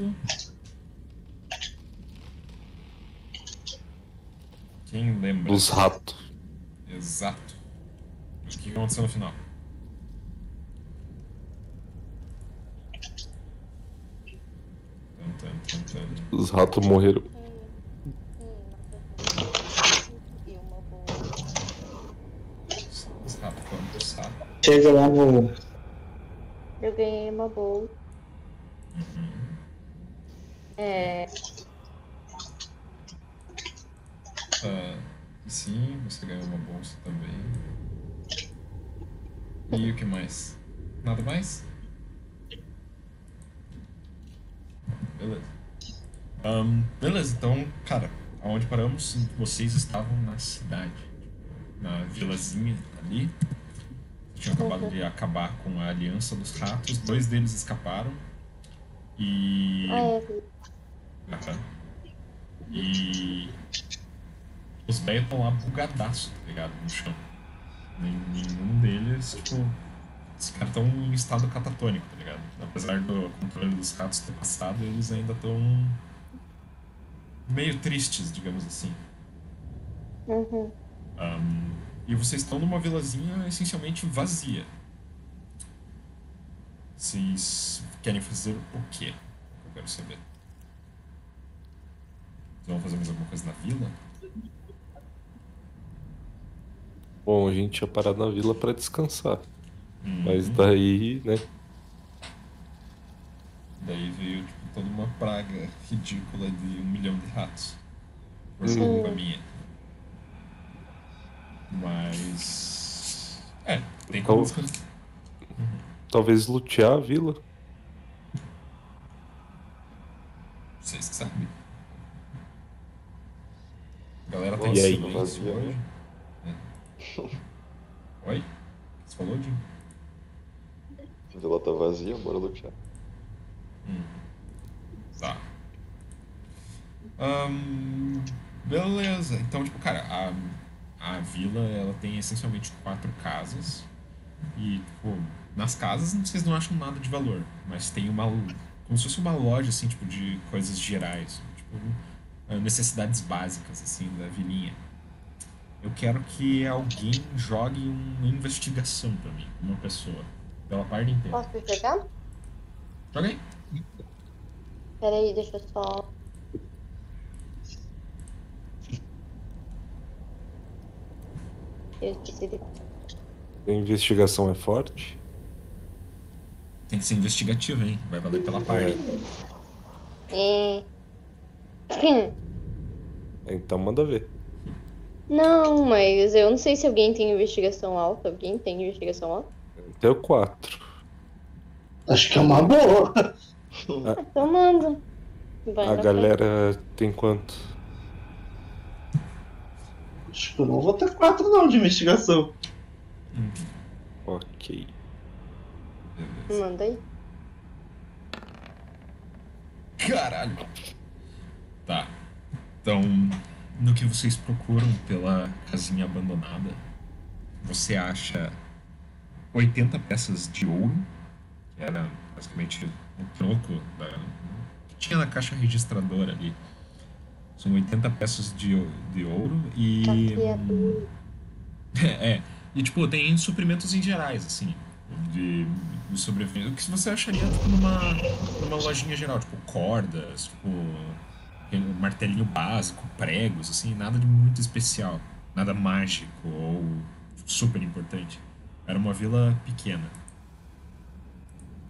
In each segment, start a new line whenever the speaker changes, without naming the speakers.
momento. Quem lembra?
Os ratos.
Exato. O que aconteceu no final?
Os ratos morreram.
E uma boa.
Os ratos foram pro saco.
Chega lá no.
Eu ganhei uma boa. É.
Ah, sim, você ganhou uma bolsa também. E o que mais? Nada mais? Beleza. Ahn, beleza, então, cara, aonde paramos? Vocês estavam na cidade, na vilazinha ali. Tinham acabado de acabar com a aliança dos ratos. Dois deles escaparam. E.
Ah, é.
E. Os velhos estão lá bugadaço, tá ligado? No chão. Nenhum deles, tipo. Os caras estão em estado catatônico, tá ligado? Apesar do controle dos ratos ter passado, eles ainda estão. meio tristes, digamos assim.
Uhum.
Ahn, e vocês estão numa vilazinha essencialmente vazia. Vocês querem fazer o quê? Eu quero saber. Vão fazer mais alguma coisa na vila?
Bom, a gente ia parar na vila pra descansar.
Uhum.
Mas daí, né?
Daí veio tipo, toda uma praga ridícula de um milhão de ratos. Por
Hum.
culpa minha. Mas. É, tem como
Então-
descansar.
Talvez lutear a vila.
Vocês que sabem. A galera tá em
E aí?
silêncio hoje. É. Oi? O que você falou, Jim?
A vila tá vazia, bora lutear.
Tá. Ahn, beleza. Então, tipo, cara, a, a vila, ela tem essencialmente quatro casas. E, tipo, nas casas vocês não acham nada de valor. Mas tem uma... Como se fosse uma loja, assim, tipo, de coisas gerais. Tipo, necessidades básicas, assim, da vilinha. Eu quero que alguém jogue uma investigação pra mim. Uma pessoa. Pela parte inteira.
Posso jogar?
Joga aí.
Peraí, deixa eu só. Eu esqueci de.
A investigação é forte.
Tem que ser investigativo, hein? Vai valer pela parte.
É.
Então manda ver.
Não, mas eu não sei se alguém tem investigação alta. Alguém tem investigação alta?
Até o 4.
Acho que é uma boa.
Então manda. Vai
A galera tem quanto?
Acho que eu não vou ter quatro não de investigação.
Ok.
frente. Manda aí.
Caralho. Tá. Então, no que vocês procuram pela casinha abandonada, você acha 80 peças de ouro, que era basicamente o troco da, que tinha na caixa registradora ali. São 80 peças de, de ouro e.
Criatura.
É, e tipo, tem suprimentos em gerais, assim, de, de sobrevivência. O que você acharia tipo, numa, numa lojinha geral, tipo, cordas, tipo, aquele martelinho básico, pregos, assim, nada de muito especial, nada mágico ou super importante. Era uma vila pequena.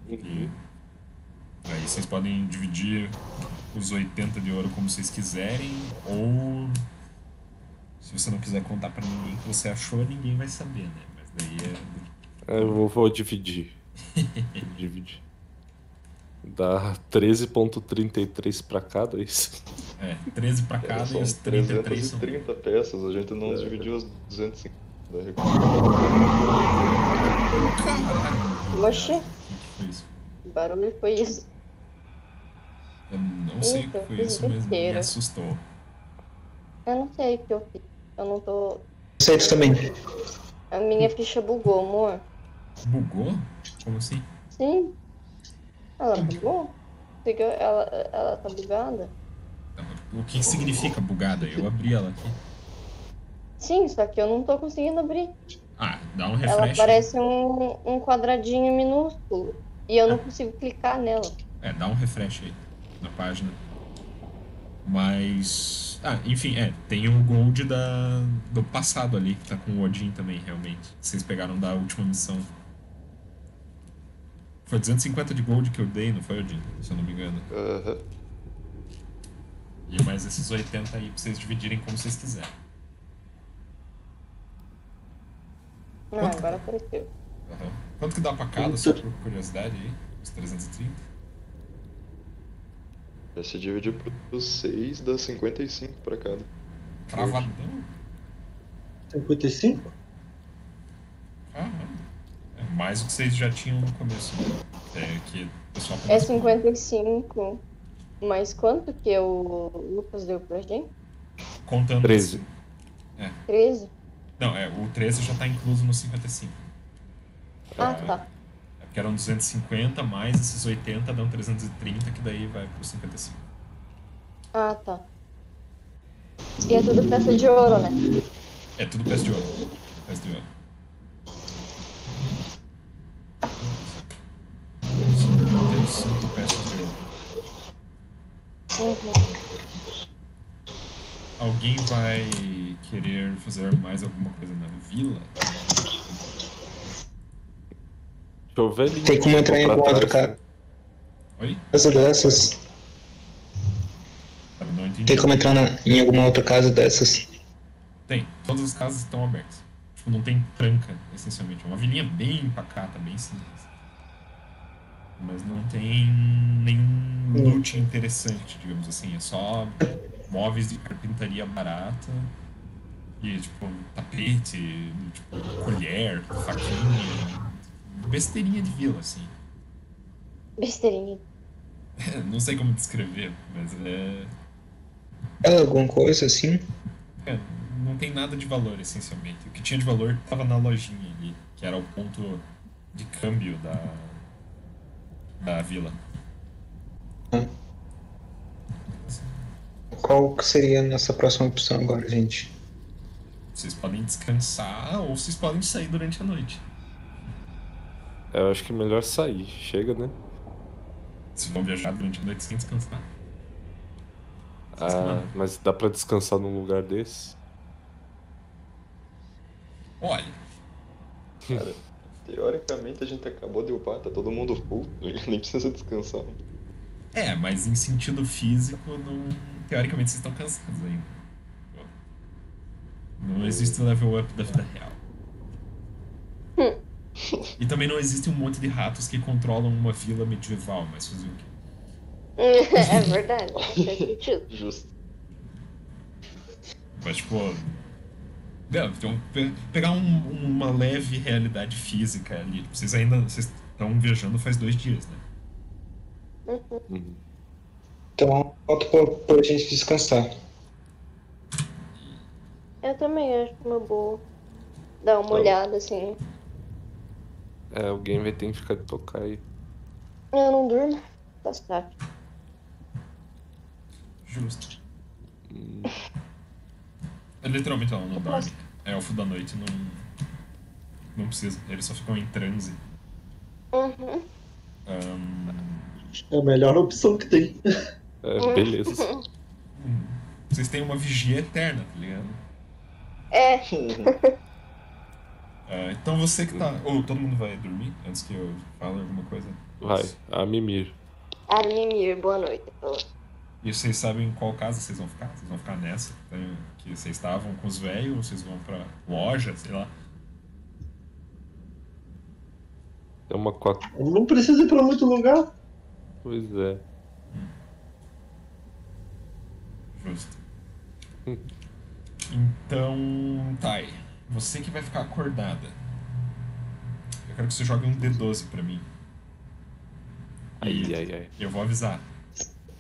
E aí vocês podem dividir os 80 de ouro como vocês quiserem, ou se você não quiser contar pra ninguém o que você achou, ninguém vai saber, né? Mas daí é.
Eu vou, vou dividir. Dividir. Dá 13.33 pra cada, é isso?
É, 13 pra
Era
cada
só
e os 33 são.
330 peças, a gente não dividiu as 250 da
Caralho!
Oxê.
O que foi isso?
Que barulho foi isso?
Eu não sei o que foi isso, mas me assustou.
Eu não sei o que eu fiz. Eu não tô.
Certo também.
A minha ficha bugou, amor.
Bugou? Como assim?
Sim. Ela bugou? consigo. Ela, ela tá bugada?
O que significa bugada? Eu abri ela aqui.
Sim, só que eu não tô conseguindo abrir.
Ah, dá um
Ela
refresh.
parece um, um quadradinho minúsculo. E eu não consigo clicar nela.
É, dá um refresh aí na página. Mas. Ah, enfim, é. Tem o Gold da, do passado ali, que tá com o Odin também, realmente. Vocês pegaram da última missão. Foi 250 de Gold que eu dei, não foi, Odin? Se eu não me engano.
Aham.
E mais esses 80 aí pra vocês dividirem como vocês quiserem.
Não,
Quanto?
agora apareceu.
Aham. Quanto que dá pra cada, só por curiosidade aí? Os 330?
Vai se dividir por 6, dá 55 pra cada.
Cravadão?
55?
Caramba. É mais do que vocês já tinham no começo, né? É que o pessoal
É
começou-
55. Mas quanto que o Lucas deu pra gente?
contando.
13.
13?
Não, é, o 13 já tá incluso no 55.
Ah,
É,
tá.
É porque eram 250 mais esses 80 dão 330, que daí vai pro 55.
Ah, tá. E é tudo peça de ouro, né?
É tudo peça de ouro. Peça de ouro. 55 peças de ouro.
Uhum.
Alguém vai querer fazer mais alguma coisa na vila?
Deixa eu ver ali.
Tem como entrar em alguma outra
trás.
casa
Oi?
dessas.
Não entendi.
Tem como entrar na- em alguma outra casa dessas.
Tem. Todas as casas estão abertas. Tipo, não tem tranca, essencialmente. É uma vilinha bem pacata, bem simples. Mas não tem nenhum loot interessante, digamos assim. É só móveis de carpintaria barata. E, tipo, tapete, tipo, colher, faquinha. Besteirinha de vila, assim.
Besteirinha.
Não sei como descrever, mas é.
Ela alguma coisa assim?
É, não tem nada de valor, essencialmente. O que tinha de valor estava na lojinha ali, que era o ponto de câmbio da, da vila.
Qual que seria a nossa próxima opção agora, gente?
Vocês podem descansar ou vocês podem sair durante a noite.
Eu acho que é melhor sair. Chega, né?
Se vão viajar durante a noite sem descansar.
Ah, mas dá pra descansar num lugar desse?
Olha,
Teoricamente a gente acabou de upar, tá todo mundo full, nem precisa descansar.
é, mas em sentido físico, não, teoricamente vocês estão cansados ainda. Não existe level up da vida real. E também não existe um monte de ratos que controlam uma vila medieval, mas fazer o quê?
é verdade, faz sentido.
Justo.
Mas, tipo. É, então, pe- pegar um- uma leve realidade física ali. Vocês ainda vocês estão viajando faz dois dias, né?
Uhum.
Então, falta pra, pra gente descansar.
Eu também acho uma boa. Dar uma
Tá.
olhada, assim.
É, alguém vai ter que ficar de tocar aí.
Eu não durmo. Tá tarde.
Justo.
Hum,
É, literalmente ela não dorme.
posso.
É elfo da noite, não. Não precisa. Eles só ficam em transe.
Uhum.
Ahn,
É a melhor opção que tem.
É, beleza.
hum, vocês têm uma vigia eterna, tá ligado?
É,
Ah, então você que tá. Ou todo mundo vai dormir antes que eu fale alguma coisa?
Vai, a Mimir.
Armimir, boa noite.
E vocês sabem qual casa vocês vão ficar? Vocês vão ficar nessa né, que vocês estavam com os velhos ou vocês vão pra loja, sei lá?
É uma quatro.
Não precisa ir pra muito lugar.
Pois é.
Justo.
Hum.
Então, Thay, você que vai ficar acordada. Eu quero que você jogue um D12 pra mim.
Ai,
E
ai, ai.
eu vou avisar.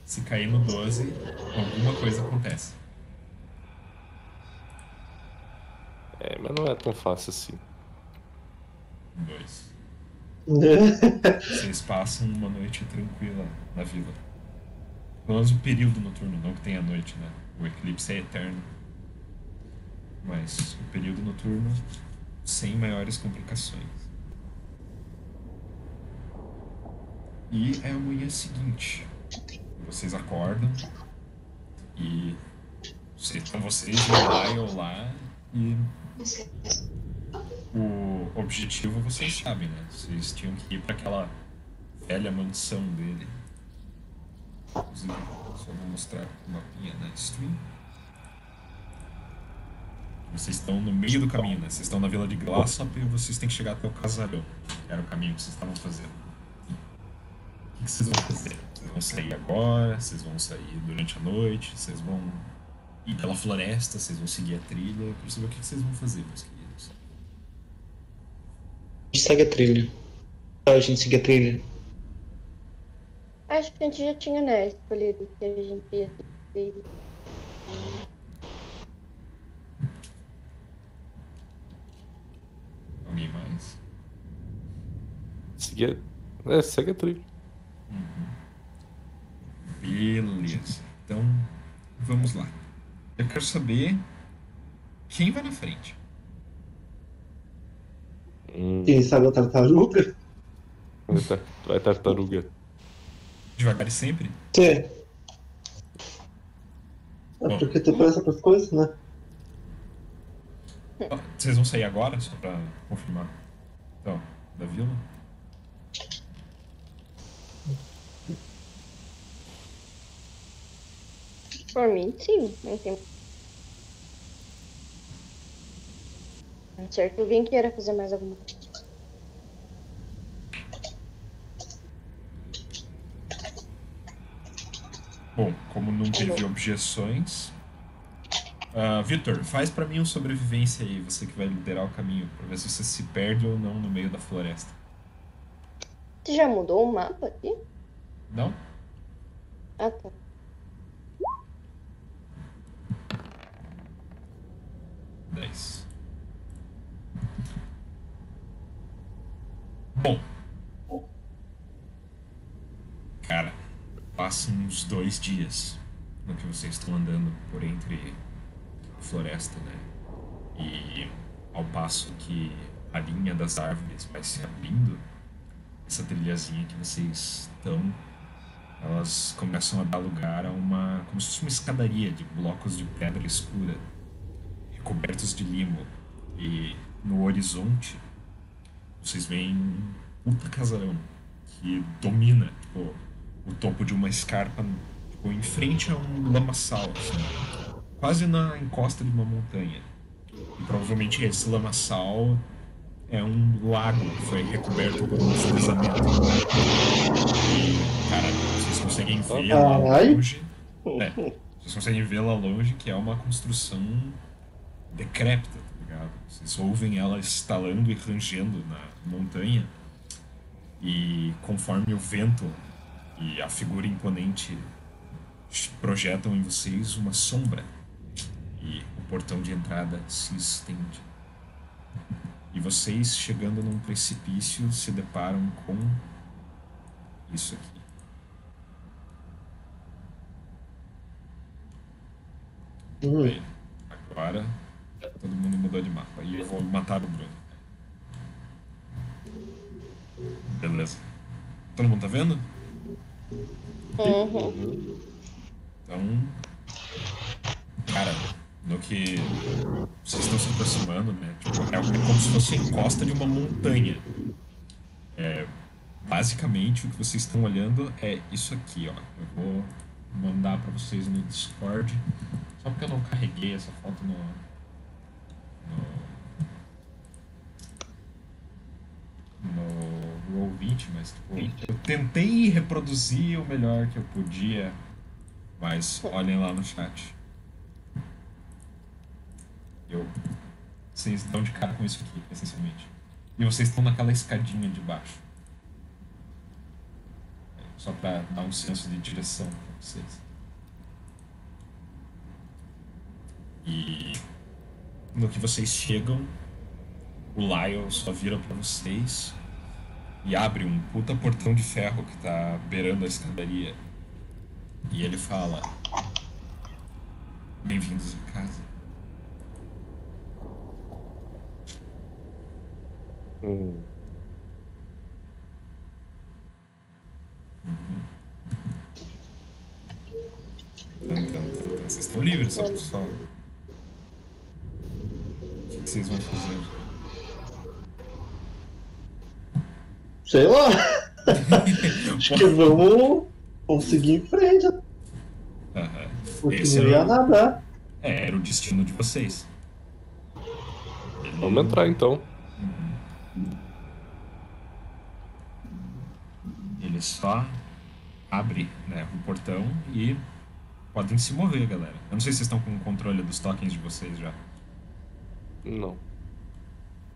Se cair no 12, alguma coisa acontece.
É, mas não é tão fácil assim.
Dois. Vocês passam uma noite tranquila na vila. Pelo menos o período noturno, não que tenha noite, né? O eclipse é eterno. Mas o período noturno sem maiores complicações. E é a manhã seguinte. Vocês acordam e vocês- estão vocês e o lá e o objetivo vocês sabem, né? Vocês tinham que ir para aquela velha mansão dele. Inclusive, só vou mostrar o mapinha na stream. Vocês estão no meio do caminho, né? Vocês estão na vila de Glassop e vocês têm que chegar até o casarão, era o caminho que vocês estavam fazendo. O que vocês vão fazer? Vocês vão sair agora? Vocês vão sair durante a noite? Vocês vão ir pela floresta? Vocês vão seguir a trilha? Eu quero saber o que vocês vão fazer, meus queridos.
A gente segue a trilha. Tá, a gente segue a trilha.
Acho que a gente já tinha, né, escolhido que a gente ia seguir.
Alguém mais?
Segue a... É, segue a trilha.
Beleza. Então, vamos lá. Eu quero saber quem vai na frente.
Hum,
Quem sabe a tartaruga?
vai, tar- vai tartaruga.
Devagar e sempre?
Sim. É porque tu presta pras coisas, né?
Vocês vão sair agora, só pra confirmar? Então, da vila?
Por mim, sim, não tem. Que alguém queira fazer mais alguma coisa.
Bom, como não teve objeções. Ah, Vitor, faz pra mim um sobrevivência aí, você que vai liderar o caminho, pra ver se você se perde ou não no meio da floresta.
Você já mudou o mapa aqui?
Não?
Ah, tá.
Dez. Bom. Cara, passam uns dois dias no que vocês estão andando por entre a floresta, né? E ao passo que a linha das árvores vai se abrindo, essa trilhazinha que vocês estão, elas começam a dar lugar a uma. como se fosse uma escadaria de blocos de pedra escura cobertos de limo. E no horizonte, vocês veem um puta casarão que domina tipo, o topo de uma escarpa tipo, em frente a um lamaçal, assim, quase na encosta de uma montanha. E provavelmente esse lamaçal é um lago que foi recoberto por um deslizamento. E, cara, vocês conseguem ver lá longe. É, vocês conseguem ver lá longe que é uma construção decrépita, tá ligado? Vocês ouvem ela estalando e rangendo na montanha. E conforme o vento e a figura imponente projetam em vocês uma sombra. E o portão de entrada se estende. E vocês, chegando num precipício, se deparam com isso aqui.
Hum.
Bem, agora todo mundo mudou de mapa. E eu vou matar o Bruno. Beleza. Todo mundo tá vendo?
Uhum.
Então. Cara, no que vocês estão se aproximando, né? Tipo, é como se fosse a encosta de uma montanha. É, basicamente, o que vocês estão olhando é isso aqui, ó. Eu vou mandar pra vocês no Discord. Só porque eu não carreguei essa foto no. No. No Roll20, mas tipo, eu tentei reproduzir o melhor que eu podia. Mas olhem lá no chat. Eu. Vocês dão de cara com isso aqui, essencialmente. E vocês estão naquela escadinha de baixo. Só pra dar um senso de direção pra vocês. E no que vocês chegam, o Lyle só vira pra vocês e abre um puta portão de ferro que tá beirando a escadaria. E ele fala: Bem-vindos a casa.
Hum.
Então, então, vocês estão livres, só só. O que vocês vão fazer?
Sei lá. Acho que vamos, vamos seguir em frente.
Aham.
Porque
Esse
não
é
ia nadar.
É, era o destino de vocês.
Vamos entrar então.
Ele só abre né, o portão e podem se mover, galera. Eu não sei se vocês estão com o controle dos tokens de vocês já.
Não.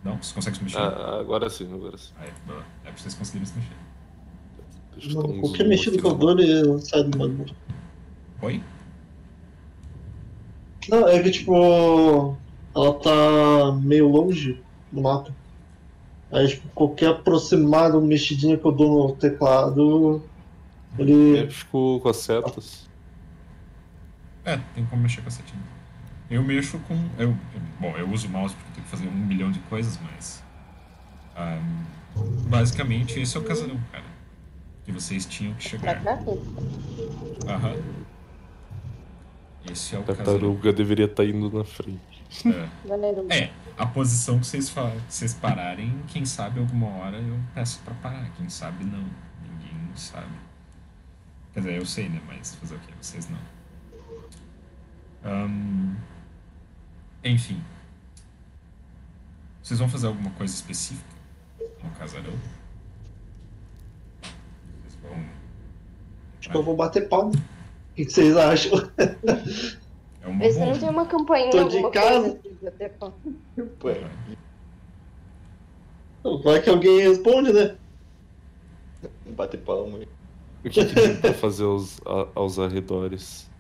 Não? Vocês conseguem se mexer?
Ah, agora sim, agora sim.
Aí. É pra vocês conseguirem se mexer.
Mano, qualquer
aqui
que eu dou, ele sai do mano.
Oi?
Não, é que tipo. Ela tá meio longe do mapa. Aí, tipo, qualquer aproximada, mexidinha que eu dou no teclado, ele.
Mexe com, com as setas.
É, tem como mexer com a setinha. Eu mexo com. Eu, eu- bom, eu uso o mouse porque eu tenho que fazer um milhão de coisas, mas. ahm, basicamente, esse é o casarão, cara. Que vocês tinham que
Tá
chegar. Aham. Esse é o
A
casarão.
tartaruga deveria estar indo na frente.
É. É, a posição que vocês, fa- vocês pararem, quem sabe alguma hora eu peço pra parar, quem sabe não. Ninguém sabe. Quer dizer, eu sei, né? Mas fazer o quê? Vocês não. Ahn, enfim. Vocês vão fazer alguma coisa específica no casarão? Vocês vão.
Acho que eu vou bater palma. O que, vocês acham?
É uma
Vê se
boa.
não tem uma campainha,
Tô de
alguma
casa.
coisa. assim, de bater
Vai que alguém responde, né?
bate palma aí.
O que, que tem pra fazer aos, aos arredores?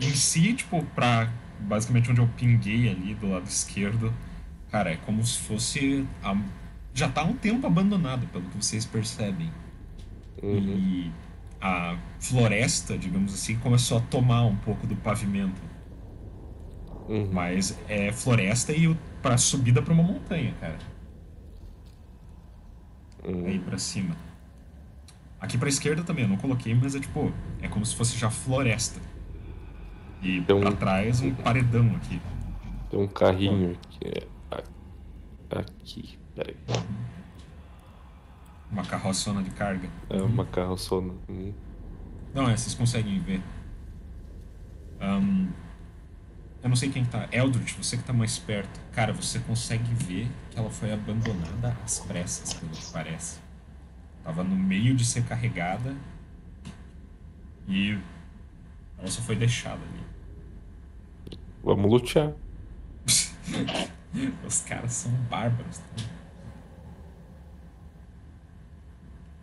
Em si, tipo, pra basicamente onde eu pinguei ali do lado esquerdo, cara, é como se fosse. a- já tá há um tempo abandonado, pelo que vocês percebem.
Uhum.
E a floresta, digamos assim, começou a tomar um pouco do pavimento.
Uhum.
Mas é floresta e pra subida pra uma montanha, cara.
Uhum.
Aí pra cima. Aqui pra esquerda também, eu não coloquei, mas é tipo, é como se fosse já floresta. E
um-
pra trás um paredão aqui.
Tem um carrinho aqui. é, Aqui, peraí.
Uma carroçona de carga.
É uma carroçona. Uhum.
Não, é, vocês conseguem ver. Ahn, eu não sei quem tá. Eldritch, você que tá mais perto. Cara, você consegue ver que ela foi abandonada às pressas, pelo que parece. Tava no meio de ser carregada. E ela só foi deixada ali.
Vamos lutear.
Os caras são bárbaros.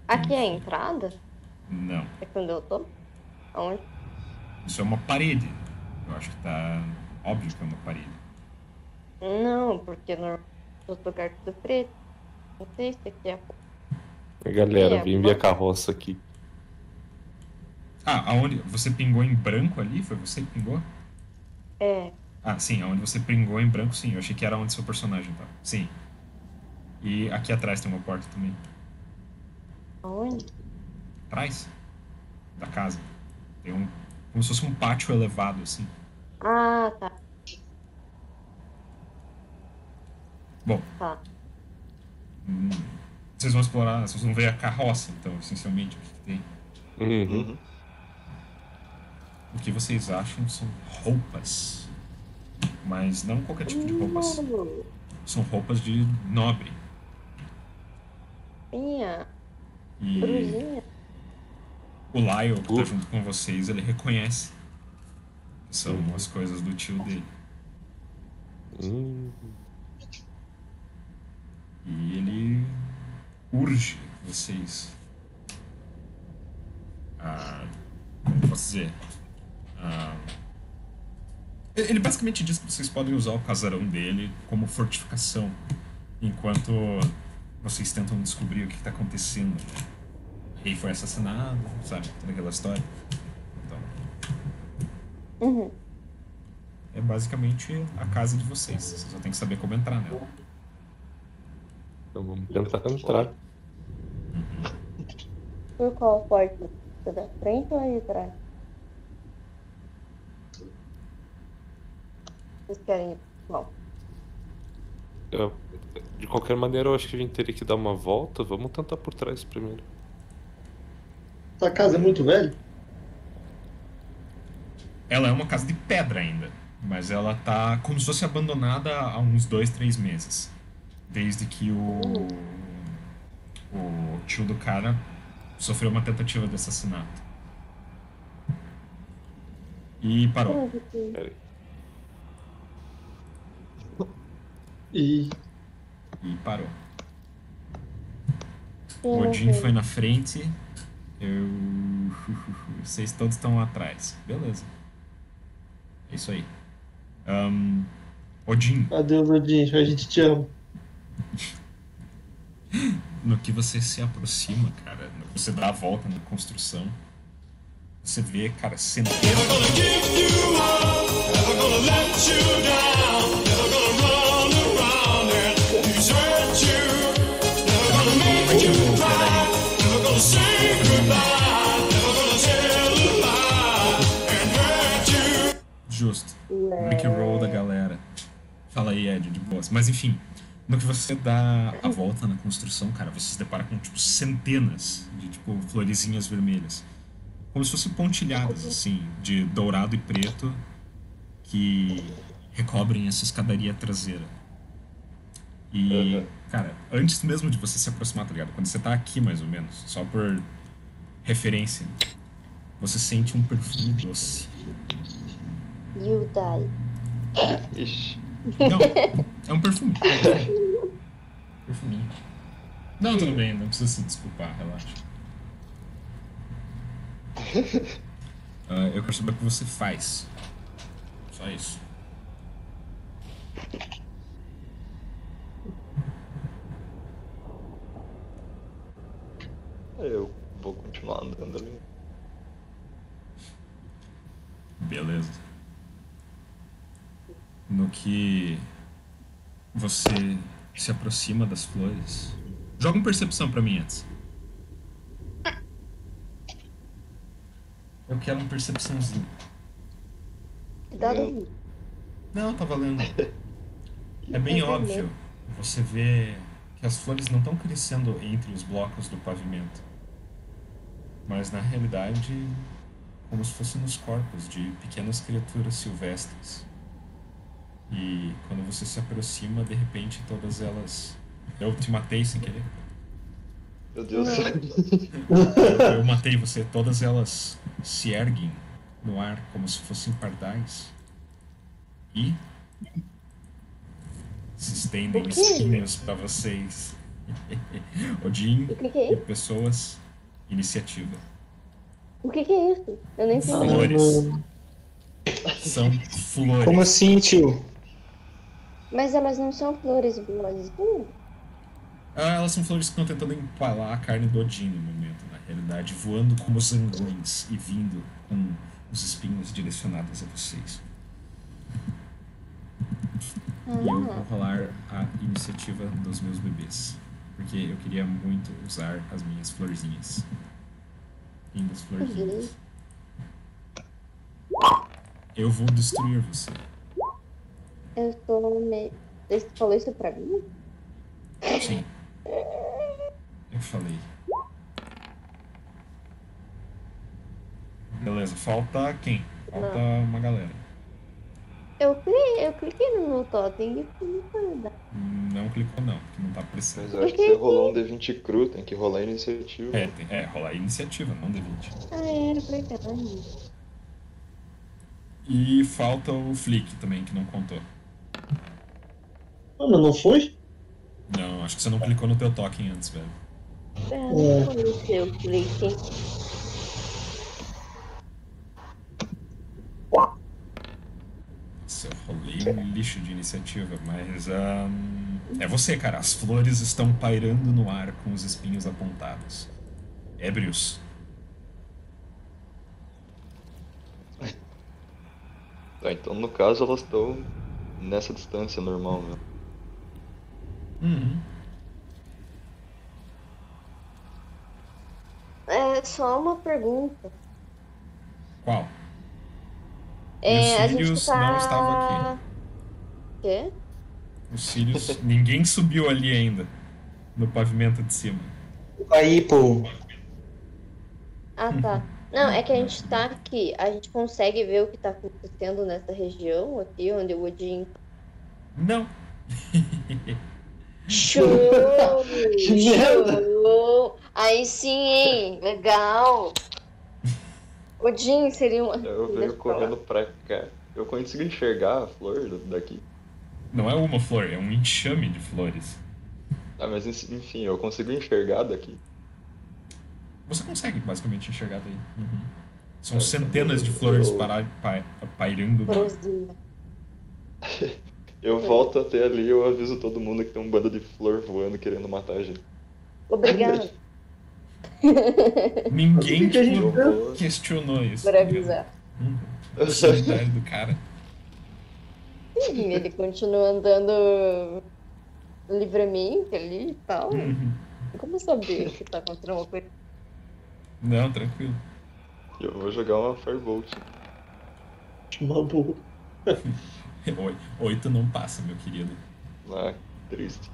Aqui é a entrada?
Não.
É quando eu tô? Aonde?
Isso é uma parede. Eu acho que tá óbvio que é uma parede.
Não, porque no os lugares tudo preto. Não sei se aqui é.
Galera,
É,
vem ver a carroça aqui.
Ah, aonde? Você pingou em branco ali? Foi você que pingou?
É.
Ah, sim, aonde você pingou em branco, sim. Eu achei que era onde seu personagem tá. Sim. E aqui atrás tem uma porta também.
Aonde?
Atrás da casa. Tem um. Como se fosse um pátio elevado, assim.
Ah, tá.
Bom,
Tá.
hum, vocês vão explorar, vocês vão ver a carroça, então, essencialmente, o que, que tem.
Uhum.
Uhum.
O que vocês acham são roupas. Mas não qualquer tipo de roupas.
Hum,
São roupas de nobre.
Minha.
E o Lyle, que tá junto com vocês, ele reconhece. São as coisas do tio dele.
Hum.
E ele urge vocês a. Como eu posso dizer? A, ele basicamente diz que vocês podem usar o casarão dele como fortificação enquanto vocês tentam descobrir o que está acontecendo. né? rei foi assassinado, sabe? Toda aquela história. Então,
Uhum.
é basicamente a casa de vocês. Vocês só tem que saber como entrar nela.
Então vamos tentar entrar.
Por qual porta? Você da frente ou aí de Vocês querem ir? Bom,
Eu- de qualquer maneira, eu acho que a gente teria que dar uma volta. Vamos tentar por trás primeiro.
Essa casa é muito velha?
Ela é uma casa de pedra ainda, mas ela tá como se fosse abandonada há uns dois, três meses. Desde que o, o tio do cara sofreu uma tentativa de assassinato. E parou.
onde que-
Pera aí.
E
E parou. O Odin foi na frente. Eu. Vocês todos estão atrás. Beleza. É isso aí. Ahn, Odin,
adeus, Odin, a gente te ama.
no que você se aproxima, cara, no que você dá a volta na construção, você vê, cara, centenas. Rick Roll da galera. Fala aí, Ed, de boas. Mas enfim, no que você dá a volta na construção, cara, você se depara com, tipo, centenas de, tipo, florezinhas vermelhas. Como se fossem pontilhadas, assim, de dourado e preto, que recobrem essa escadaria traseira. E,
Uhum.
cara, antes mesmo de você se aproximar, tá ligado? Quando você tá aqui, mais ou menos, só por referência, você sente um perfume doce.
You die.
Ixi.
Não, é um perfume. Perfuminho. Não, tudo bem, não precisa se desculpar, relaxa. Ah, eu quero saber o que você faz. Só isso.
Eu vou continuar andando ali.
Beleza. No que você se aproxima das flores. Joga uma percepção pra mim antes. Eu quero uma percepçãozinha.
Cuidado aí.
Não, tá valendo. É bem óbvio. Você vê que as flores não estão crescendo entre os blocos do pavimento. Mas na realidade, como se fossem nos corpos de pequenas criaturas silvestres. E quando você se aproxima, de repente todas elas. Eu te matei sem querer.
Meu Deus do céu.
Eu, eu matei você. Todas elas se erguem no ar como se fossem pardais. E se estendem espinhos para vocês. Odin
é
e pessoas, iniciativa.
O que, que é isso? Eu nem sei.
Flores. São flores.
Como assim, tio?
Mas elas não são flores boas. Hum,
Ah, elas são flores que estão tentando empalar a carne do Odin no momento, na realidade, voando como zangões e vindo com os espinhos direcionados a vocês. E eu vou rolar a iniciativa dos meus bebês. Porque eu queria muito usar as minhas florzinhas. Lindas florzinhas. Eu vou destruir você.
Eu tô meio. Você falou isso pra mim?
Sim. Eu falei. Beleza, falta quem? Falta uma galera.
Eu cliquei, eu cliquei no meu totem e não foi dar.
Não clicou não, porque não tá aparecendo.
Mas eu acho que você rolou um D20 cru, tem que rolar a iniciativa.
É, tem, é, rolar iniciativa, não D20.
Ah, era verdade.
E falta o Flick também, que não contou.
Ah, mas não foi?
Não, acho que você não clicou no teu token antes, velho.
É, não foi o seu clique.
Nossa, eu rolei um lixo de iniciativa, mas. ahn, é você, cara. As flores estão pairando no ar com os espinhos apontados. ébrios.
Tá, então no caso elas estão nessa distância normal, né?
Uhum.
É só uma pergunta.
Qual?
É, a gente
Sirius
tá...
não estava aqui.
Quê?
Os Sirius. ninguém subiu ali ainda. No pavimento de cima.
Aí, pô.
Ah, tá. Não, é que a gente tá aqui. A gente consegue ver o que tá acontecendo nessa região aqui, onde o Odin.
Não.
Show!
Que merda!
Show! Aí sim, hein? Legal! Odin seria uma.
Eu venho correndo pra cá. Eu consigo enxergar a flor daqui.
Não é uma flor, é um enxame de flores.
Ah, mas enfim, eu consigo enxergar daqui.
Você consegue basicamente enxergar daí. Uhum. São
É,
centenas de flores
eu-
para, pa, pairando.
Eu volto até ali e eu aviso todo mundo que tem um bando de flor voando querendo matar a gente.
Obrigada
Ninguém
O que que a gente
Eu vou.
questionou isso.
por
ligado?
avisar.
Uhum. A sanidade do cara.
Sim, ele continua andando livremente ali e tal.
Uhum.
Como saber que tá acontecendo uma coisa?
Não, tranquilo.
Eu vou jogar uma Firebolt.
Uma boa.
Oi- Oito não passa, meu querido.
Ah, triste.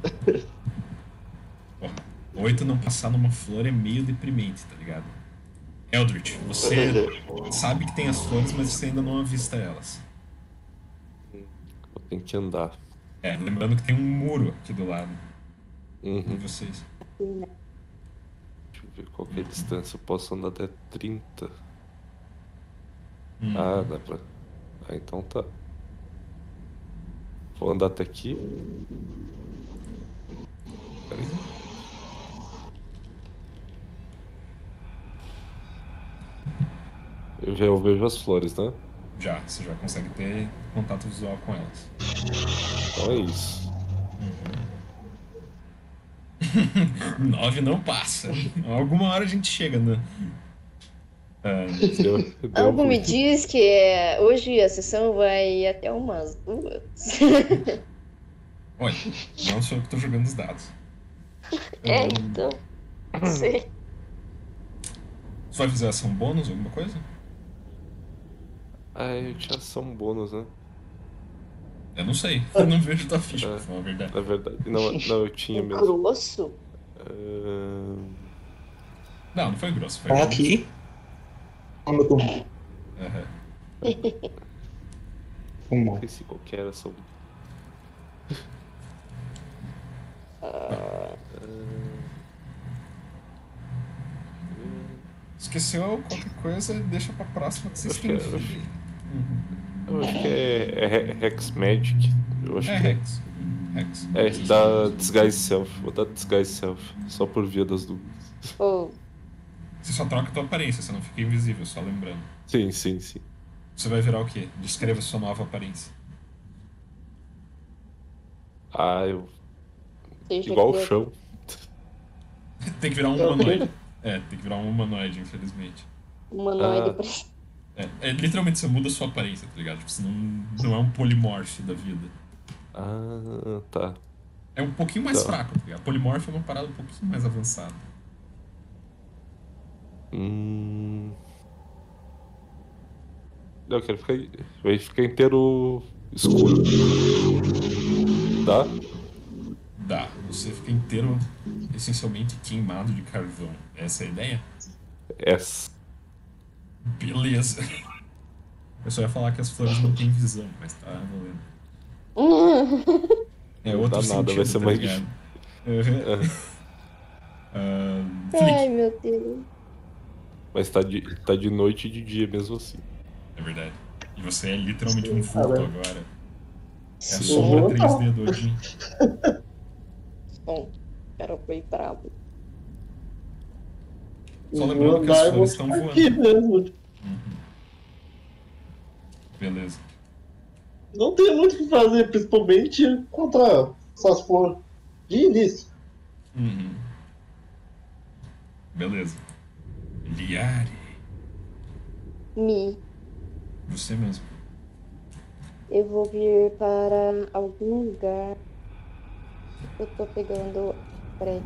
Oito não passar numa flor é meio deprimente, tá ligado? Eldritch, você sabe que tem as flores, mas você ainda não avista elas.
Eu tenho que andar.
É, lembrando que tem um muro aqui do lado de
Uhum.
vocês.
Deixa eu ver qual que é a distância. Eu posso andar até 30.
Hum.
Ah, dá pra. Ah, então tá. Vou andar até aqui. Peraí. Eu já vejo as flores, né?
Já, você já consegue ter contato visual com elas.
Então é isso.
Nove não passa. Alguma hora a gente chega, né? Ah,
Deu, deu
Algo me
ruim.
diz que é, hoje a sessão vai até umas duas.
olha, não sou eu que tô jogando os dados.
é,
Ahn,
então. Não sei.
Você vai fazer ação bônus, alguma coisa?
Ah, eu tinha ação bônus, né?
Eu não sei. Eu não vejo tua ficha,
É.
pra falar a verdade.
Na verdade. Não, não eu tinha
Um
mesmo.
grosso?
Ahn,
Não, não foi grosso, foi
Tá aqui. Eu tô.
Aham.
Uma.
Esqueci qual que era a ação.
Esqueceu qualquer coisa, deixa pra próxima que vocês têm.
que é-
que-
Eu acho que é, é He- Hex Magic. Eu acho
É
que é.
Rex. Rex.
É, dá Disguise Self. Vou dar Disguise Self. Só por via das dúvidas.
Ou
Você só troca a tua aparência, você não fica invisível, só lembrando.
Sim, sim, sim.
Você vai virar o quê? Descreva sua nova aparência.
Ah, eu. Igual o chão.
Tem que virar um humanoide. É, tem que virar um humanoide, infelizmente.
humanoide
Ah.
pra-
É, é, literalmente você muda a sua aparência, tá ligado? Tipo, você não, não é um polimorfo da vida.
Ah, tá.
É um pouquinho mais
Tá.
fraco, tá ligado? Polimorfo é uma parada um pouquinho mais avançada.
Hum. Não, eu quero ficar. Vai ficar inteiro escuro. Tá?
Dá, você fica inteiro, essencialmente queimado de carvão. Essa é a ideia?
Essa.
Beleza. Eu só ia falar que as flores não têm visão, mas tá valendo. É
Não
outro
dá nada,
sentido,
vai ser
tá
mais? É.
Uhum. Flick,
Ai, meu Deus.
Mas tá de, tá de noite e de dia mesmo assim.
é verdade. E você é literalmente um
Sim,
vulto
cara.
agora. É a sombra
Opa.
3D do Odin.
Bom, o cara foi brabo.
Só lembrando que as flores estão voando.
aqui mesmo.
Beleza.
Não tem muito o que fazer, principalmente contra essas flores. De início.
Uhum. Beleza. Liare.
Mi,
Você mesmo.
eu vou vir para algum lugar. Eu tô pegando. Peraí.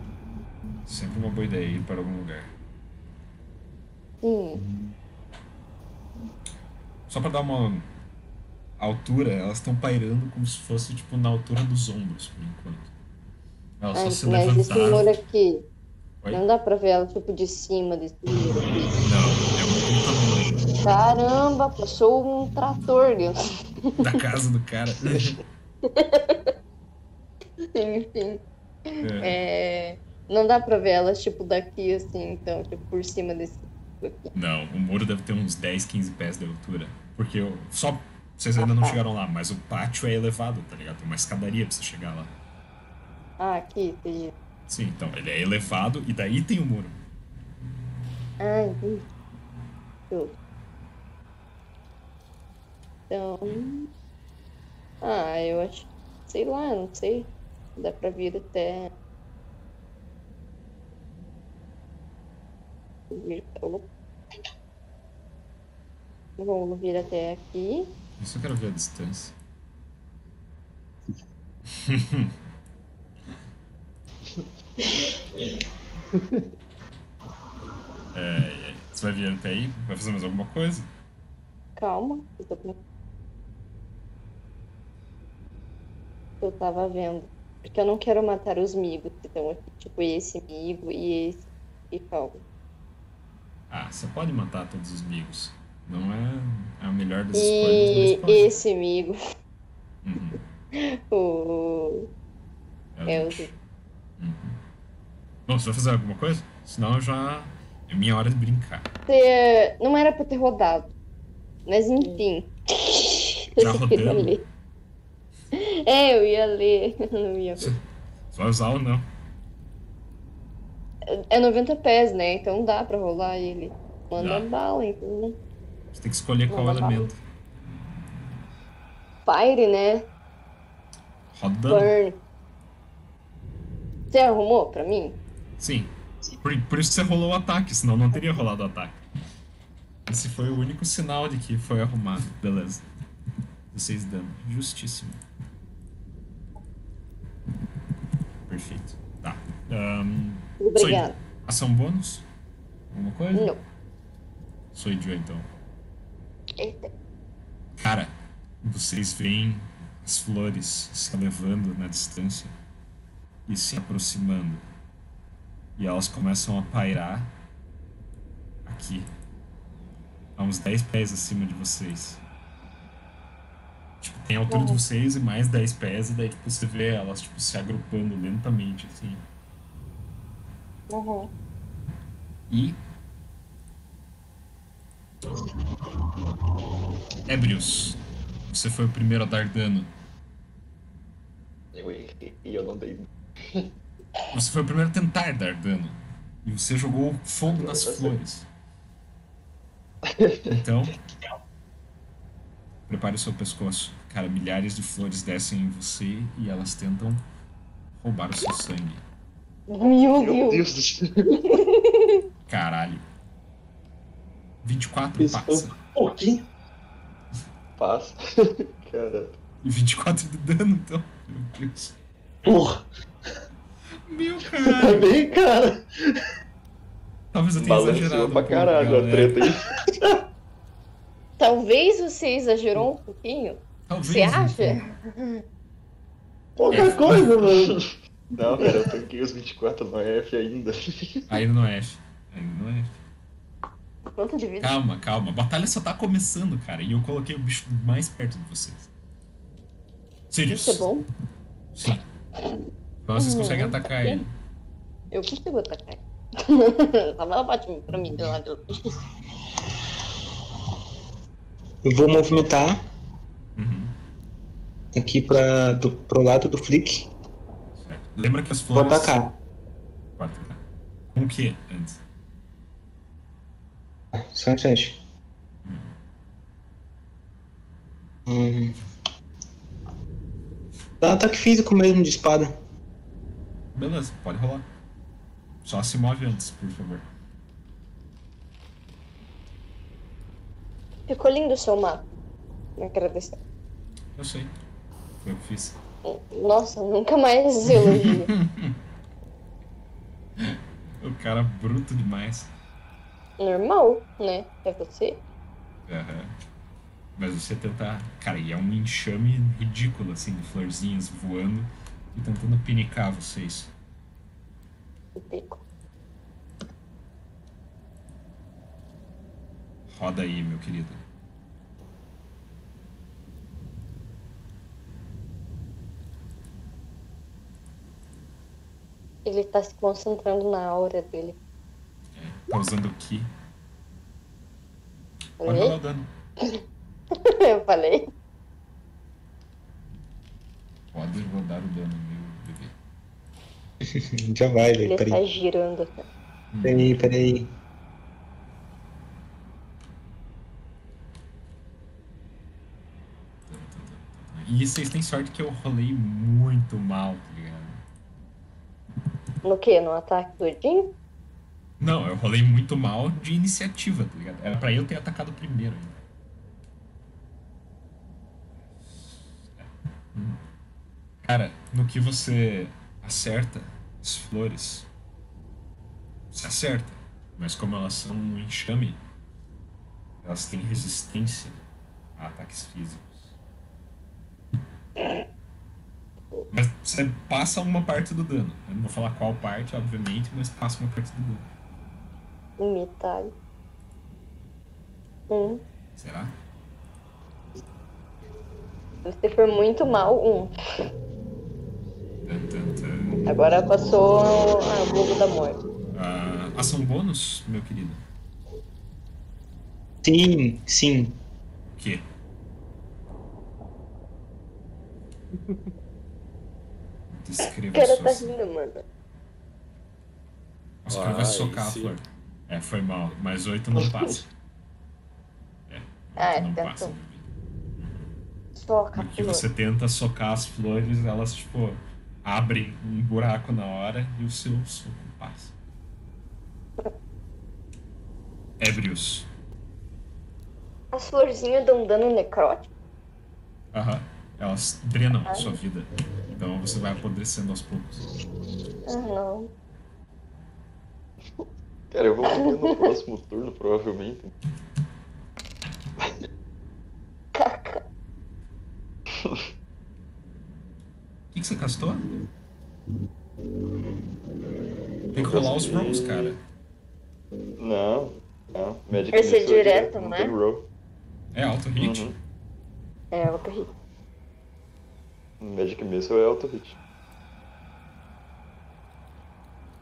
Sempre uma boa ideia ir para algum lugar.
Sim.
Só pra dar uma altura, elas estão pairando como se fosse tipo na altura dos ombros, por enquanto. Elas só
Ai,
se
mas esse
levantaram.
aqui.
Oi?
Não dá pra ver ela tipo de cima desse aqui.
Não, é um muro
Caramba, passou um trator, Deus.
da casa do cara.
Enfim.
É.
É, não dá pra ver elas, tipo, daqui, assim, então, tipo, por cima desse.
Não, o muro deve ter uns 10, 15 pés de altura. Porque eu, só. Vocês ainda não chegaram lá, mas o pátio é elevado, tá ligado? Tem uma escadaria pra você chegar lá.
Ah, aqui, entendi.
Sim, então ele é elevado e daí tem o muro.
Ah, entendi. Show. Então. Ah, eu acho. Sei lá, não sei. Dá pra vir até. Vamos vir até aqui.
Eu quero ver a distância. É, é, você vai vir até aí? Vai fazer mais alguma coisa?
Calma, eu tô com. Eu tava vendo. Porque eu não quero matar os migos que estão aqui. Tipo, esse migo e esse. E calma.
Ah, você pode matar todos os migos. Não é a melhor das escolhas,
E
mas pode.
esse migo.
Uhum.
O. É o.
Uhum. Bom, você vai fazer alguma coisa? Senão eu já. É minha hora de brincar.
Você- Não era pra ter rodado. Mas enfim.
Já
Eu queria ler. É, eu ia ler. Eu não ia
Você vai usar ou não?
É 90 pés, né? Então dá pra rolar ele. Manda
Dá.
bala, então.
Você tem que escolher qual
Manda bala.
elemento.
Fire, né?
Roda.
Burn. Você arrumou pra mim?
Sim. Por, por isso que você rolou o ataque, senão não teria rolado o ataque. Esse foi o único sinal de que foi arrumado. Beleza. 16 dano. Justíssimo. Perfeito. Tá. Ahn,
Obrigada.
ação bônus? Alguma coisa?
Não.
Sou idiota então.
Eita.
Cara, vocês veem as flores se elevando na distância e se aproximando. E elas começam a pairar aqui, a uns 10 pés acima de vocês. Tipo, tem a altura de vocês e mais 10 pés, e daí tipo, você vê elas tipo, se agrupando lentamente, assim.
Uhum.
E. Ebrius, você foi o primeiro a dar dano.
Eu errei e eu não dei.
Você foi o primeiro a tentar dar dano. E você jogou fogo nas flores. Então. Prepare o seu pescoço. Cara, milhares de flores descem em você e elas tentam roubar o seu sangue.
Meu
Meu
Deus.
Do céu.
Caralho. 24
Isso foi
passa.
um pouquinho.
Passa. Cara.
E 24 de dano, então. Meu Deus.
Porra,
Meu
tá
caralho.
bem, cara.
Talvez eu tenha exagerado. Um
pra
pouco,
caralho a treta aí.
Talvez você exagerou um pouquinho.
Talvez.
Você acha?
Pouca coisa, mano.
Não, cara, eu tanquei os 24 no F ainda.
Ainda não é F. Ainda não é F.
Quanto de vida?
Calma, calma. A batalha só tá começando, cara. E eu coloquei o bicho mais perto de vocês. Sirius.
Isso é bom?
Sim. Então vocês
Uhum.
conseguem atacar ele.
Eu consigo atacar. Ela bate pra mim do lado.
Eu vou movimentar
Uhum.
aqui pra, do, pro lado do Flick.
Certo. Lembra que as
Vou
flores.
atacar.
Pode atacar. Com o que antes?
Só um instante. Hum. Dá um ataque físico mesmo de espada.
Beleza, pode rolar. Só se move antes, por favor.
Ficou lindo o seu mapa. Me agradecer.
Eu sei. Foi o que fiz.
Nossa, nunca mais elogio.
O cara bruto demais.
Normal, né? É você.
Aham. Mas você tentar. Cara, e é um enxame ridículo, assim, de florzinhas voando e tentando pinicar vocês.
Pico.
Roda aí, meu querido.
Ele tá se concentrando na aura dele.
Tá usando o Ki. Pode rolar o dano.
Eu falei.
Pode rodar o dano, meu bebê.
Já vai,
Ele
velho.
tá
Peraí,
girando.
peraí, peraí.
E vocês têm sorte que eu rolei muito mal, tá ligado?
No que? No ataque do Jin?
Não, eu rolei muito mal de iniciativa, tá ligado? Era pra eu ter atacado primeiro ainda. Cara, no que você acerta as flores, você acerta. Mas como elas são um enxame, elas têm resistência a ataques físicos. Mas você passa uma parte do dano. Eu não vou falar qual parte, obviamente, mas passa uma parte do dano.
Metade. Um.
Será?
Você foi muito mal, um. Agora passou a Globo da Morte.
Ah, ação bônus, meu querido?
Sim, sim.
O quê?
O
Descreva
cara
sua
tá rindo, mano.
Nossa, o cara vai
Ai,
socar a flor. É, foi mal. Mas oito não passa. É,
Ah,
oito não
então.
passa.
Soca,
Porque
flor.
você tenta socar as flores, elas, tipo, abrem um buraco na hora e o seu soco passa. Ébrios.
As florzinhas dão dano necrótico?
Aham. Elas drenam a sua vida. Então você vai apodrecendo aos poucos.
Ah, não.
Cara, eu vou morrer no próximo turno, provavelmente.
Caca.
O que, que você castou? Tem que rolar os rolls, cara.
Não, não. Magic
Vai ser
Missile é
direto,
não
né?
É alto hit.
Uhum.
É, outro hit.
Magic Missile é auto hit.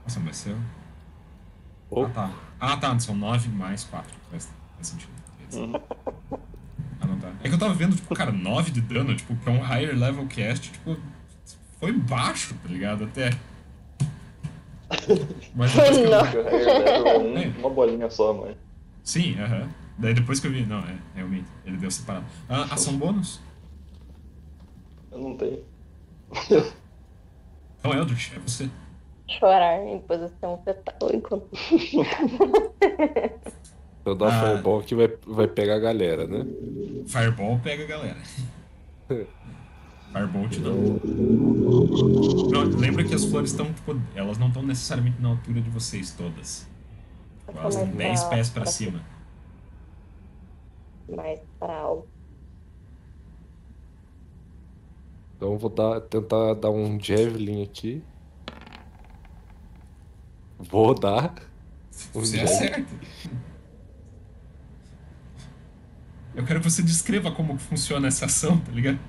Nossa, mas seu.
Oh.
Ah, tá. Ah, tá. São 9 mais 4. Faz, faz sentido.
Uhum.
Ah, não tá. É que eu tava vendo, tipo, cara, 9 de dano, tipo, pra um higher level cast, tipo, foi baixo, tá ligado? Até. Mas depois que eu
é um-
É.
uma bolinha só, mas.
Sim, aham. Daí depois que eu vi. Não, é, realmente. Ele deu separado. Ah, ação bônus?
Eu não tenho.
Então, Eldritch, é você.
Chorar em posição fetal enquanto.
Eu dar
Ah.
Fireball que vai, vai pegar a galera, né?
Fireball pega a galera. Firebolt não. não. Lembra que as flores estão, tipo, elas não estão necessariamente na altura de vocês todas. Tipo, elas estão 10 pés pra cima.
Mais pra alto.
Então eu vou dar, tentar dar um Javelin aqui. Vou dar.
Você
Um
acerta. Eu quero que você descreva como funciona essa ação, tá ligado?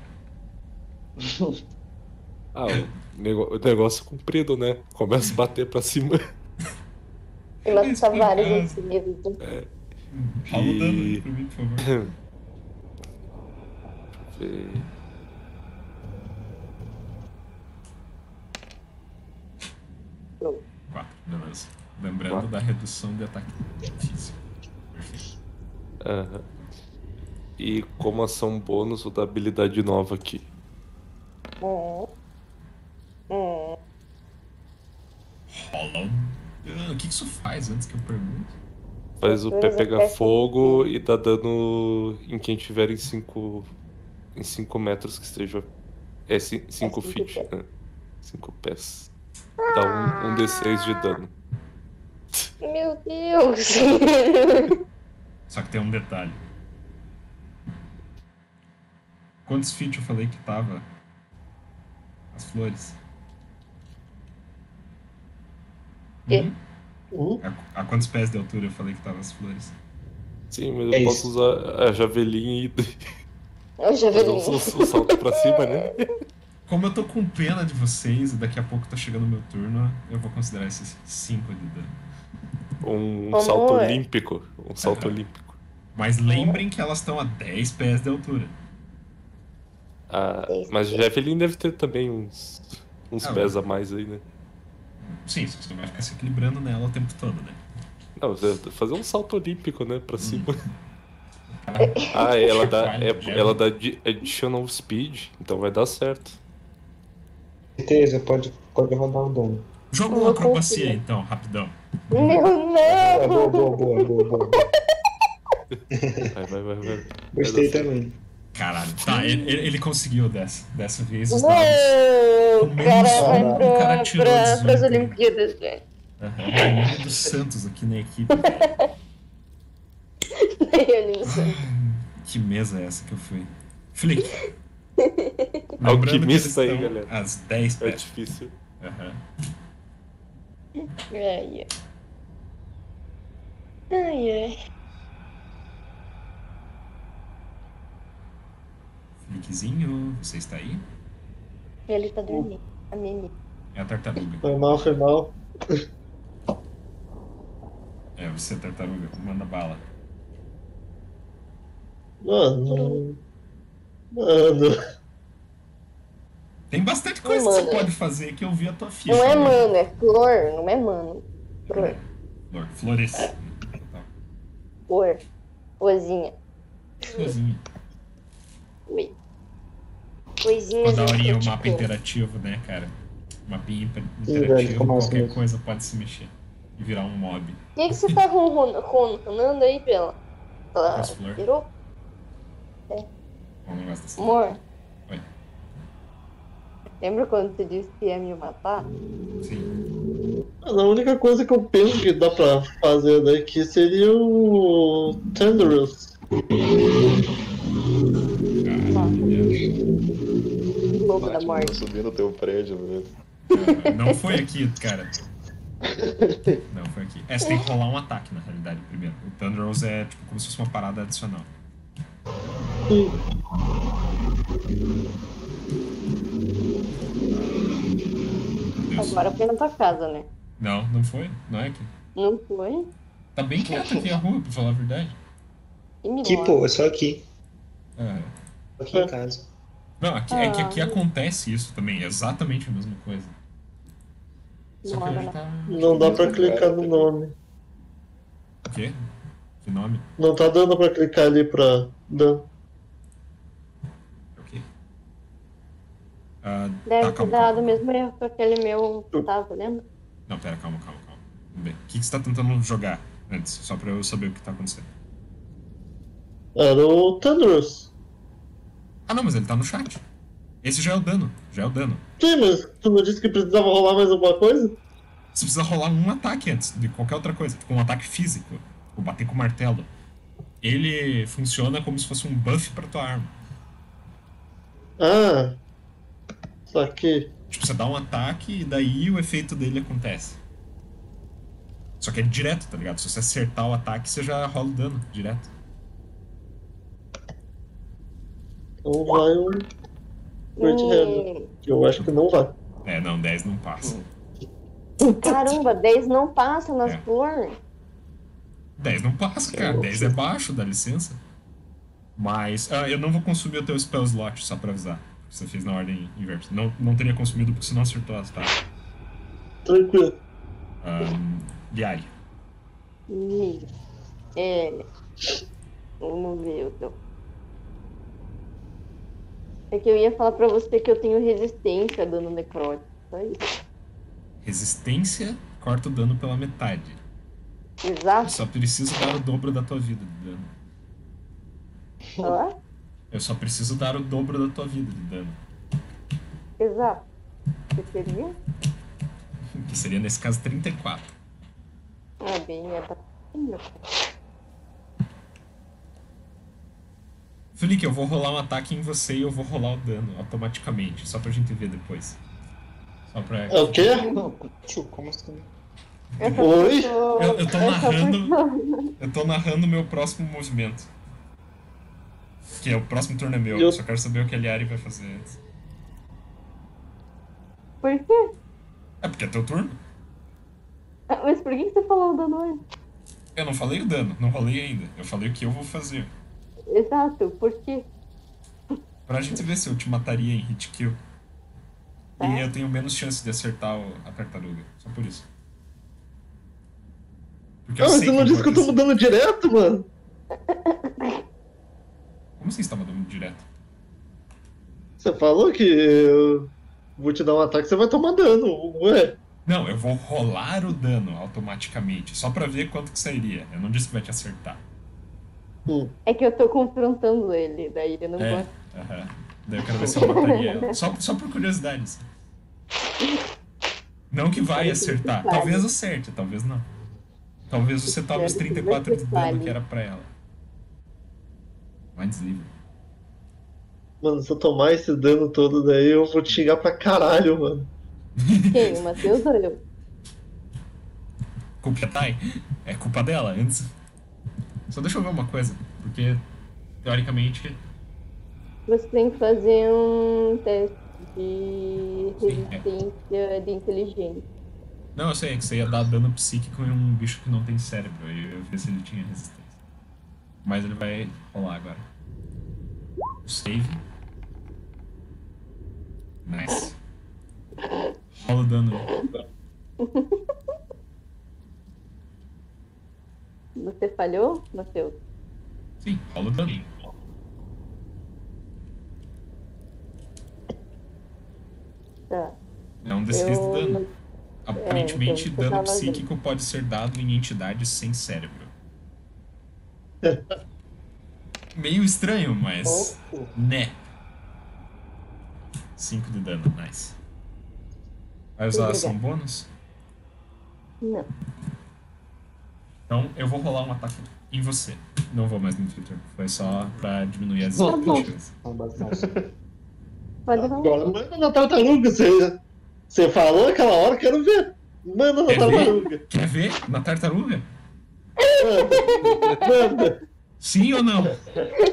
Ah, o, nego- o negócio comprido, né? Começa a bater pra cima.
E lança
Isso, por
vários em seguida.
Rola o dano aí
E-
pra mim, por favor.
Ver.
Quatro, beleza. Lembrando
Quatro.
da redução de ataque físico. Perfeito.
Aham. E como ação bônus, vou dar habilidade nova aqui.
Hum. Hum.
Rola. O que isso faz antes que eu pergunte?
Faz o pé pegar fogo e dá dano em quem tiver em 5 em 5 metros que esteja. É 5
cinco
feet.
pés.
5 pés. Dá um, um D6 de dano.
Meu Deus!
Só que tem um detalhe. Quantos feet eu falei que tava? As flores? Uhum. A, a quantos pés de altura eu falei que tava as flores?
Sim, mas
É
eu posso
isso.
usar a javelin e
já
fazer
vi.
um, um salto pra cima, né?
Como eu tô com pena de vocês e daqui a pouco tá chegando o meu turno, eu vou considerar esses 5 de dano.
Um
Amor.
salto olímpico. Um salto olímpico.
Mas lembrem que elas estão a 10 pés de altura.
Ah, mas
pés.
javelin deve ter também uns, uns
Ah,
pés a mais aí, né?
Sim, você vai ficar se equilibrando nela o tempo todo, né?
Não, você- fazer um salto olímpico, né?
Hum.
Pra cima. Ah, ela dá, é, ela dá di- additional speed, então vai dar certo.
Certeza, pode, pode rodar um dano.
Joga uma acrobacia
conseguir.
então, rapidão.
Meu
Ah, boa,
não!
boa, boa, boa, boa.
Vai, vai, vai, vai.
Gostei também.
Caralho. Tá, ele, ele- conseguiu dessa, dessa vez os dados.
Não! O cara vai
Caralho,
pra,
o cara tirou
pra,
18.
pras Olimpíadas, velho.
Aham, Tem o nome dos Santos aqui na equipe. Que mesa é essa que eu fui? Flick.
Alquimista aí, galera.
Às 10
É
pés.
difícil.
Aham.
Ai, ai. Ai, ai.
Flickzinho, você está aí?
Ele tá dormindo. A Mimi.
É a tartaruga.
Foi mal, foi mal.
É, você é a tartaruga. Manda bala.
Mano. Mano.
Tem bastante coisa que você pode fazer que eu vi a tua ficha.
Não é
né?
mano, é flor, não é mano. Flor.
Flor, flores.
Flor. Florzinha.
Florzinha.
Oi. Coisinha
Pô, da
de
horinha o
tipo,
mapa interativo, né, cara? Mapinha interativo,
assim?
qualquer coisa pode se mexer. E virar um mob.
O que, que você tá ronronando aí, Bela? Ela
As flor.
virou?
Um negócio desse.
Amor.
Oi.
Lembra quando você disse que ia me matar?
Sim.
A única coisa que eu penso que dá pra fazer daqui seria o Thunderous.
Lobo da
Batman
morte.
subir no teu prédio, velho.
Ah, Não foi aqui, cara. Não, foi aqui. É, você tem que rolar um ataque, na realidade, primeiro. O Thunder Rose é tipo como se fosse uma parada adicional.
Agora foi na tua casa, né?
Não, não foi. Não é aqui.
Não foi?
Tá bem quieto aqui a rua, pra falar a verdade.
E dói.
pô, é só aqui.
Ah,
Aqui em casa.
Não, aqui, é que aqui
Ah.
acontece isso também, é exatamente a mesma coisa. Só que tá.
Não dá pra clicar no nome.
O quê? Que nome?
Não tá dando pra clicar ali pra dano.
O quê? Ah,
Deve
tá,
ter
calma,
dado
calma.
o mesmo erro que aquele meu que tava, lembra?
Não, pera, calma, calma, calma. O que, que você tá tentando jogar antes? Só pra eu saber o que tá acontecendo.
Era o Thunderous.
Ah, não, mas ele tá no chat. Esse já é o dano. Já é o dano.
Sim, mas tu não disse que precisava rolar mais alguma coisa?
Você precisa rolar um ataque antes de qualquer outra coisa. Tipo, um ataque físico. Ou bater com o martelo. Ele funciona como se fosse um buff pra tua arma.
Ah. Saquei.
Tipo, você dá um ataque e daí o efeito dele acontece. Só que é direto, tá ligado? Se você acertar o ataque, você já rola o dano direto.
Então vai o Great Hand.
Hum,
Que eu acho que não vai.
É, não, 10 não passa.
caramba, 10 não passa nas
É.
flores.
10 não passa, cara. 10 é baixo, dá licença. Mas ah, eu não vou consumir o teu spell slot, só pra avisar. Você fez na ordem inversa. Não, não teria consumido porque você não acertou as tá?
Tranquilo.
Um, Diário.
É. Vamos ver o teu. É que eu ia falar pra você que eu tenho resistência a dano necrótico. Só isso.
Resistência corta o dano pela metade. Eu
Exato.
só preciso dar o dobro da tua vida de dano.
Ó,
Eu só preciso dar o dobro da tua vida de dano.
exato. Que seria?
Que seria, nesse caso, 34.
Ah, bem, é batalha.
Felipe, eu vou rolar um ataque em você e eu vou rolar o dano automaticamente, só pra gente ver depois. Só pra.
É o quê?
Não, como assim?
Essa
Oi?
Eu, eu tô narrando. Eu tô narrando o meu próximo movimento. Que é o próximo turno é meu.
Eu-
só quero saber o que a Liari vai fazer antes.
Por quê?
É porque é teu turno?
Ah, Mas por que que você falou o dano antes?
Eu não falei o dano, não rolei ainda. Eu falei o que eu vou fazer.
Exato, por quê?
Pra gente ver se eu te mataria em hit kill. E eu tenho menos chance de acertar a tartaruga. Só por isso. Porque
Ah, mas você não disse que eu tô mudando direto, mano?
Como assim você tá mandando direto?
Você falou que eu vou te dar um ataque, você vai tomar dano. Ué,
Não, eu vou rolar o dano automaticamente. Só pra ver quanto que sairia. Eu não disse que vai te acertar.
Hum,
É que eu tô confrontando ele, daí ele não
É.
gosta.
Aham. Daí eu quero ver se eu mataria ela. Só, só por curiosidade. assim. Não que vai acertar. Talvez acerte, talvez não. Talvez você tome os 34 de dano que era pra ela. Mind livre.
mano, se eu tomar esse dano todo daí, eu vou te xingar pra caralho, mano.
Quem? O Matheus ou eu?
Culpa é Thay? É culpa dela antes. Só deixa eu ver uma coisa. Porque, teoricamente,
Você tem que fazer um teste de
Sim, é.
resistência de inteligência.
Não, eu sei, é que você ia dar dano psíquico em um bicho que não tem cérebro. Aí eu ver se ele tinha resistência. Mas ele vai rolar agora. Save. Nice. Rola o dano.
Você falhou, Matheus?
Sim, rola o dano.
Tá.
É um D6 de
Eu-
dano. Aparentemente,
então, eu
dano psíquico pode ser dado em entidades sem cérebro. Meio estranho, mas.
Oh,
Né. 5 de dano, nice. Vai usar ação bônus?
Não.
Então eu vou rolar um ataque em você. Não vou mais no Twitter. Foi só pra diminuir as
Tá
expectativas.
Pode rolar.
Agora manda na tartaruga, você, você falou aquela hora, quero ver. Manda na
Quer ver?
tartaruga.
Quer ver? Na tartaruga?
Manda, manda,
Sim ou não?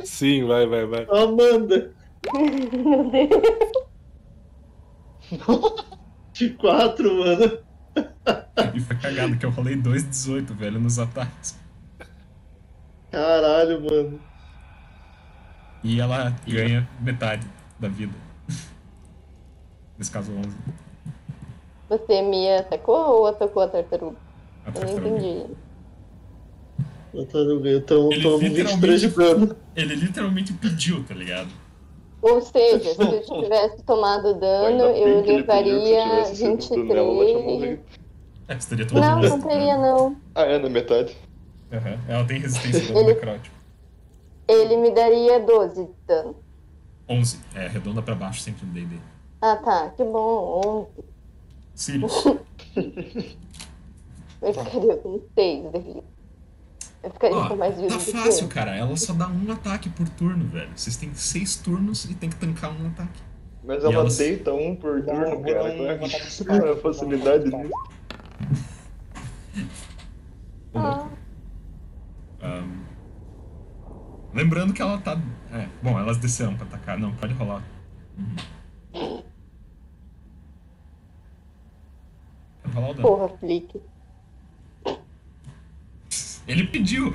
Sim, vai, vai, vai.
ó, manda.
Meu Deus.
De quatro, mano.
E foi cagado que eu rolei 2,18, velho, nos ataques.
Caralho, mano.
E ela ganha metade da vida. Nesse caso, 11.
Você me atacou ou atacou a tartaruga?
A
Eu não
tartaruga.
entendi.
Tartaruga, eu tô
Ele
tomo 23 de dano.
Ele literalmente pediu, tá ligado?
Ou seja, se eu tivesse tomado dano, eu levaria
tivesse sido tudo nela, ela tinha
23.
morrido.
É, você teria tomado
Não, não teria não.
Ah, é, na metade.
Aham. Ela tem resistência ao
Ele-
necrótico.
Ele me daria 12 de dano.
11. É, arredonda pra baixo sempre no D&D.
Ah tá, que bom, 11.
Sirius.
Eu ficaria com 6 de vida. Eu ficaria
Ó,
com mais vida
tá fácil, cara. Ela só dá um ataque por turno, velho. Vocês têm seis turnos e tem que tancar um ataque.
Mas ela
elas-
deita um por turno, cara.
um-
Qual é
um
a facilidade
um
disso?
Louco. Ahn, Lembrando que ela tá. É, bom, elas desceram pra atacar. Não, pode rolar. Uhum. Pode rolar o dano.
Porra, Flick.
Ele pediu.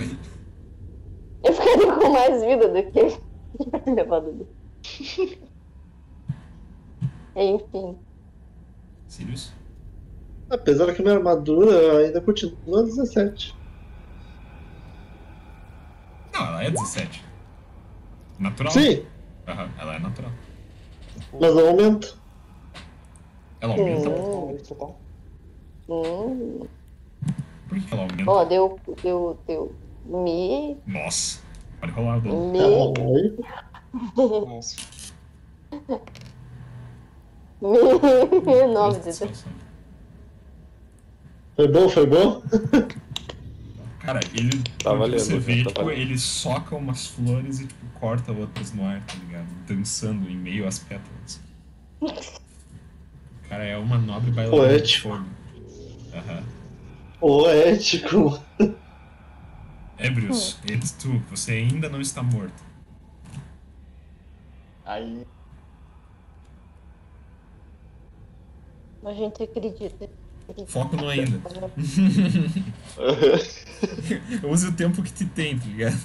Eu ficaria com mais vida do que levado dano. Enfim.
Sirius.
Apesar que minha armadura ainda continua 17.
Não, ela é 17. Natural.
Sim,
Aham, ela é natural.
mas não aumenta.
Ela aumenta.
Hum.
Então,
Hum.
Por que ela aumenta?
Ó, deu, deu, deu. Me.
Nossa, pode rolar o dano.
Me.
Caralho.
Nossa.
Me. Nove de
Foi bom, foi bom?
Cara, ele.
Tá valendo,
você
né?
vê,
Tá
tipo,
valendo.
ele soca umas flores e tipo, corta outras no ar, tá ligado? Dançando em meio às pétalas. Cara, é uma nobre bailarina de fogo. Aham.
Poético.
Ébrios, eles tu, você ainda não está morto.
Aí.
A gente acredita.
Foco no ainda. Use o tempo que te tem, tá ligado?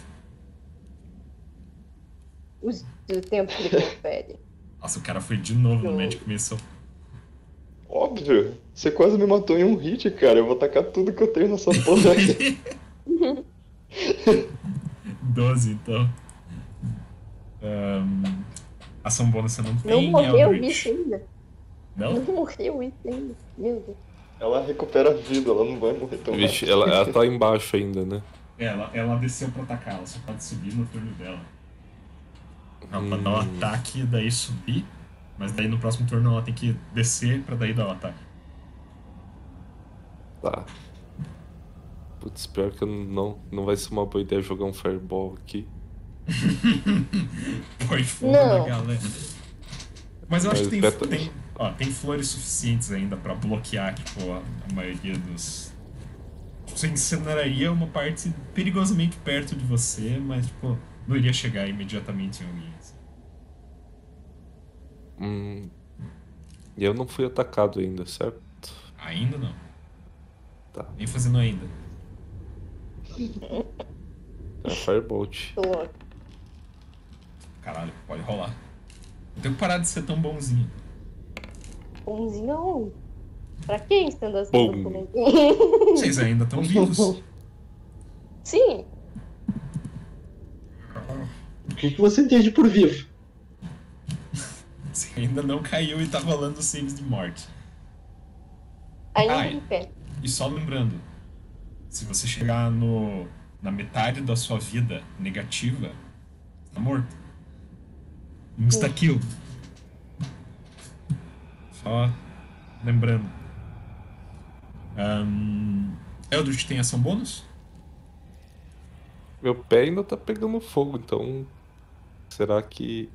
Use o tempo que ele confere.
Nossa, o cara foi de novo no médico começou.
Óbvio. Você quase me matou em um hit, cara. Eu vou tacar tudo que eu tenho nessa porra aí.
12, então. Ahn, ação bônus você não
Não
tem,
morreu
Eldritch.
isso ainda.
Não?
Não morreu isso ainda. Meu Deus.
Ela recupera a vida, ela não vai morrer tão
Vixe, ela, ela tá embaixo ainda, né?
É, ela, ela desceu pra atacar, ela só pode subir no turno dela. Ela pode dar o
Hum.
ataque e daí subir, mas daí no próximo turno ela tem que descer pra daí dar o ataque.
Tá. Putz, pior que eu não, não vai ser uma boa ideia jogar um fireball aqui.
Põe fogo
Não.
na galera. Mas eu acho
Mas
que tem,
beta-
tem, ó, tem flores suficientes ainda pra bloquear, tipo, a, a maioria dos. Você incineraria uma parte perigosamente perto de você, mas, tipo, não iria chegar imediatamente em alguém.
Hum. E eu não fui atacado ainda, certo?
Ainda não.
Tá.
Nem fazendo ainda.
É Firebolt.
Tô louco.
Caralho, pode rolar. Eu tenho que parar de ser tão bonzinho.
Bonzinho aonde? Pra quem sendo assim?
Bom.
Vocês ainda estão vivos.
Sim.
O que, que você entende por vivo?
Você ainda não caiu e tá rolando saves de morte.
Ainda
Ai.
em pé.
E só lembrando, se você chegar no na metade da sua vida negativa, você tá morto. Insta kill. Só lembrando. Um, Eldritch tem ação bônus?
Meu pé ainda tá pegando fogo, então. Será que.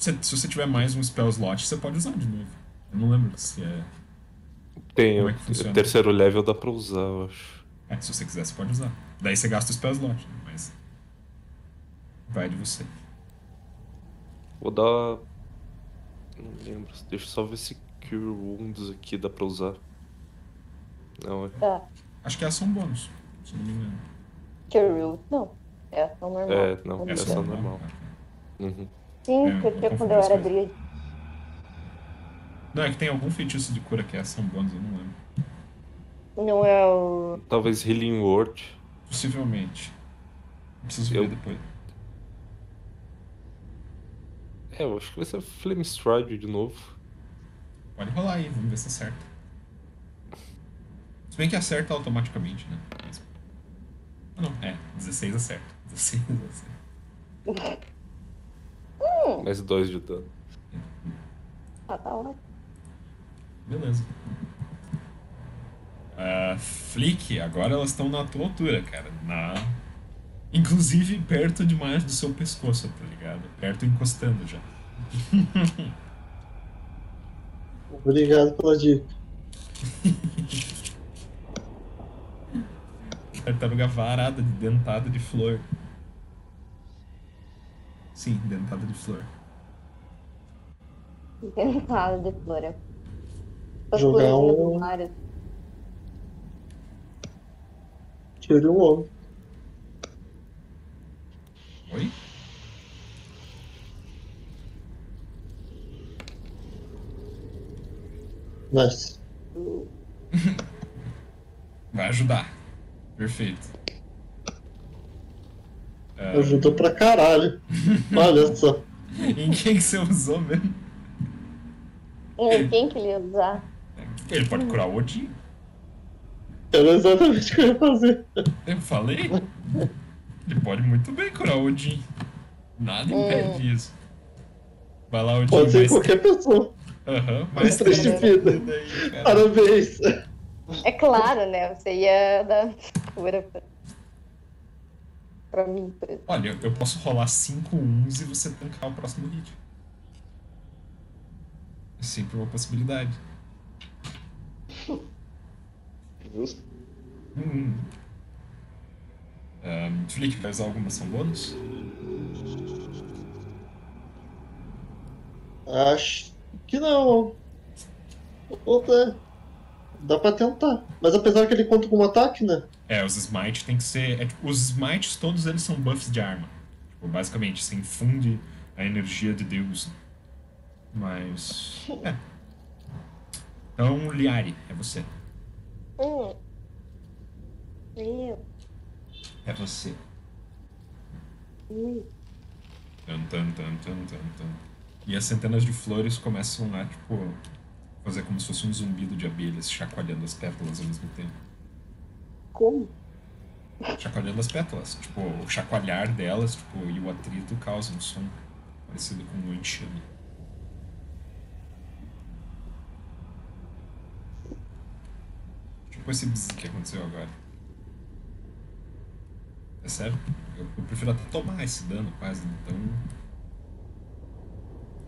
Se, se você tiver mais um spell slot, você pode usar de novo. Eu não lembro se é.
Tem,
Como
o
é funciona?
terceiro level dá pra usar, eu acho.
É, se você quiser, você pode usar. Daí você gasta o spell slot, né? mas. Vai de você.
Vou dar. Não lembro. Deixa eu só ver se Cure Wounds aqui dá pra usar. Não, é.
Tá.
Acho que é ação bônus, se não me engano.
Cure Não. É ação normal.
É, não,
Quando
é ação normal. Uhum.
Sim,
É,
porque
eu
quando eu era
confundo as
druid.
Não, é que tem algum feitiço de cura que é ação bônus, eu não lembro.
Não é o.
Talvez Healing Word.
Possivelmente. Preciso
Eu-
ver depois.
É, eu acho que vai ser Flame Stride de novo.
Pode rolar aí, vamos ver se acerta. Se bem que acerta automaticamente, né? Mas- Ah, não, é, 16 acerta. 16 acerta.
Mais dois de dano.
Ah, tá ótimo.
Beleza. Ah, Flick, agora elas estão na tua altura, cara. Na... Inclusive perto demais do seu pescoço, tá ligado? Perto encostando já.
Obrigado pela dica.
Tartaruga varada de dentada de flor. Sim, dentada de flor.
Tentado de flora. As
Jogar um-. Tire um homem.
Oi?
Nice.
Vai ajudar. Perfeito. Ah,
Ajudou pra caralho. Olha só.
em quem que você usou mesmo?
Em quem que ele ia usar?
Ele pode curar o Odin.
Era exatamente o que eu ia fazer.
Eu falei? Ele pode muito bem curar o Odin. Nada impede isso. Vai lá, Odin.
Pode ser
mais-
qualquer pessoa.
Aham, mais
três de vida. Parabéns.
É claro, né? Você ia dar cura pra, pra.
Olha, eu posso rolar 5 uns e você tancar o próximo hit. É sempre uma possibilidade.
Justo.
Hum. Um, Flick, vai usar alguma ação bônus?
Acho que não. Outra. Dá pra tentar. Mas apesar que ele conta com um ataque, né?
É, os smite tem que ser. é, tipo, os smites todos eles são buffs de arma. Tipo, basicamente, você infunde a energia de Deus. Mas. É. Então, Liari, é você.
Hum. Eu.
É você.
Hum.
Tan, tan, tan, tan, tan, tan. E as centenas de flores começam a, tipo, fazer como se fosse um zumbido de abelhas chacoalhando as pétalas ao mesmo tempo.
Como?
Chacoalhando as pétalas. Tipo, o chacoalhar delas tipo, e o atrito causam um som parecido com um enxame. Tipo esse bzz que aconteceu agora. É sério? Eu, eu prefiro até tomar esse dano quase, então.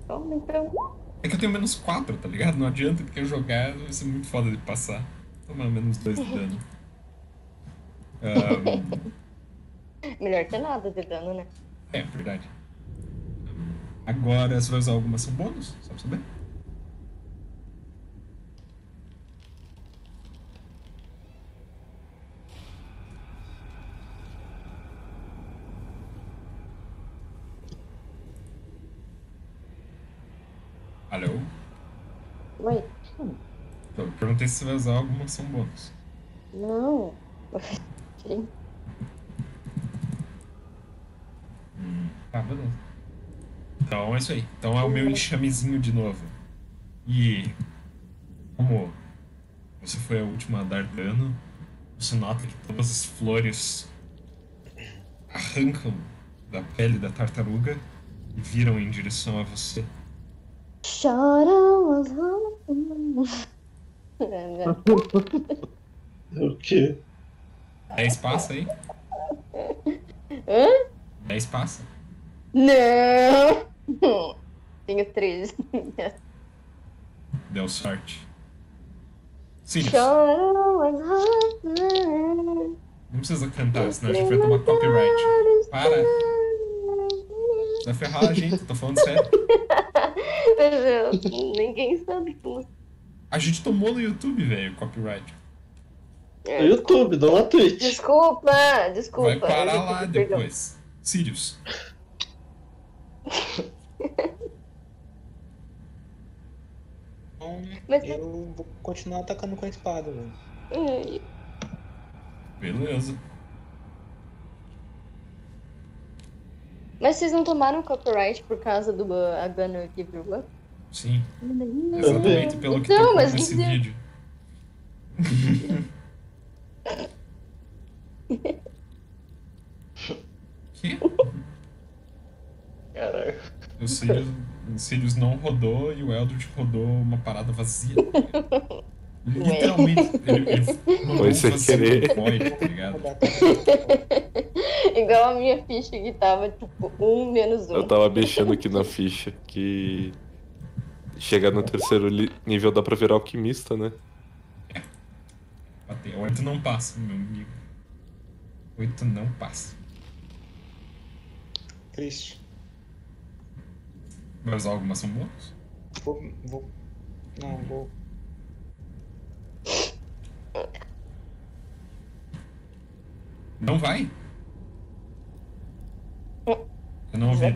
Toma, então.
É que eu tenho menos 4, tá ligado? Não adianta, porque eu jogar vai ser muito foda de passar. Tomar menos 2 de dano. Ahn,
Melhor que nada de dano, né?
é, verdade. Agora você vai usar alguma ação bônus? Só pra saber? Alô?
Oi.
Eu perguntei se você vai usar alguma ação bônus.
Não.
Hum, tá, beleza. Então é isso aí. Então é o meu enxamezinho de novo. E como você foi a última a dar dano, você nota que todas as flores arrancam da pele da tartaruga e viram em direção a você.
Choram as.
O quê?
10 passa aí?
Hã?
10 passa?
Não! Tenho 13.
Deu sorte. Sirius, não precisa cantar, senão a gente vai tomar copyright. Para. Vai ferrar a gente, tô falando sério.
Ninguém sabe como.
A gente tomou no YouTube, velho, copyright.
No YouTube, não na Twitch.
Desculpa, desculpa.
Vai parar lá
perdão.
depois. Sirius.
Então,
Mas-
eu vou continuar atacando com a espada, velho.
Beleza.
Mas vocês não tomaram copyright por causa do uh, A Gunner Give You Up?
Sim, exatamente pelo que
Então,
tocou
mas
nesse vídeo. que?
Caralho.
O Sirius, o Sirius não rodou e o Eldritch rodou uma parada vazia. Literalmente, ele, ele mandou
Foi
um
sem querer.
void, tá ligado?
Igual a minha ficha que tava tipo 1 menos 1.
Eu tava mexendo aqui na ficha que. Chegar no terceiro nível dá pra virar alquimista, né?
Bateu. Oito não passa, meu amigo. Oito não passa.
Triste.
Vai usar alguma ação bônus?
Vou. vou... Não, vou.
Não vai? Eu não ouvi.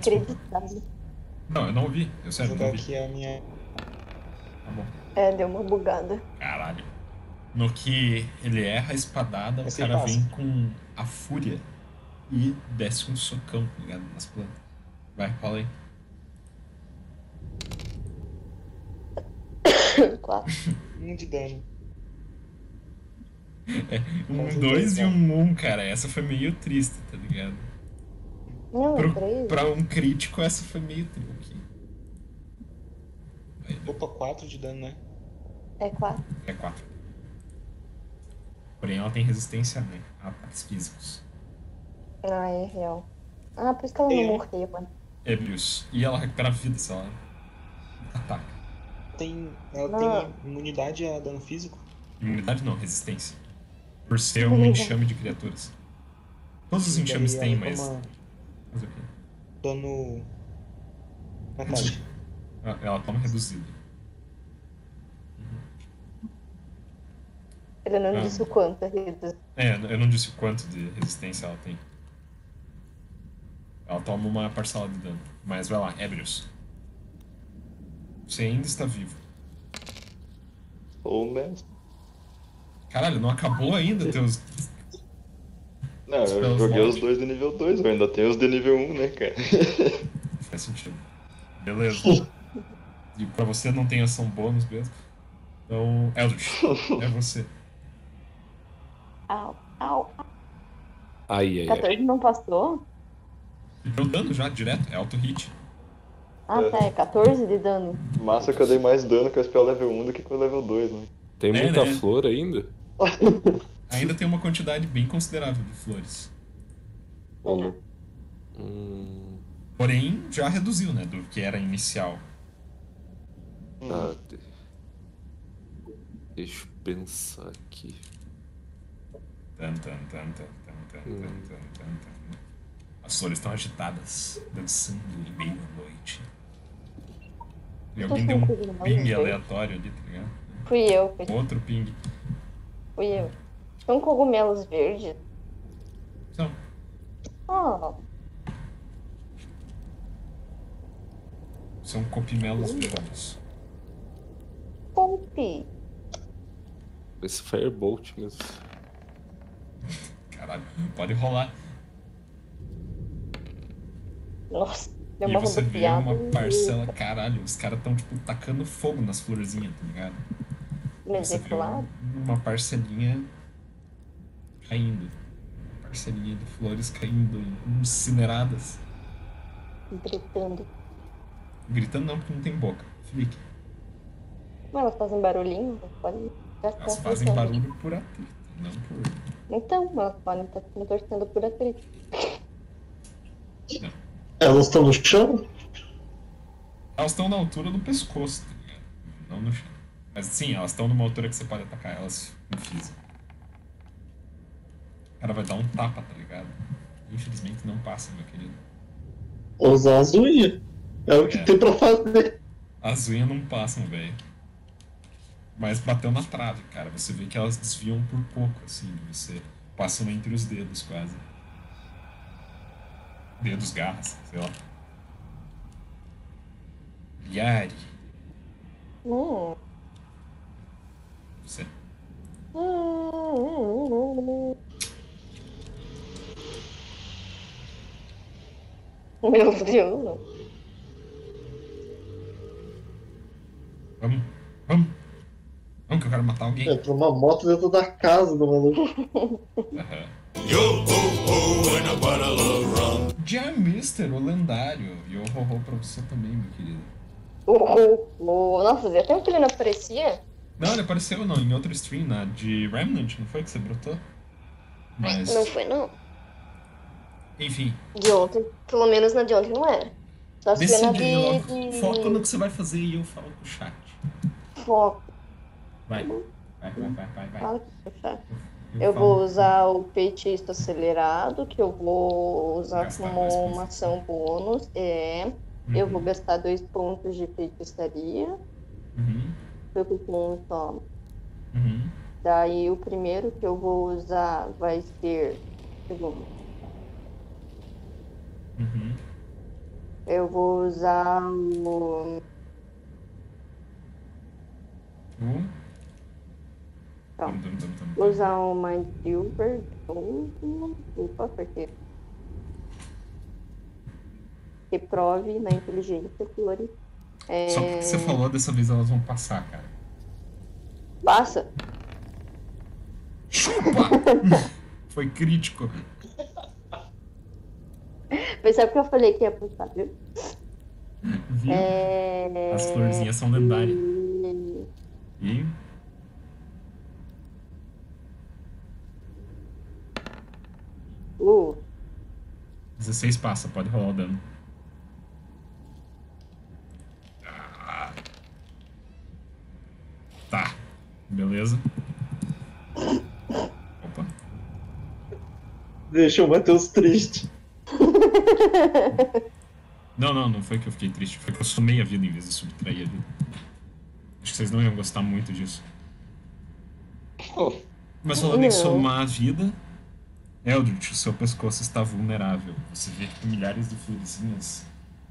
Não, eu não ouvi. Eu
Vou
sério, não
jogar
ouvi.
aqui a minha.
Tá bom.
É, deu uma bugada.
Caralho. No que ele erra a espadada, o cara
passa.
vem com a fúria e desce um socão, tá ligado? Nas plantas. Vai, fala aí.
4.
Um de dano.
Um 2 e um 1, um, cara. Essa foi meio triste, tá ligado?
Não, é
Pro,
pra
um crítico, essa foi meio triste.
Opa, 4 de dano, né?
É quatro.
É 4. Porém, ela tem resistência né, a ataques físicos.
Ah, é real. Ah, por isso que ela não
É.
morreu, mano.
Ebrius. E ela recupera a vida se ela ataca.
Tem, ela
Não.
tem imunidade a dano físico?
Imunidade não, resistência. Por ser um enxame de criaturas. Todos os enxames têm, mas.
toma
mas o quê?
dano. Metade.
Ela- Ela toma reduzido.
Ele não
Ah.
disse o quanto é reduzido.
É, eu não disse o quanto de resistência ela tem. Ela toma uma parcela de dano. Mas vai lá, Ebrius. Você ainda está vivo.
Ou mestre.
Caralho, não acabou ainda teus.
Não, eu joguei os dois de nível 2, eu ainda tenho os de nível 1, né, cara?
Faz sentido. Beleza. E pra você não tem ação bônus mesmo. Então, Eldritch, é você.
Au, au.
Ai, ai.
14 não passou?
Deu dano já, direto. É auto hit.
Ah,
É.
tá. É 14 de dano.
Massa que eu dei mais dano com a spell level 1 do que com o level 2, né?
Tem
É,
muita
né?
flor ainda?
Ainda tem uma quantidade bem considerável de flores.
Uhum.
Hum,
Porém, já reduziu, né? Do que era inicial.
tá. de- Deixa eu pensar aqui.
As flores estão agitadas, dançando em meio à noite. E alguém deu um ping aleatório ali, tá ligado?
Fui eu, fui,
Outro ping.
fui eu. São cogumelos verdes?
Então,
Ah,
são copimelos verdes.
pompe.
Esse Firebolt mesmo.
Caralho, pode rolar.
Nossa, deu
E
uma
você vê uma parcela, caralho, os caras estão, tipo, tacando fogo nas florzinhas, tá ligado?
Mas é claro.
uma parcelinha caindo. Uma parcelinha de flores caindo, incineradas.
Gritando.
Gritando não, porque não tem boca. Flick.
Mas elas fazem barulhinho, pode
Elas
tá
fazem barulho por atrito, não por.
Então, elas podem estar se contorcendo por atrito.
Elas estão no chão?
Elas estão na altura do pescoço, tá ligado? Não no chão. Mas sim, elas estão numa altura que você pode atacar elas com físico. O cara vai dar um tapa, tá ligado? Infelizmente não passa, meu querido.
Usar as unhas. É o que
É.
tem pra fazer.
As unhas não passam, velho. Mas bateu na trave, cara. Você vê que elas desviam por pouco, assim. Você passam entre os dedos, quase. Dedos, garras, sei lá. Yari,
Hum.
você.
Meu Deus,
vamos. Vamos que eu quero matar alguém.
Entrou uma moto dentro da casa do maluco.
Aham. Jam Mister, o lendário. E eu ho pra você também, meu querido.
Oh, oh, oh. Nossa, fazia tempo que ele não aparecia.
Não, ele apareceu não, em outra stream, na de Remnant, não foi que você brotou? Mas,
Não foi, não.
enfim,
De ontem. Pelo menos na de ontem não era. Só
decidi
de...
Foca no que você vai fazer e eu falo com o chat.
Foco.
Vai, vai, vai, vai, vai, vai.
Fala o chat.
Eu,
Eu vou usar o peitista acelerado, que eu vou usar
Gastar
como uma ação bônus. É. Eu
Uhum,
vou gastar dois pontos de feitiçaria.
Uhum,
Foi com um
uhum,
Daí o primeiro que eu vou usar vai ser. Segundo.
uhum.
Eu vou usar o.
Um. Tum,
Vou usar o Mind Silver. Opa, porque. Que prove na inteligência, Flori. É...
Só porque você falou, dessa vez elas vão passar, cara.
Passa.
Chupa! Foi crítico.
O que eu falei que ia apontar, viu?
Viu?
É...
As florzinhas são lendárias. E.
Uh,
16 passa, pode rolar o dano. Ah. Tá. Beleza. Opa.
Deixa o Matheus triste.
Não, não, não foi que eu fiquei triste. Foi que eu somei a vida em vez de subtrair a vida. Acho que vocês não iam gostar muito disso.
Oh,
Mas falando em
Não.
somar a vida, Eldritch, o seu pescoço está vulnerável. Você vê tipo, milhares de florzinhas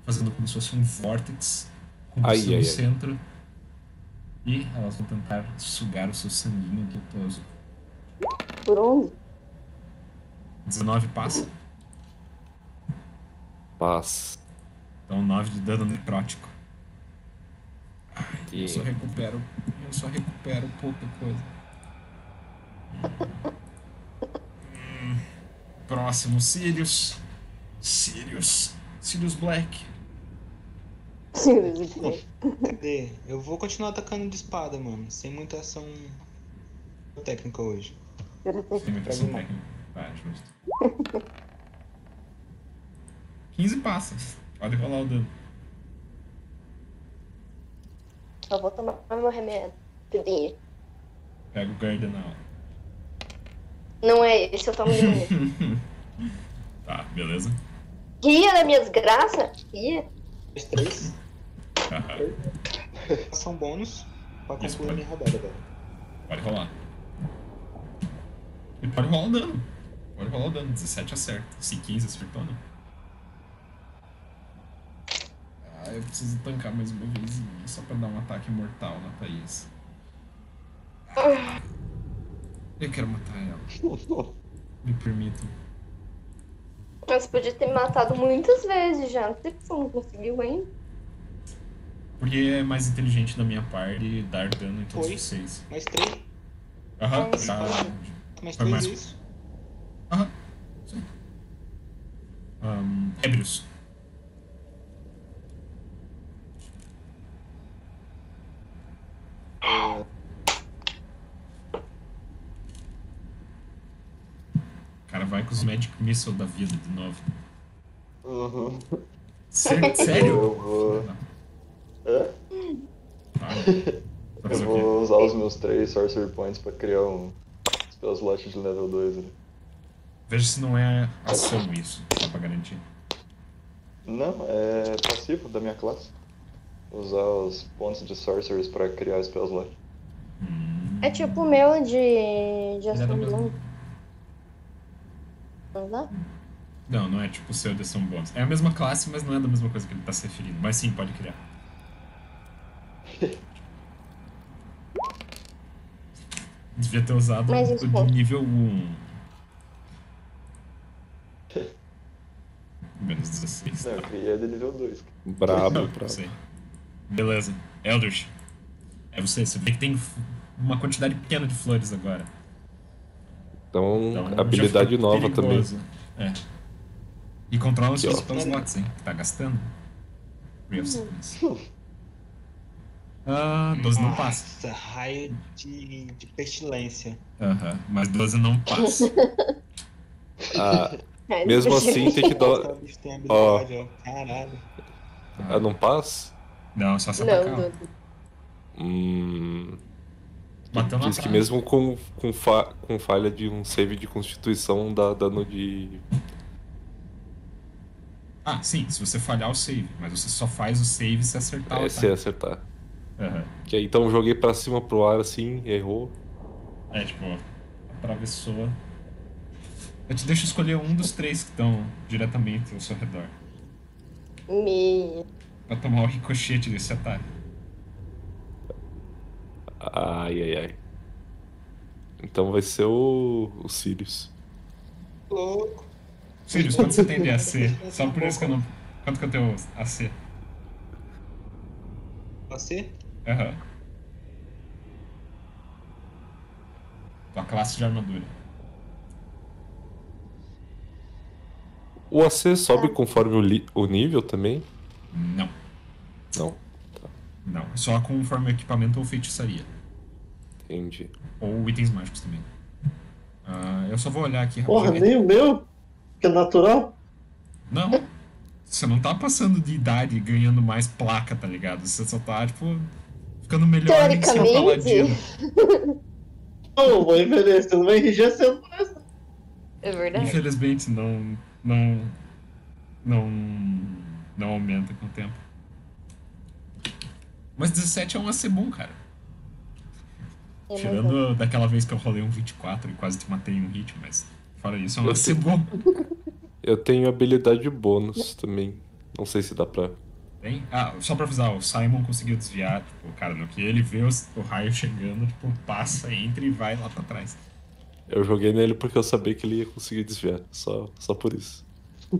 fazendo como se fosse um vórtex com
Ai,
você
ai,
no
ai.
centro. E elas vão tentar sugar o seu sanguinho gostoso.
por onde?
19 passa.
Paz.
Então 9 de dano necrótico. Ai,
E-
eu só recupero. Eu só recupero pouca coisa. Próximo, Sirius. Sirius. Sirius Black.
Cadê? Eu vou continuar atacando de espada, mano. Sem muita ação técnica hoje.
Tem muita ação técnica. Tá, justo. 15 passas. Pode rolar o dano.
Só vou tomar meu remédio.
Pega o Gardenal.
Não é esse, eu tomo de manhã.
Tá, beleza.
Ria da minha desgraça? Ria.
Mais três. Ação bônus pra
Isso,
concluir
pode.
minha rodada, velho.
Pode rolar. E pode rolar o dano. Pode rolar o dano. 17 acerta. Se 15 acertou, não. Ah, eu preciso tancar mais uma vez só pra dar um ataque mortal na Thaís. Eu quero matar ela. Me permitam.
Mas podia ter me matado muitas vezes já. Não sei porque você não conseguiu ainda.
Porque é mais inteligente da minha parte dar dano em todos
Foi.
vocês.
Mais três.
Aham,
Mas-
tá.
Mais três
mais-
isso.
Aham. Sim. Um, Ebrius. O cara vai com os Magic Missile da vida de novo.
Uhum.
Sé- Sério?
Eu vou. É?
Tá.
Eu vou usar os meus três Sorcery Points pra criar um Spell Slot de level 2 ali.
Veja se não é ação isso, só pra garantir.
Não, é passivo da minha classe. Usar os pontos de Sorceries pra criar Spell Slot.
Hum.
É tipo o meu de, de
é
ação. Não dá?
Não, não é tipo o seu de ação bônus. É a mesma classe, mas não é da mesma coisa que ele tá se referindo. Mas sim, pode criar. Devia ter usado
Mas
o
isso,
de
pô.
nível 1. Menos 16.
Não, eu criei de nível 2.
Brabo,
Não,
brabo.
sei. Beleza. Eldritch. É você. Você vê que tem uma quantidade pequena de flores agora.
Então,
Então,
habilidade nova também.
É. E controla os seus slots, hein? Que tá gastando. Sickness. Ah, 12 não passa.
Nossa, raio de, de pestilência.
Aham, mas 12 não passa.
Ah,
É,
mesmo assim, tem que dar.
bicho tem habilidade, ó. Caralho.
Ah, não passa?
Não, só se
Não,
atacar.
não.
Hum.
Bateu na
Diz que mesmo com, com, fa- com falha de um save de constituição dá dano de.
Ah, sim, se você falhar o save. Mas você só faz o save se acertar o
É, se
ataque.
acertar.
Aham.
Que aí, então joguei pra cima pro ar assim, errou.
É, tipo, atravessou. Eu te deixo escolher um dos três que estão diretamente ao seu redor.
Me...
Pra tomar o ricochete desse ataque.
Ai, ai, ai. Então vai ser o, o Sirius.
Louco.
Sirius, quanto você tem de AC? Só por isso que eu não. Quanto que eu tenho AC?
Você?
Aham. Tua classe de armadura.
O AC sobe conforme o, li- o nível também?
Não,
Não.
não. Só conforme equipamento ou feitiçaria.
Entendi.
Ou itens mágicos também. Ah, eu só vou olhar aqui
Porra,
rapidamente.
nem o meu, que é natural.
Não. Você não tá passando de idade e ganhando mais placa, tá ligado? Você só tá, tipo, ficando melhor um
Teoricamente.
paladino.
Não, vou envelhecer, não vai enrijecendo mais.
É verdade.
Infelizmente não. não. não. não aumenta com o tempo. Mas 17 é um AC bom, cara.
É.
Tirando daquela vez que eu rolei um 24 e quase te matei em um hit, mas fora isso é um
sei.
bom.
Eu tenho habilidade bônus também. Não sei se dá pra.
Tem? Ah, só pra avisar, o Simon conseguiu desviar, tipo, cara, no que ele vê os- o raio chegando, tipo, passa, entra e vai lá pra trás.
Eu joguei nele porque eu sabia que ele ia conseguir desviar. Só, só por isso.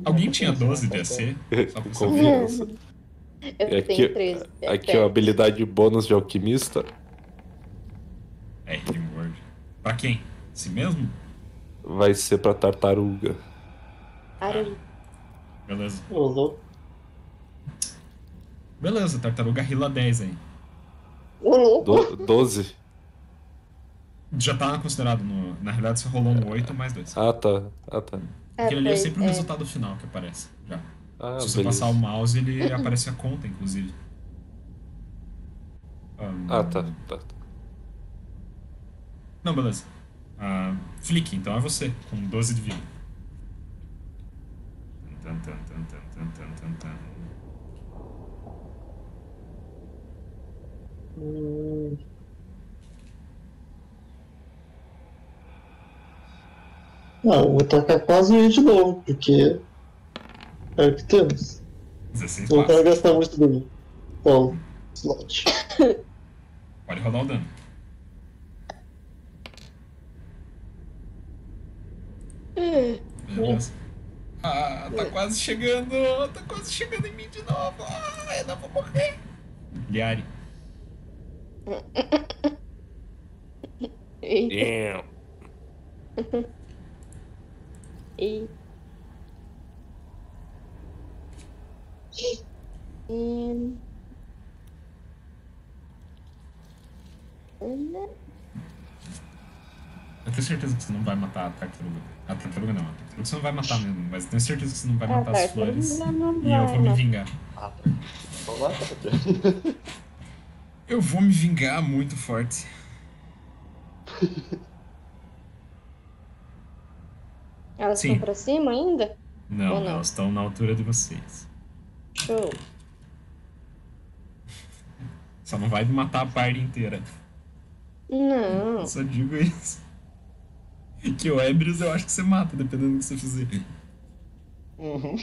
Alguém tinha 12 de AC? Só saber.
confiança.
Eu
aqui,
tenho 13.
aqui ó, habilidade bônus de alquimista.
É, Rimward. Pra quem? Si mesmo?
Vai ser pra tartaruga.
Arulho.
Beleza.
Ô, louco.
Beleza, tartaruga rila 10 aí.
O louco.
Do, 12?
Já tá considerado no. Na realidade, você rolou um 8 mais 2.
Ah, tá. Ah, tá.
Aquele ali é sempre o
é.
resultado final que aparece. Já.
Ah,
Se você
beleza.
passar o mouse, ele aparece a conta, inclusive. Ahn,
Ah, tá, tá. tá.
Não, beleza. Ah, Flick, então é você, com 12 de vida. Tan, tan, tan, tan, tan,
tacar quase de novo, porque é o que temos.
16
Não quero gastar muito do Paulo slot.
Pode rodar o dano. Ah, tá quase chegando. Tá quase chegando em mim de novo. Ah, eu não vou morrer. Liari.
Eita.
Damn.
E...
Eu tenho certeza que você não vai matar a tartaruga. A tartaruga não, a tartaruga você não vai matar mesmo, mas eu tenho certeza que você não vai
A
matar as flores. E eu vou me vingar.
Ah, tá.
Eu vou me vingar muito forte.
Elas
Sim.
estão pra cima ainda?
Não,
não?
elas estão na altura de vocês.
Show.
Só não vai matar a party inteira.
Não.
Eu só digo isso. Que o Ebrius eu acho que você mata, dependendo do que você fizer.
Uhum.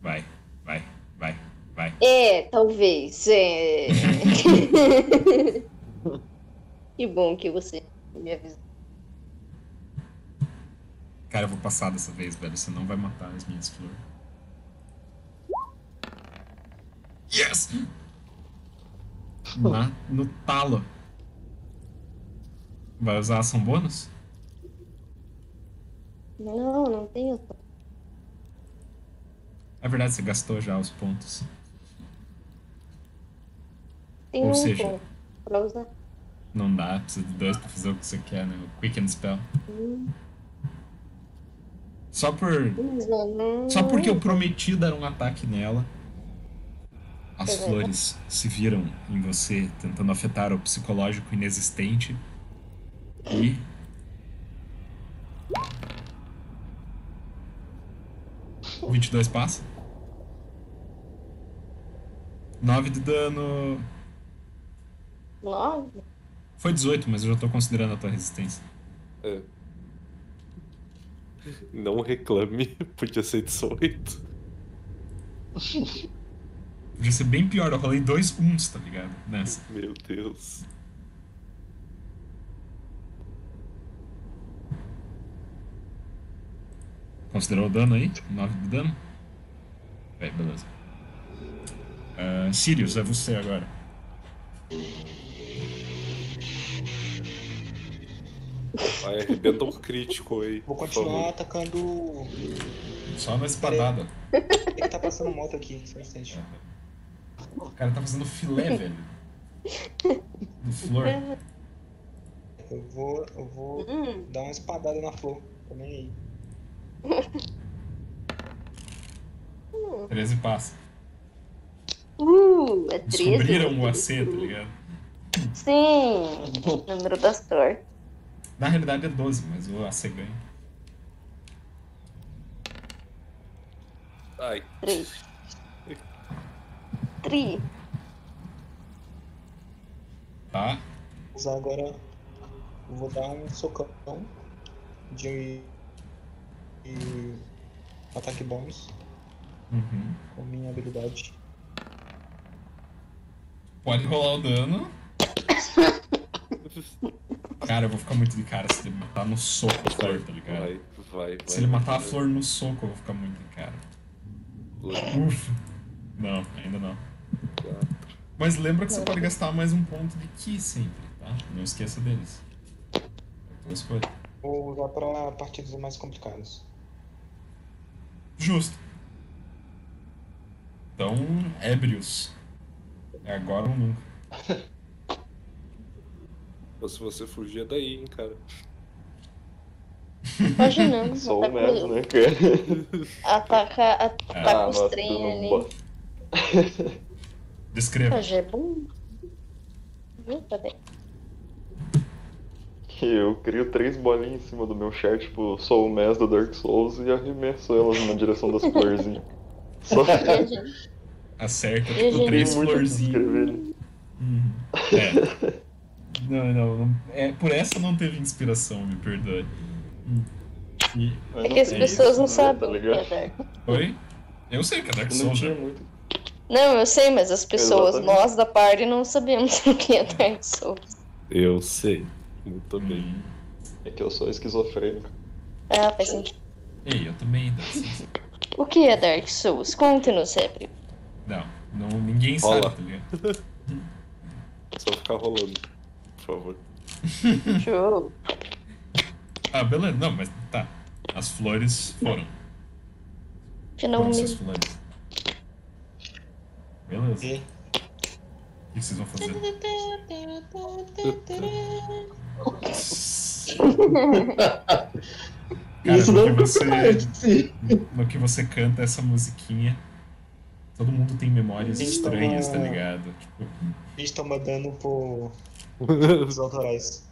Vai, vai, vai, vai.
É, talvez. É. que bom que você me avisou.
Cara, eu vou passar dessa vez, velho. Você não vai matar as minhas flores. Yes! Na, no talo. Vai usar ação bônus?
Não, não tenho.
É verdade, você gastou já os pontos.
Tem
Ou
um
seja-
ponto pra usar.
Não dá, precisa de dois pra fazer o que você quer, né? O Quick and Spell.
Hum,
Só por. Só porque eu prometi dar um ataque nela. As
É
flores se viram em você, tentando afetar o psicológico inexistente. E. O 22 passa. 9 de dano.
Nove?
Foi 18, mas eu já tô considerando a tua resistência.
É. Não reclame, podia ser 18.
Podia ser bem pior, eu rolei dois uns, tá ligado? Nessa.
Meu Deus.
Considerou o dano aí? 9 de dano? É, beleza. Ah, Sirius, é você agora.
Vai, arrebenta um crítico aí.
Vou continuar atacando.
Só na espadada.
que tá passando moto aqui? Só um instante.
O cara tá fazendo filé, velho. Do flor.
Eu vou. Eu vou
Hum,
dar uma espadada na flor. Também aí.
13 passa.
uh, é 13.
Descobriram o AC, tá ligado?
Sim, número da sorte.
Na realidade é 12, mas o AC ganha.
Ai,
3. 3.
Tá?
Vou usar agora. Vou dar um socão de. De ataque bônus
Uhum.
com minha habilidade.
Pode rolar o dano. Cara, eu vou ficar muito de cara se ele matar no soco a flor, tá ligado?
vai, vai, vai.
Se ele matar a flor no soco, eu vou ficar muito de cara. Ufa. Não, ainda não. Mas lembra que você pode gastar mais um ponto de ki sempre, tá? Não esqueça deles.
Vou usar pra partidas mais complicadas.
Justo. Então, ébrios. É agora ou nunca.
Ou se você fugir é daí, hein, cara.
Não.
Sou o mesmo, né, cara?
ataca, ataca
Ah,
os trem ali.
bo-
Descreva.
Já é bom. Viu? Tá
Eu crio três bolinhas em cima do meu char, tipo, sou o mestre do Dark Souls e arremesso elas na direção das florzinhas. Só
Acerta, tipo, três florzinhas. Uhum. É. Não, não, não. É, por essa não teve inspiração, me perdoe. Hum. E-
É que as pessoas não
isso, né,
sabem
tá
o que
ligado?
é Dark.
Oi? Eu sei que é Dark
não
Souls,
tinha
né?
muito.
Não, eu sei, mas as pessoas,
Exatamente.
nós da party, não sabemos o que é Dark Souls.
Eu sei. Muito bem.
Hum.
É que eu sou esquizofrênico.
Ah, faz sentido.
Ei, eu também. Dark Souls.
O que é Dark Souls? Conte-nos, sempre.
Não, não, ninguém
Rola.
sabe, tá ligado?
Só ficar rolando, por favor.
Show.
Ah, beleza. Não, mas tá. As flores foram. Foram essas
Finalmente.
flores. Beleza.
E
O que vocês vão fazer? Cara,
Isso
no
não
que
é
você, no que você canta essa musiquinha, todo mundo tem memórias
Gente,
estranhas, tá
toma-
ligado? Tipo,
a gente toma dano por os autorais.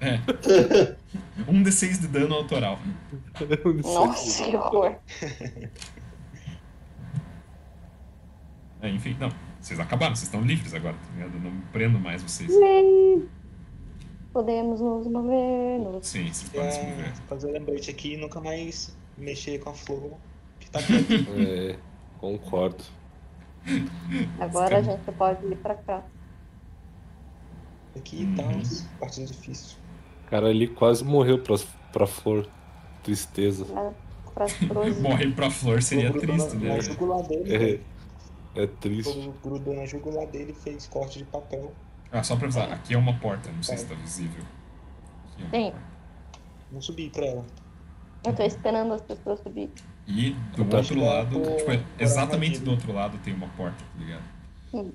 é. Um D6 de dano autoral.
Nossa, que horror.
É, enfim, não. Vocês acabaram, vocês estão livres agora, tá ligado? Eu não prendo mais vocês.
Podemos nos mover. Nos...
Sim, vocês podem se
É,
mover.
fazer lembrete aqui e nunca mais mexer com a flor que tá aqui.
É, concordo.
Agora a gente pode ir pra cá.
Aqui tá uns partidas difíceis.
Cara, ele quase morreu pra, pra flor. Tristeza.
Pra, flores.
Morrer pra flor seria triste,
na,
né?
na dele,
É,
velho.
é triste.
Grudou- Grudou na jugular dele e fez corte de papel.
Ah, só pra avisar, aqui é uma porta, não sei se tá visível. É
Sim.
porta.
Vamos subir pra ela.
Eu tô esperando as pessoas subir.
E do
Tá.
outro lado, tipo,
por
exatamente do outro lado tem uma porta, tá ligado?
Hum.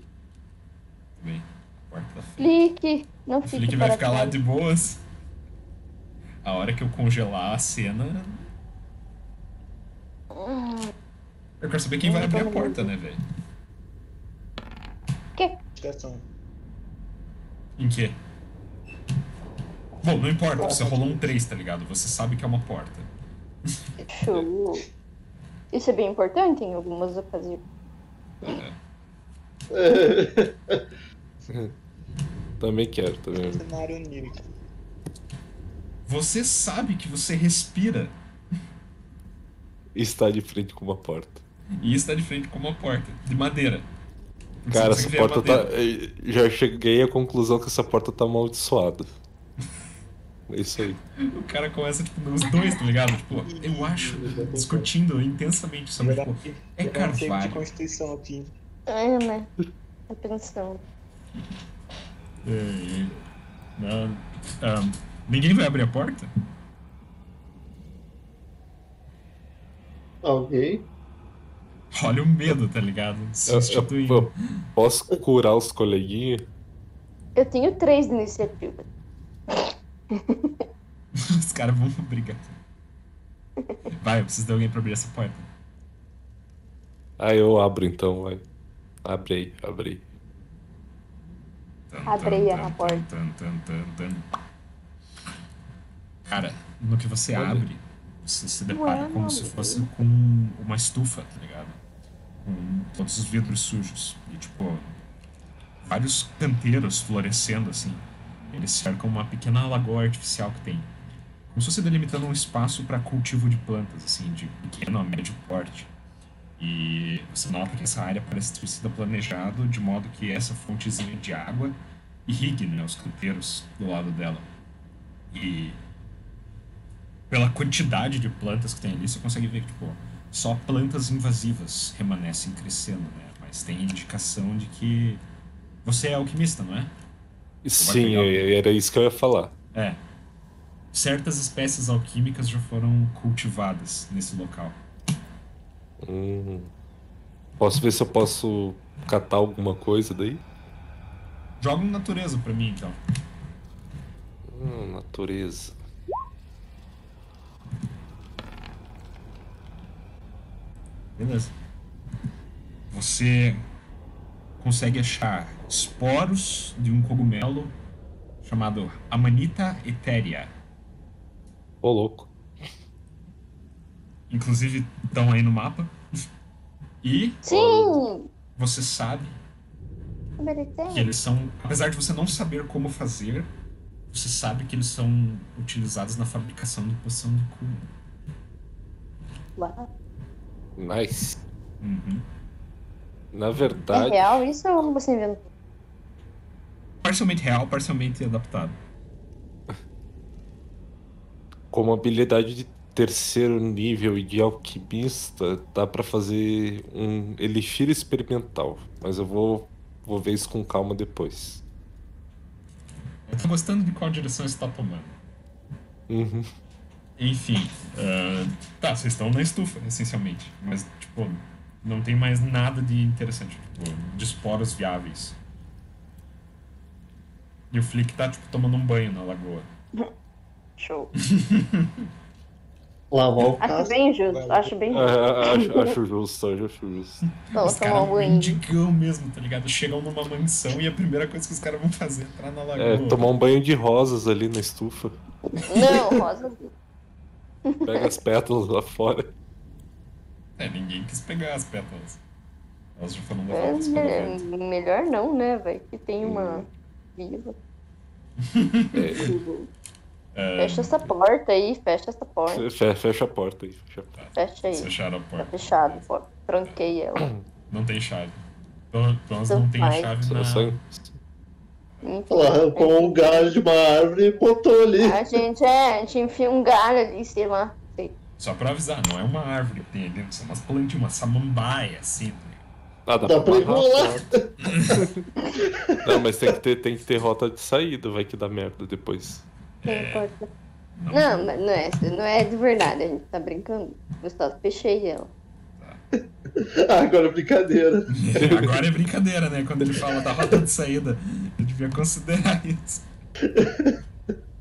Bem, a porta da frente.
Flick, não fique
Flick vai ficar lá de boas. A hora que eu congelar a cena.
Hum,
Eu quero saber quem vai abrir a porta, né, velho?
Investigação.
Em quê? Bom, não importa, você rolou um 3, tá ligado? Você sabe que é uma porta.
show. Isso é bem importante em algumas ocasiões.
Também quero, também.
Cenário onírico.
Você sabe que você respira
Está de frente com uma porta.
e está de frente com uma porta de madeira.
Cara, essa
a
porta tá. Já cheguei à conclusão que essa porta tá amaldiçoada. É isso aí.
O cara começa, tipo, nos dois, tá ligado? Tipo, eu acho, discutindo intensamente sobre, tipo, é
save de
carvalho.
constituição aqui.
É, né? Tô pensando.
É, Não, ahn, Ninguém vai abrir a porta?
Alguém?
Olha o medo, tá ligado?
Eu, eu- eu posso curar os coleguinhas?
Eu tenho três de iniciativa.
Os caras vão brigar. Vai, eu preciso de alguém pra abrir essa porta.
Ah, eu abro então, vai. Abre aí, abre aí.
Tan,
Abrei a porta.
tan, tan, tan, tan. Cara, no que você
Olha.
abre, você se depara
Ué,
como se fosse com uma estufa, tá ligado? Com todos os vidros sujos. E tipo, vários canteiros florescendo assim. Eles cercam uma pequena lagoa artificial que tem. Como se fosse delimitando um espaço para cultivo de plantas, assim, de pequeno a médio porte. E você nota que essa área parece ter sido planejado de modo que essa fontezinha de água irrigue né, os canteiros do lado dela. E pela quantidade de plantas que tem ali, você consegue ver que tipo, só plantas invasivas remanescem crescendo, né? Mas tem indicação de que você é alquimista, não é?
Sim,
pegar
era isso que eu ia falar.
É. Certas espécies alquímicas já foram cultivadas nesse local.
Hum. Posso ver se eu posso catar alguma coisa daí?
Joga um natureza pra mim, então.
Hum, natureza.
Beleza. Você consegue achar esporos de um cogumelo chamado Amanita etérea.
Ô, louco.
Inclusive, estão aí no mapa. E
Sim!
você sabe que eles são. Apesar de você não saber como fazer, você sabe que eles são utilizados na fabricação de poção de cura.
Uau.
Nice.
Uhum.
Na
É
verdade,
real isso ou você inventou?
Parcialmente real, parcialmente adaptado.
como habilidade de terceiro nível e de alquimista, dá pra fazer um elixir experimental. Mas eu vou, vou ver isso com calma depois.
Eu tô gostando de qual direção você tá tomando.
Uhum.
Enfim, ah, tá, vocês estão na estufa, essencialmente. Mas, tipo, não tem mais nada de interessante, tipo, de esporos viáveis. E o Flick tá, tipo, tomando um banho na lagoa.
Show.
Lavar o
Acho
casco.
bem justo, acho bem justo.
Ah, acho, acho justo, acho justo.
Vamos
os caras
um banho.
mendigão mesmo, tá ligado? Chegam numa mansão e a primeira coisa que os caras vão fazer é entrar na lagoa.
É, tomar um banho de rosas ali na estufa.
Não, Rosa.
Pega as pétalas lá fora.
É, ninguém quis pegar as pétalas. Elas já foram
É,
levadas pelo vento.
me- melhor não, né, velho? Que tem uma viva.
É,
Fecha essa porta aí, fecha essa porta.
Fe- Fecha a porta aí. Fecha porta.
Fecha aí.
Fecharam a
Tá
porta.
fechado, pô. Tranquei ela.
Não tem chave. Pelo menos
Então
não tem chave na...
só-
Enfim.
Arrancou um galho de uma árvore e botou ali.
A gente é, a gente enfia um galho ali, sei lá. Sei.
Só pra avisar, não é uma árvore que tem ali dentro, são umas plantinhas, uma samambaia, assim. ligado?
Ah, dá,
Dá
pra
enrolar.
Não, mas tem que, ter, tem que ter rota de saída, vai que dá merda depois.
Não importa. Não, mas não é, não é de verdade, a gente tá brincando. Gustavo, fechei ela.
Agora é brincadeira.
Agora é brincadeira, né? Quando ele fala da rota de saída, devia considerar isso.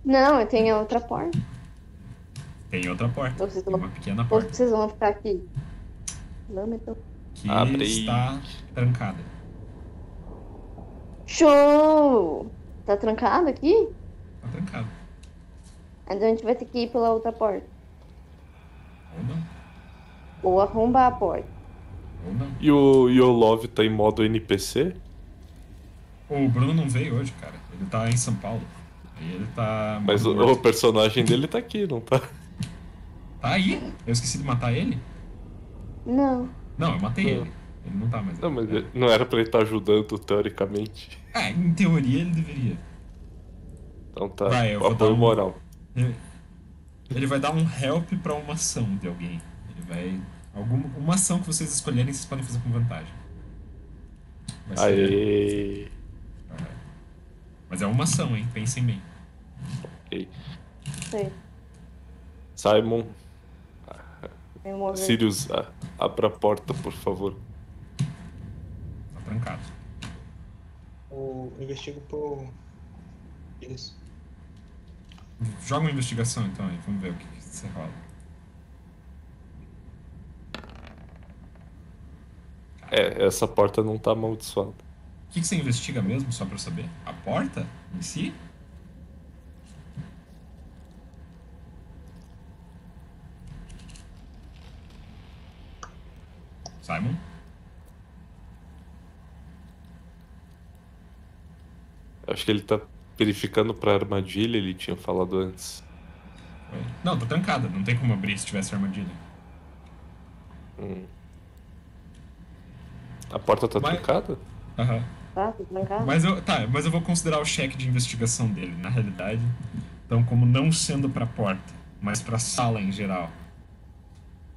Não, eu tenho a outra porta.
Tem outra porta,
Vocês
tem
vão,
uma pequena porta
vocês vão ficar aqui. Então.
que
Abre.
está trancada.
Show! Tá trancado aqui?
Tá trancada.
Então a gente vai ter que ir pela outra porta.
Ou não,
Ou arrombar a porta.
ou não.
E o, e o Love tá em modo NPC?
O Bruno não veio hoje, cara. Ele tá em São Paulo. Aí ele tá.
Mas o, o personagem dele tá aqui, não tá?
Tá aí? Eu esqueci de matar ele?
Não.
Não, eu matei
Não.
ele. Ele não tá mais
Não, mas
É.
ele- não era pra ele estar ajudando, teoricamente.
Ah, em teoria ele deveria.
Então tá.
Vai, eu vou
apoio
dar um-
moral.
Ele- Ele vai dar um help pra uma ação de alguém. Ele vai. Alguma, uma ação que vocês escolherem, vocês podem fazer com vantagem. Vai ser-
Aê.
Mas é uma ação, hein? Pensem bem.
Ok.
Sei.
Simon. Sirius, abra a porta, por favor.
Tá trancado.
Eu investigo por. Isso.
Joga uma investigação então aí, vamos ver o que, que você rola.
É, essa porta não tá amaldiçoada.
O que, que você investiga mesmo, só pra eu saber? A porta em si? Simon?
Acho que ele tá verificando pra armadilha, ele tinha falado antes.
Não, tá trancada, não tem como abrir se tivesse armadilha.
Hum. A porta tá
Vai-
trancada?
Aham.
Tá, tá trancado?
Mas eu, tá, mas eu vou considerar o cheque de investigação dele, na realidade. Então, como não sendo pra porta, mas pra sala em geral.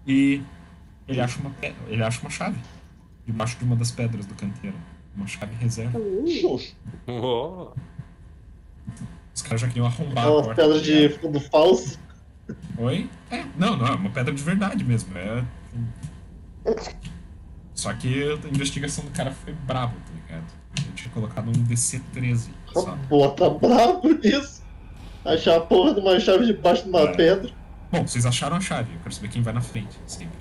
E ele acha uma, ele acha uma chave debaixo de uma das pedras do canteiro. Uma chave reserva.
Ó,
Os caras já queriam arrombar a
Aquelas
porta.
pedras de fundo falso.
Oi? É, não, não, é uma pedra de verdade mesmo. É. Só que a investigação do cara foi brava, tá ligado? Eu tinha colocado um DC-13 só.
Pô, tá bravo nisso. Achar a porra de uma chave debaixo de uma
É.
pedra.
Bom, vocês acharam a chave, eu quero saber quem vai na frente, sempre.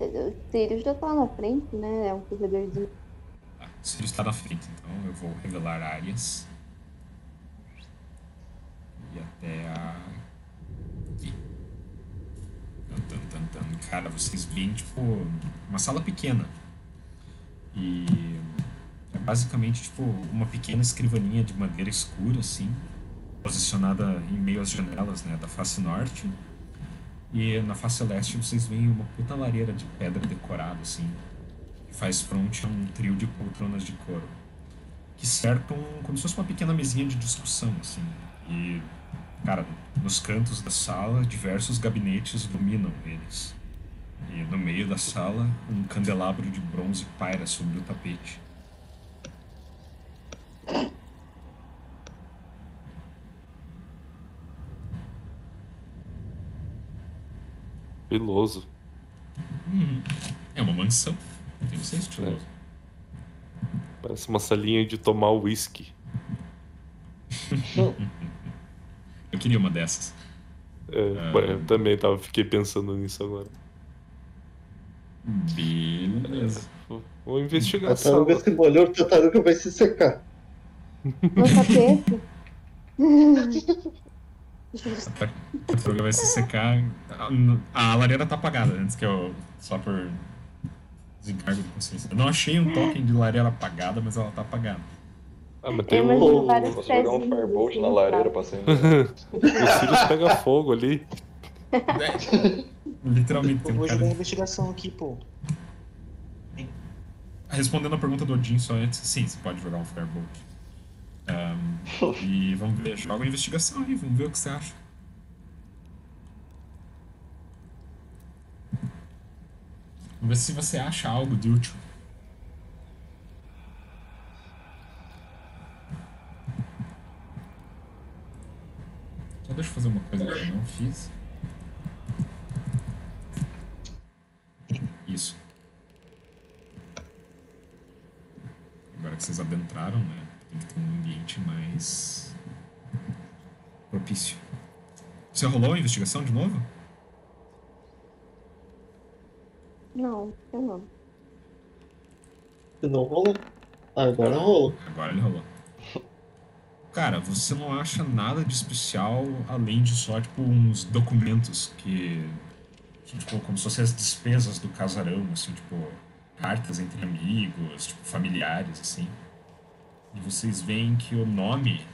o Sirius já tá na frente, né? É um corredorzinho.
Tá, o Sirius está na frente, então eu vou revelar áreas. E até a. Aqui. Tan, tan, tan, tan. Cara, vocês veem, tipo, uma sala pequena. E basicamente, tipo, uma pequena escrivaninha de madeira escura, assim, posicionada em meio às janelas, né, da face norte. E na face leste vocês veem uma puta lareira de pedra decorada, assim, que faz fronte a um trio de poltronas de couro que cercam como se fosse uma pequena mesinha de discussão, assim. E, cara, nos cantos da sala, diversos gabinetes dominam eles. E no meio da sala, um candelabro de bronze paira sobre o tapete.
Piloso.
Hum, é uma mansão. Tem que ser estiloso.
Parece uma salinha de tomar uísque.
Eu queria uma dessas.
É,
Ah.
eu também tava, fiquei pensando nisso agora.
Beleza.
Vou- Vou investigar
A
a sala.
tartaruga se molhou, a tartaruga vai se secar.
No tapete. Justo.
A tartaruga vai se secar. A, a lareira tá apagada antes que eu. Só por desencargo de consciência. Eu não achei um token de lareira apagada, mas ela tá apagada.
Ah, mas
É,
tem o...
tem vários
Posso jogar um firebolt
assim,
na lareira pra acender?
o Sirius pega fogo ali.
Literalmente tem
Eu
um
vou jogar
cara.
investigação aqui, pô.
Respondendo a pergunta do Odin só antes, sim, você pode jogar um Firebolt. Ahn, e vamos ver, joga uma investigação aí, vamos ver o que você acha. Vamos ver se você acha algo de útil. Só deixa eu fazer uma coisa que eu não fiz. Isso. Agora que vocês adentraram, né? Tem que ter um ambiente mais propício. Você rolou a investigação de novo?
Não, eu não.
Se não rolou. Agora rolou.
Agora ele rolou. Cara, você não acha nada de especial além de só, tipo, uns documentos que. que, Tipo, como se fossem as despesas do casarão, assim, tipo, cartas entre amigos, tipo, familiares, assim. E vocês veem que o nome.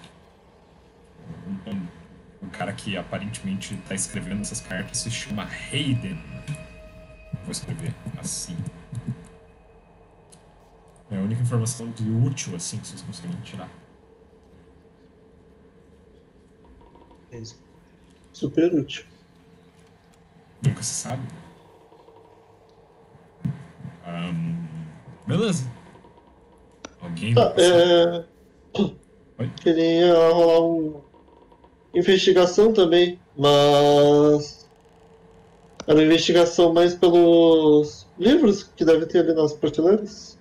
O, cara que aparentemente tá escrevendo essas cartas se chama Hayden. Vou escrever assim. É a única informação de útil, assim, que vocês conseguem tirar.
Beleza.
Super útil.
Nunca se sabe. Ahn, beleza. Alguém
Tá, é.
Oi?
Queria rolar um. investigação também, mas. Era uma investigação mais pelos livros que deve ter ali nas prateleiras.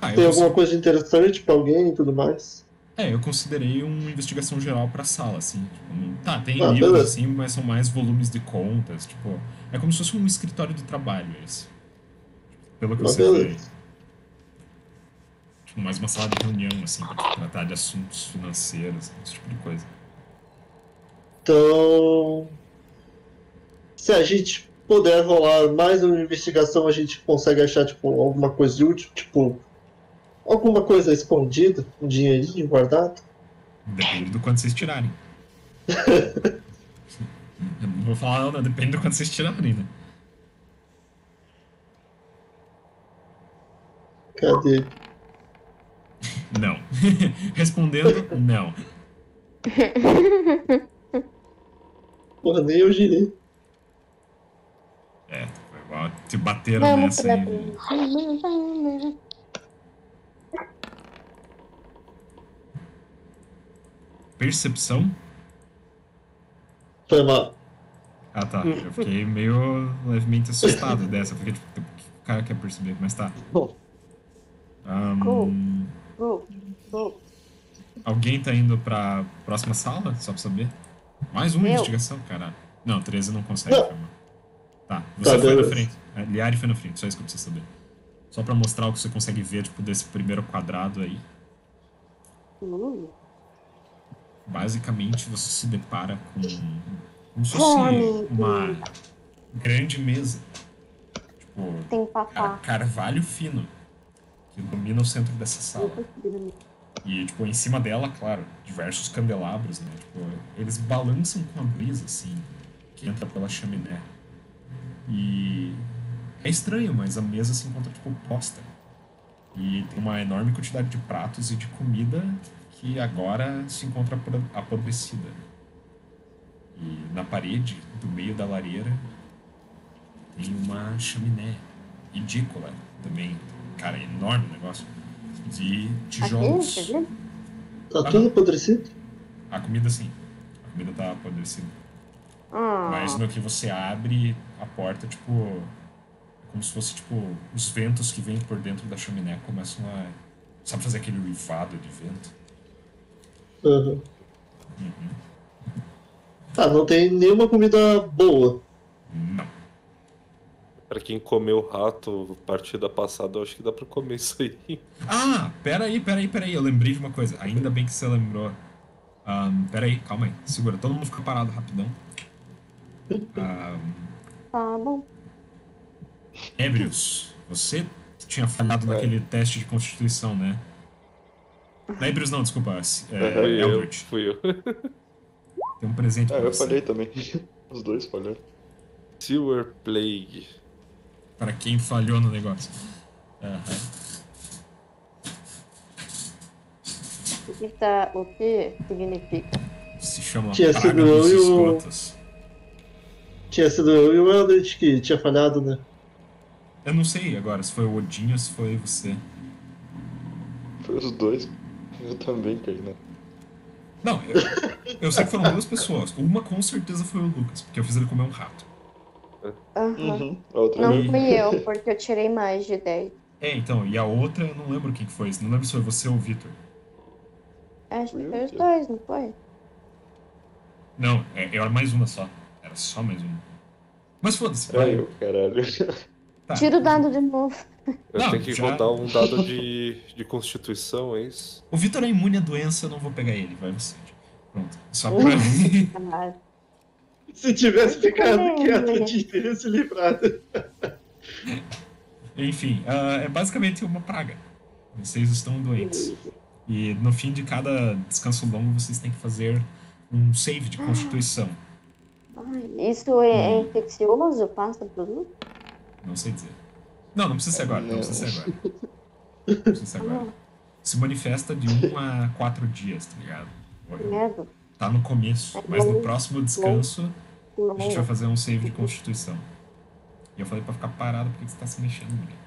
Ah,
Tem
eu,
alguma coisa interessante pra alguém e tudo mais.
é, eu considerei uma investigação geral pra sala, assim. Tipo, tá, tem
Ah,
livros,
beleza.
assim, mas são mais volumes de contas, tipo... É como se fosse um escritório de trabalho, esse. Pelo que
Ah,
você vê. Tipo, mais uma sala de reunião, assim, pra tratar de assuntos financeiros, esse tipo de coisa.
Então. Se a gente puder rolar mais uma investigação, a gente consegue achar, tipo, alguma coisa de útil, tipo. Alguma coisa escondida, um dinheirinho guardado.
Depende do quanto vocês tirarem. Eu não vou falar nada, depende do quanto vocês tirarem, né?
Cadê?
Não. Respondendo, não.
Porra, nem eu girei.
É, foi igual, te bateram
Vamos
nessa aí. Percepção?
Foi mal.
Ah tá, eu fiquei meio levemente assustado dessa, porque tipo, o que o cara quer perceber, mas tá. Ahn, Alguém tá indo pra próxima sala, só pra saber? Mais uma
Eu.
investigação, caralho. Não, 13 não consegue,
Não.
calma. Tá, você
Tá,
foi na
beleza.
frente. A Liari foi na frente, só isso que eu preciso saber. Só pra mostrar o que você consegue ver, tipo, desse primeiro quadrado aí.
Uh,
Basicamente, você se depara com como se fosse uma grande mesa. Tipo,
tem papá.
carvalho fino, domina o centro dessa sala. E, tipo, em cima dela, claro, diversos candelabros, né? Tipo, eles balançam com a brisa, assim, que entra pela chaminé. E é estranho, mas a mesa se encontra, tipo, posta. E tem uma enorme quantidade de pratos e de comida que agora se encontra apodrecida. E na parede, do meio da lareira, tem uma chaminé ridícula também. Cara, é enorme o negócio. De tijolos.
Aqui, tá?
Tá tudo apodrecido?
A comida sim. A comida tá apodrecida.
Ah,
Mas no que você abre a porta, tipo. É como se fosse, tipo, os ventos que vêm por dentro da chaminé começam a. Sabe fazer aquele rifado de vento?
Uhum.
Uhum.
Tá, não tem nenhuma comida boa.
Não.
Pra quem comeu rato partida passada, eu acho que dá pra comer isso aí.
Ah, peraí, peraí, peraí. Eu lembrei de uma coisa. Ainda bem que você lembrou. Um, peraí, calma aí. Segura. Todo mundo fica parado rapidão. Um,
tá bom.
Ebrius, você tinha falhado
É.
naquele teste de constituição, né? Não, Ebrius não, desculpa. É,
Fui eu,
Eldritch.
fui eu.
Tem um presente
Ah,
pra
eu
você.
falhei também. Os dois falharam.
Silver Plague.
Para quem falhou no negócio. Aham.
O que tá. O que significa?
Se chama
Tinha
Praga
sido
dos
eu e o-. Tinha sido eu e o Eldritch que tinha falhado, né?
Eu não sei agora se foi o Odin ou se foi você.
Foi os dois. Eu também caí, né?
Não, eu, eu sei que foram duas pessoas. Uma com certeza foi o Lucas, porque eu fiz ele comer um rato.
Uhum. A outra
Não fui eu, porque eu tirei mais de 10.
É, então, e a outra eu não lembro quem que foi. Não lembro se foi você ou o Victor.
Acho que foi os dois, não foi?
Não, é, era mais uma só. Era só mais uma. Mas foda-se,
Era
vai.
eu, caralho.
Tá.
Tira o dado de novo.
Eu
Não,
tenho que
já-
rodar um dado de, de constituição, é isso?
O Victor é imune à doença, eu não vou pegar ele, vai você. Pronto. Só
Uhum.
pra.
Caralho.
Se tivesse ficado quieto, a gente teria se livrado.
Enfim, ah, é basicamente uma praga. Vocês estão doentes. E no fim de cada descanso longo, vocês têm que fazer um save de constituição.
Ai, isso é, é infeccioso? Passa produto?
Não sei dizer. Não, não precisa ser agora. Não, precisa ser agora. Não precisa ser agora. Se manifesta de um a quatro dias, tá ligado?
Medo.
Tá no começo, mas no próximo descanso a gente vai fazer um save de constituição. E eu falei pra ficar parado porque você tá se mexendo, mulher.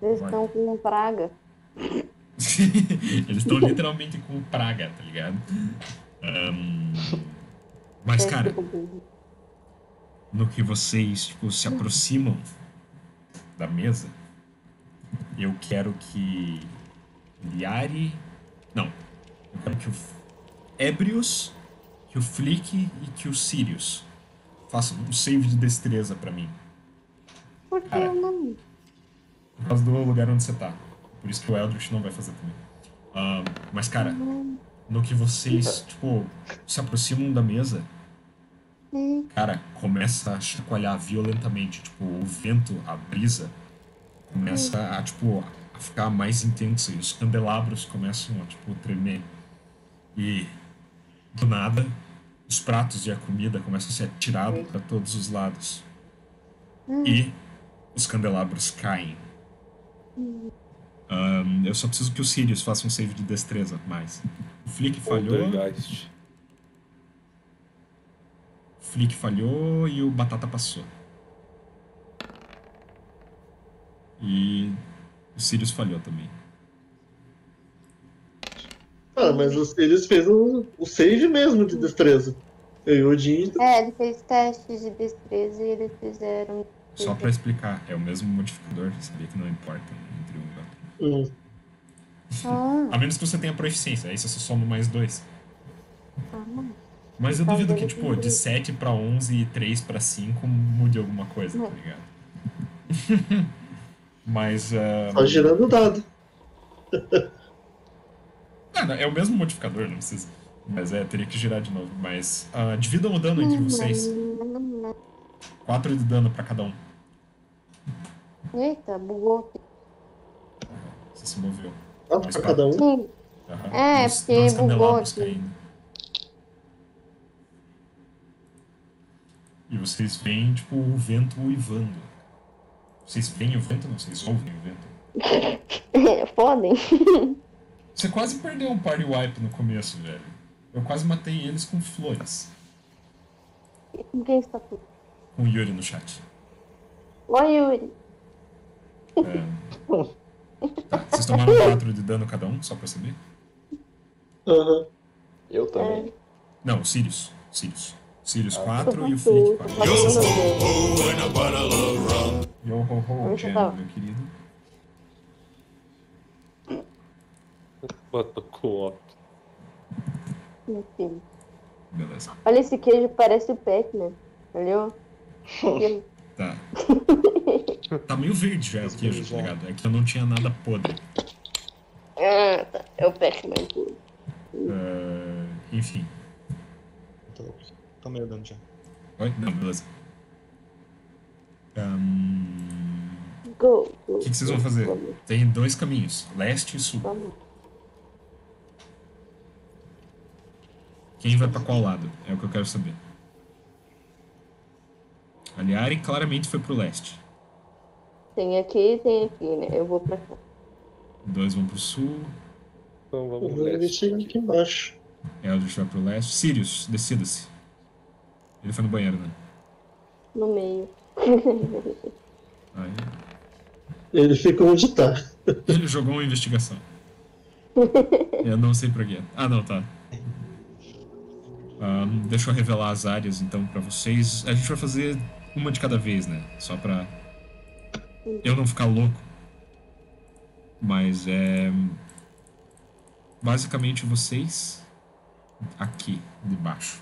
Vocês estão com praga.
Eles estão literalmente com praga, tá ligado? Ahn, mas, cara, no que vocês tipo, se aproximam da mesa, eu quero que Liari. Não. Eu quero que o Ebrius, que o Flick e que o Sirius façam um save de destreza pra mim.
Por que eu não?
Por causa do lugar onde você tá. Por isso que o Eldritch não vai fazer também. Ahn, mas, cara, no que vocês, tipo, se aproximam da mesa,
Hum.
cara, começa a chacoalhar violentamente. Tipo, o vento, a brisa, começa a, tipo, a ficar mais intensa. E os candelabros começam a, tipo, tremer. E, do nada, os pratos e a comida começam a ser atirados para todos os lados. E os candelabros caem. Ahn, eu só preciso que o Sirius faça um save de destreza mais. O Flick falhou.
Poltergeist.
Flick falhou e o Batata passou. E o Sirius falhou também.
Ah, mas os- eles fez o, o save mesmo de destreza. Eu e o Odin.
É, ele fez testes de destreza e eles fizeram.
Só pra explicar, é o mesmo modificador, sabia que não importa entre um e outro.
Hum.
Ah,
A menos que você tenha proficiência, aí você só soma mais dois.
ah.
Mas eu
Tá
duvido que,
vendo?
tipo, de 7 pra 11 e 3 pra 5 mude alguma coisa, tá ligado? Mas. ah,
Só girando o dado.
Ah, não, é o mesmo modificador, não precisa. Mas é, teria que girar de novo. Mas ah, dividam o dano entre vocês. 4 de dano pra cada um.
Eita, bugou.
Você se moveu.
Quatro pra cada um.
Sim,
Aham.
É,
Dois-
porque
dois
bugou aqui.
caindo. E vocês veem, tipo, o vento uivando. Vocês veem o vento? Não, vocês ouvem o vento.
podem.
Você quase perdeu um party wipe no começo, velho. Eu quase matei eles com flores.
Com quem está tudo?
Com o Yuri no chat.
Oi, Yuri.
É... Tá, vocês tomaram 4 de dano cada um, só pra saber?
Aham.
Eu também.
Não, o Sirius. Sirius. Sirius 4 e o Flick
tô
4.
fazendo bem.
Yo ho ho,
Deixa eu
Jam,
falar.
meu querido.
Bota com ó.
Enfim.
Beleza.
Olha esse queijo, parece o Pac-Man. Olhou?
Tá. Tá meio verde já o queijo, tá ligado? É que eu não tinha nada podre.
ah, tá. É o Pac-Man.
Ah, enfim.
Tô, tô meio dano já.
Oi? Não, beleza.
Go.
O que, que vocês vão fazer? Tem dois caminhos, leste e sul. Quem vai pra qual lado? É o que eu quero saber. A Liari claramente foi pro leste.
Tem aqui e tem aqui, né? Eu vou pra cá.
Dois vão pro sul.
Então vamos
vou
leste.
investir aqui embaixo.
Eldritch vai pro leste. Sirius, decida-se. Ele foi no banheiro, né?
No meio.
Aí.
Ele fica onde tá.
Ele jogou uma investigação. Eu não sei pra quê. Ah, não, tá. Ahn, deixa eu revelar as áreas então pra vocês. A gente vai fazer uma de cada vez, né? Só pra eu não ficar louco. Mas é. Basicamente vocês aqui debaixo.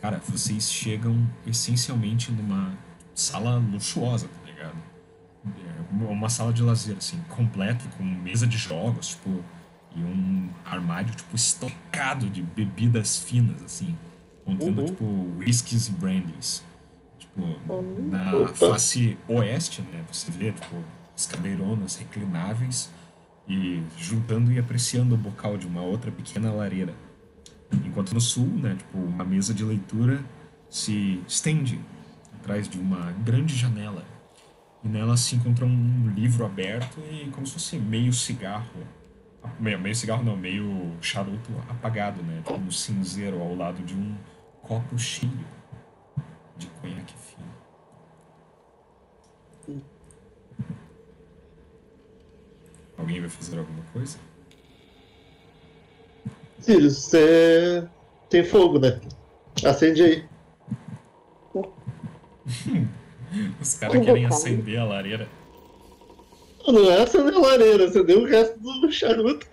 Cara, vocês chegam essencialmente numa sala luxuosa, tá ligado? É uma sala de lazer, assim, completa, com mesa de jogos, tipo, e um armário, tipo, estocado de bebidas finas, assim, contendo,
Uhum.
tipo, whiskies e brandies. Tipo, na
Opa.
face oeste, né, você vê, tipo, as cadeironas reclináveis e juntando e apreciando o bocal de uma outra pequena lareira. Enquanto no sul, né, tipo, uma mesa de leitura se estende atrás de uma grande janela. E nela se encontra um livro aberto e como se fosse meio cigarro. Meio, meio cigarro não, meio charuto apagado, né? Tipo um cinzeiro ao lado de um copo cheio de conhaque fino. Alguém vai fazer alguma coisa?
Sirius, você tem fogo, né? Acende aí.
Os caras querem acender a lareira.
Não é acender a lareira, acender o resto do charuto.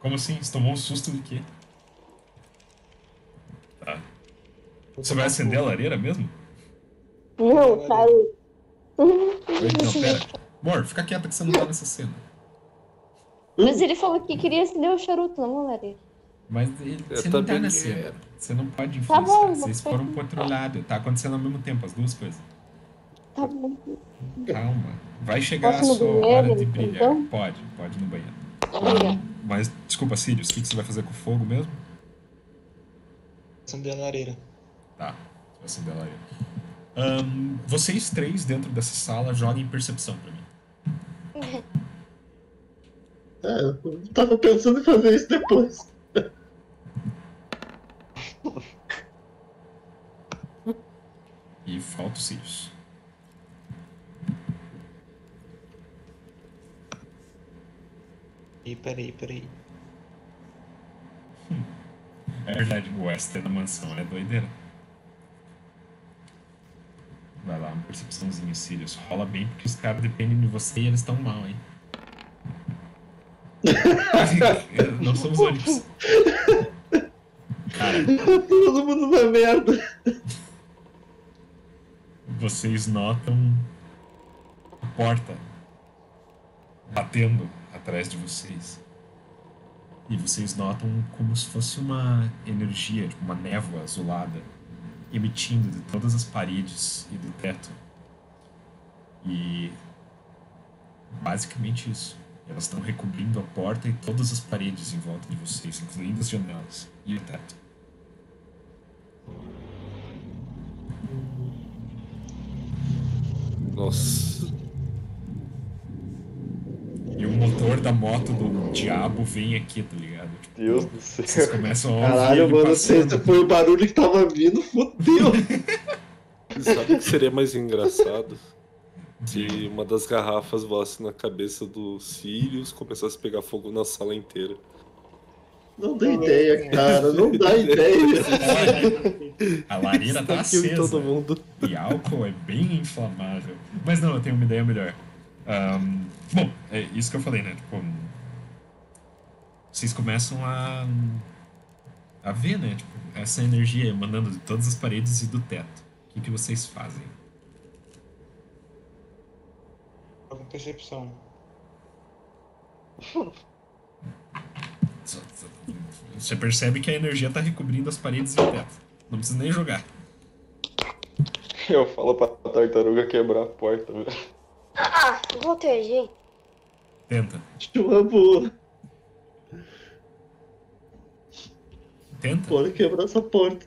Como assim? Você tomou um susto de quê? Tá. Você vai acender a lareira mesmo?
Não, saiu.
Não, pera. Mor, fica quieta que você não tá nessa cena.
Mas ele falou que queria acender o charuto, não a lareira.
Mas ele, você não tá na cena. Você não pode
Tá
influenciar.
bom,
Vocês foram controlados. Tá acontecendo ao mesmo tempo, as duas coisas.
Tá bom.
Calma. Vai chegar
Posso
a sua
banheiro,
hora de brilhar.
então?
Pode, pode ir no banheiro.
Obrigada.
Mas, desculpa, Sirius, o que, que você vai fazer com o fogo mesmo?
Acender a lareira.
Tá, você vai acender a lareira. Ahn, vocês três dentro dessa sala joguem percepção pra mim.
É, eu tava pensando em fazer isso depois.
E falta o Sirius.
Ih, peraí, peraí.
É verdade, o Wester na mansão é doideira. Vai lá, uma percepçãozinha, Sirius. Rola bem porque os caras dependem de você e eles estão mal, hein? Não somos únicos. Cara,
Todo mundo na merda.
vocês notam a porta batendo atrás de vocês. E vocês notam como se fosse uma energia, tipo uma névoa azulada, emitindo de todas as paredes e do teto. E basicamente isso. Elas estão recobrindo a porta e todas as paredes em volta de vocês, incluindo as janelas e o teto.
Nossa.
E o motor da moto do diabo vem aqui, tá ligado? Tipo,
Deus do
Vocês
céu.
começam a ouvir
Caralho, mano, esse foi o barulho que tava vindo, fodeu.
Sabe o que seria mais engraçado? Se uma das garrafas voasse na cabeça do Sirius, começasse a pegar fogo na sala inteira.
Não dá ideia, cara, não dá ideia.
A lareira tá acesa.
todo mundo.
E álcool é bem inflamável. Mas não, eu tenho uma ideia melhor. Ahn, bom, é isso que eu falei, né? Tipo, vocês começam a, a ver, né? Tipo, essa energia emanando de todas as paredes e do teto. O que, que vocês fazem?
Joga percepção.
Você percebe que a energia tá recobrindo as paredes e o teto. Não precisa nem jogar.
Eu falo pra tartaruga quebrar a porta, velho.
Ah, jeito.
Tenta.
Chuva boa.
Tenta.
Bora quebrar essa porta.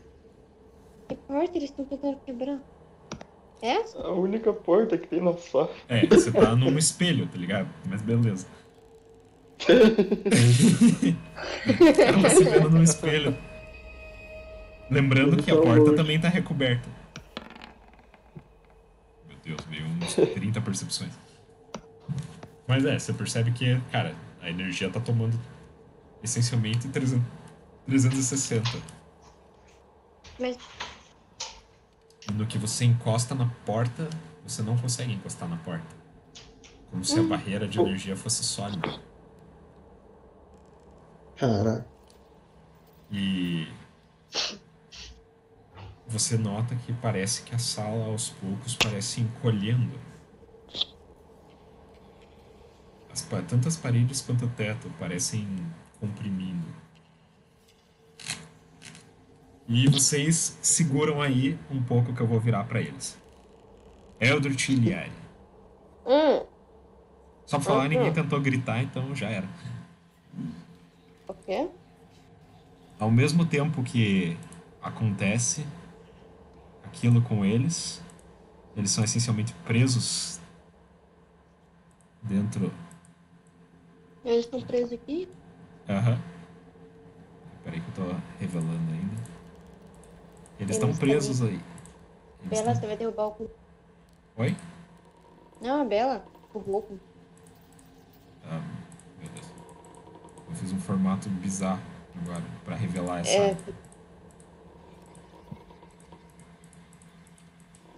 Que porta eles estão tentando quebrar? Essa?
A única porta que tem na sala.
É, você tá num espelho, tá ligado? Mas beleza. Cara tá se vendo num espelho. Lembrando que a
Tá
porta também tá recoberta. Meu Deus, uns 30 percepções. Mas é, você percebe que, cara, a energia tá tomando essencialmente 300 360.
Mas
No que você encosta na porta, você não consegue encostar na porta. Como se a barreira de energia fosse sólida.
Cara,
E você nota que parece que a sala aos poucos parece encolhendo. As, tanto as paredes quanto o teto parecem comprimindo. E vocês seguram aí um pouco que eu vou virar pra eles. Eldritch e Liari.
Hum,
Só pra falar,
Uhum.
ninguém tentou gritar, então já era.
o quê?
Ao mesmo tempo que acontece aquilo com eles. Eles são essencialmente presos dentro.
Eles estão presos aqui?
Aham. Uhum. Peraí que eu tô revelando ainda. Eles estão presos também. aí. Eles
Bela, você vai derrubar o cu.
Oi?
Não, a Bela. O louco. Ah, meu Deus.
Eu fiz um formato bizarro agora pra revelar essa.
É.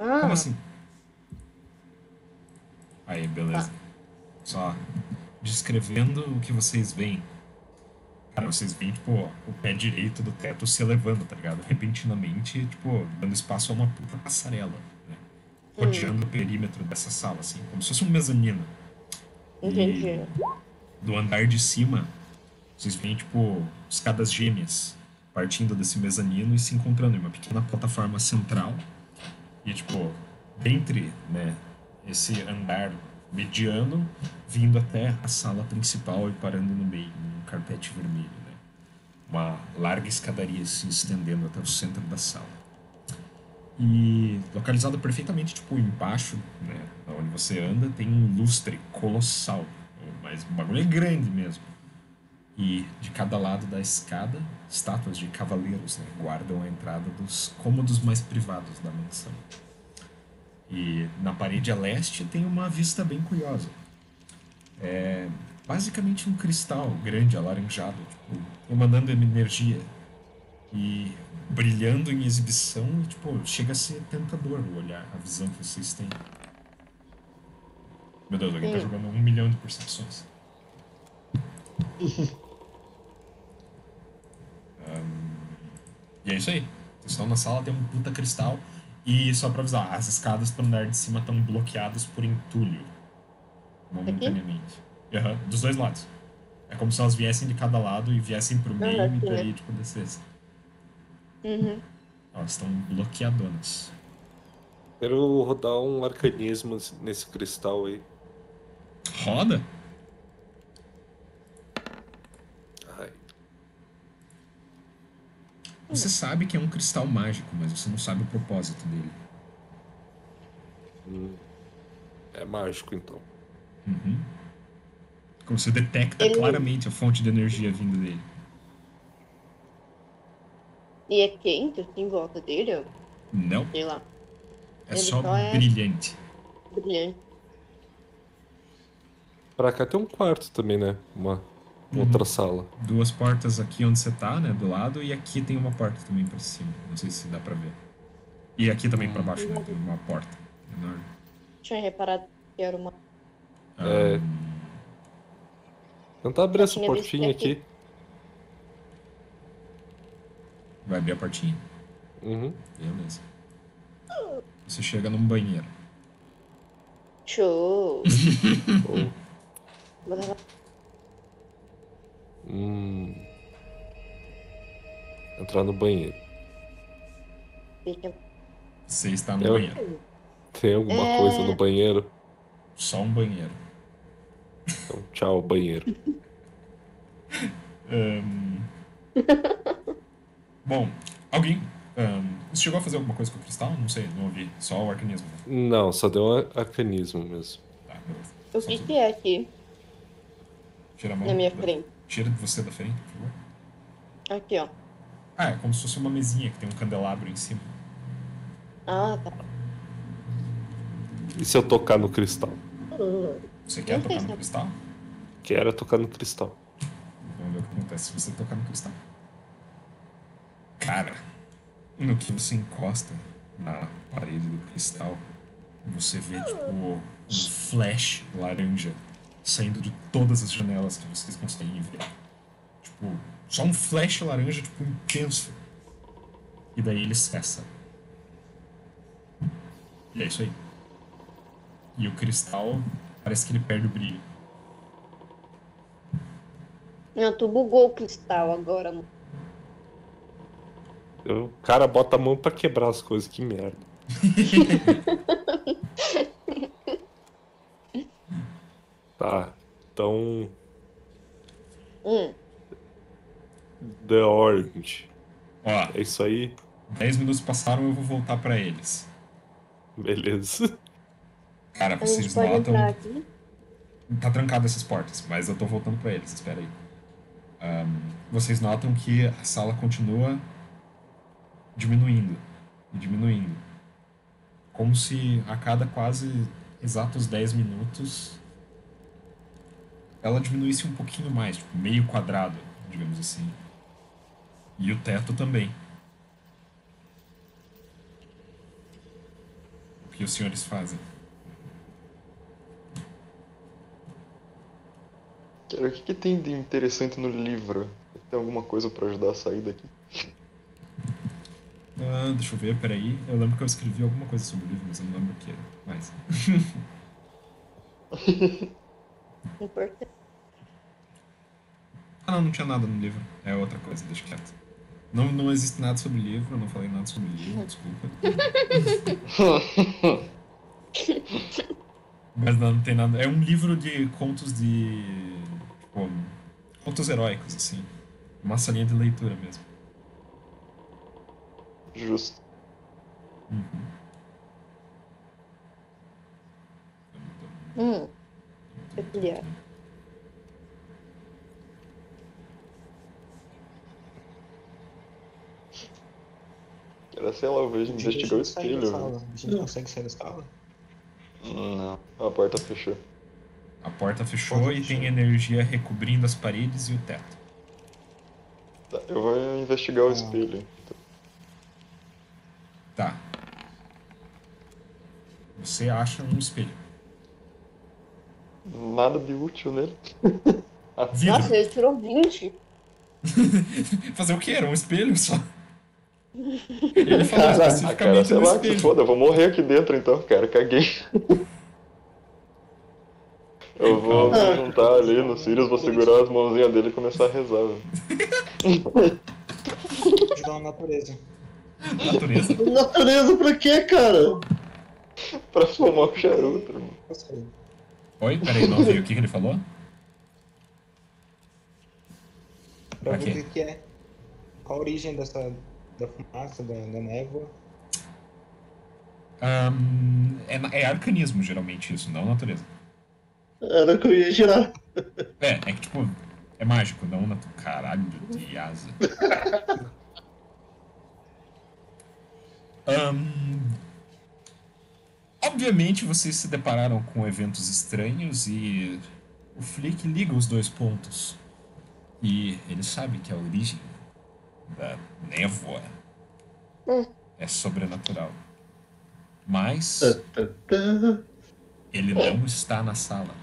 Ah,
Como assim? Aí, beleza. Só descrevendo o que vocês veem. Cara, vocês veem, tipo, o pé direito do teto se elevando, tá ligado? Repentinamente, tipo, dando espaço a uma puta passarela, né? Rodeando o perímetro dessa sala, assim, como se fosse um mezanino.
entendi.
do andar de cima, vocês veem, tipo, escadas gêmeas partindo desse mezanino e se encontrando em uma pequena plataforma central. E, tipo, dentre, né, esse andar mediano, vindo até a sala principal e parando no meio, num carpete vermelho, né? Uma larga escadaria se estendendo até o centro da sala. E localizado perfeitamente, tipo, embaixo, né, onde você anda, tem um lustre colossal. Mas o bagulho é grande mesmo. E de cada lado da escada, estátuas de cavaleiros né, guardam a entrada dos cômodos mais privados da mansão. E na parede a leste tem uma vista bem curiosa. É basicamente um cristal grande, alaranjado, tipo, emanando energia e brilhando em exibição e, tipo, chega a ser tentador o olhar, a visão que vocês têm. Meu Deus, alguém tá
Sim.
jogando um milhão de percepções. e é isso aí. Vocês estão na sala, tem um puta cristal. E só pra avisar, as escadas pro andar de cima estão bloqueadas por entulho. Momentaneamente. Aham, dos dois lados. É como se elas viessem de cada lado e viessem pro meio
Aham,
e daí, tipo, descessem.
Uhum.
Elas estão bloqueadonas.
Quero rodar um arcanismo nesse cristal aí.
Roda?
Ai,
Você sabe que é um cristal mágico, mas você não sabe o propósito dele.
hum. É mágico então.
Uhum. Como você detecta
Ele-
claramente a fonte de energia vindo dele.
E é quente, assim, em volta dele.
Não,
sei lá,
é
Ele
só
só é-
brilhante.
brilhante.
Pra cá tem um quarto também, né? Uma
Uhum.
outra sala.
Duas portas aqui onde você tá, né, do lado, e aqui tem uma porta também pra cima. Não sei se dá pra ver. E aqui também pra baixo, né, tem uma porta enorme.
Tinha reparado que era uma.
É.
Ahn,
Tentar abrir essa portinha
aqui.
aqui.
vai abrir a portinha?
Uhum.
Beleza. Você chega num banheiro.
Show! Lá.
Hum. Entrar no banheiro.
Você está no
Eu-
banheiro.
Tem alguma
É.
coisa no banheiro?
Só um banheiro.
Então, tchau, banheiro.
Ahn, Bom, alguém. ahn, Você chegou a fazer alguma coisa com o cristal? Não sei, não ouvi. Só o arcanismo. né?
Não, só deu um arcanismo mesmo.
Tá, beleza.
O que que é aqui
Tira a mão.
na minha
da-
frente?
Tira de você da frente, por favor.
Aqui, ó.
Ah, é como se fosse uma mesinha que tem um candelabro em cima.
Ah, tá.
E se eu tocar no cristal?
Você quer
Não
tocar no
é-
cristal?
Quero tocar no cristal.
Vamos ver o que acontece se você tocar no cristal. Cara, no que você encosta na parede do cristal, você vê, tipo, um flash laranja saindo de todas as janelas que vocês conseguem ver. Tipo, só um flash laranja, tipo, intenso. E daí ele cessa. E é isso aí. E o cristal parece que ele perde o brilho.
Não, tu bugou o cristal agora, mano.
O cara bota a mão pra quebrar as coisas, que merda. tá, então.
Hum,
The Orange.
Ó,
É isso aí?
10 minutos passaram, eu vou voltar pra eles.
Beleza.
Cara, vocês
pode
notam.
entrar aqui.
Tá trancado essas portas, mas eu tô voltando pra eles, espera aí. Ahn, vocês notam que a sala continua diminuindo e diminuindo. Como se a cada quase exatos 10 minutos ela diminuísse um pouquinho mais, tipo, meio quadrado, digamos assim. E o teto também. O que os senhores fazem?
Cara, o que, que tem de interessante no livro? Tem alguma coisa pra ajudar a sair daqui?
Ah, deixa eu ver, peraí. Eu lembro que eu escrevi alguma coisa sobre o livro, mas eu não lembro o que era.
Importante.
Ah, não, não tinha nada no livro. É outra coisa, deixa quieto. Não, não existe nada sobre o livro, eu não falei nada sobre o livro, desculpa. Mas não, não tem nada. É um livro de contos de. Tipo, contos heróicos, assim. Uma salinha de leitura mesmo.
Justo.
Hum. Peculiar.
Cara, sei lá, eu vejo investigar o espelho.
A gente consegue sair da sala?
Não, a porta fechou.
A porta fechou
Porta
e
fechou.
tem energia recobrindo as paredes e o teto.
Tá, eu vou investigar o
Ah.
espelho.
Tá. Você acha um espelho.
Nada de útil nele.
Vidro.
Nossa, ele tirou 20.
Fazer o quê? Era um espelho só. Ele falou
cara,
especificamente
sei
no
lá, que se
espelho.
foda, eu vou morrer aqui dentro então, cara, caguei. Eu vou me juntar ali no Sirius, vou segurar as mãozinhas dele e começar a rezar, velho.
Ajudar na natureza.
Natureza.
Natureza pra quê, cara?
Pra fumar o charuto, irmão.
Oi, peraí, não ouvi o que, que ele falou?
Pra ver o que, é. Qual a origem dessa da fumaça, da, da névoa.
Ahn, é, é arcanismo, geralmente, isso, não natureza.
Era que eu ia girar.
É, é que, tipo, é mágico, não na caralho de asa. Ahn, obviamente vocês se depararam com eventos estranhos e o Flick liga os dois pontos. E ele sabe que a origem da névoa
Hum.
é sobrenatural. Mas
Tá, tá, tá.
ele não está na sala.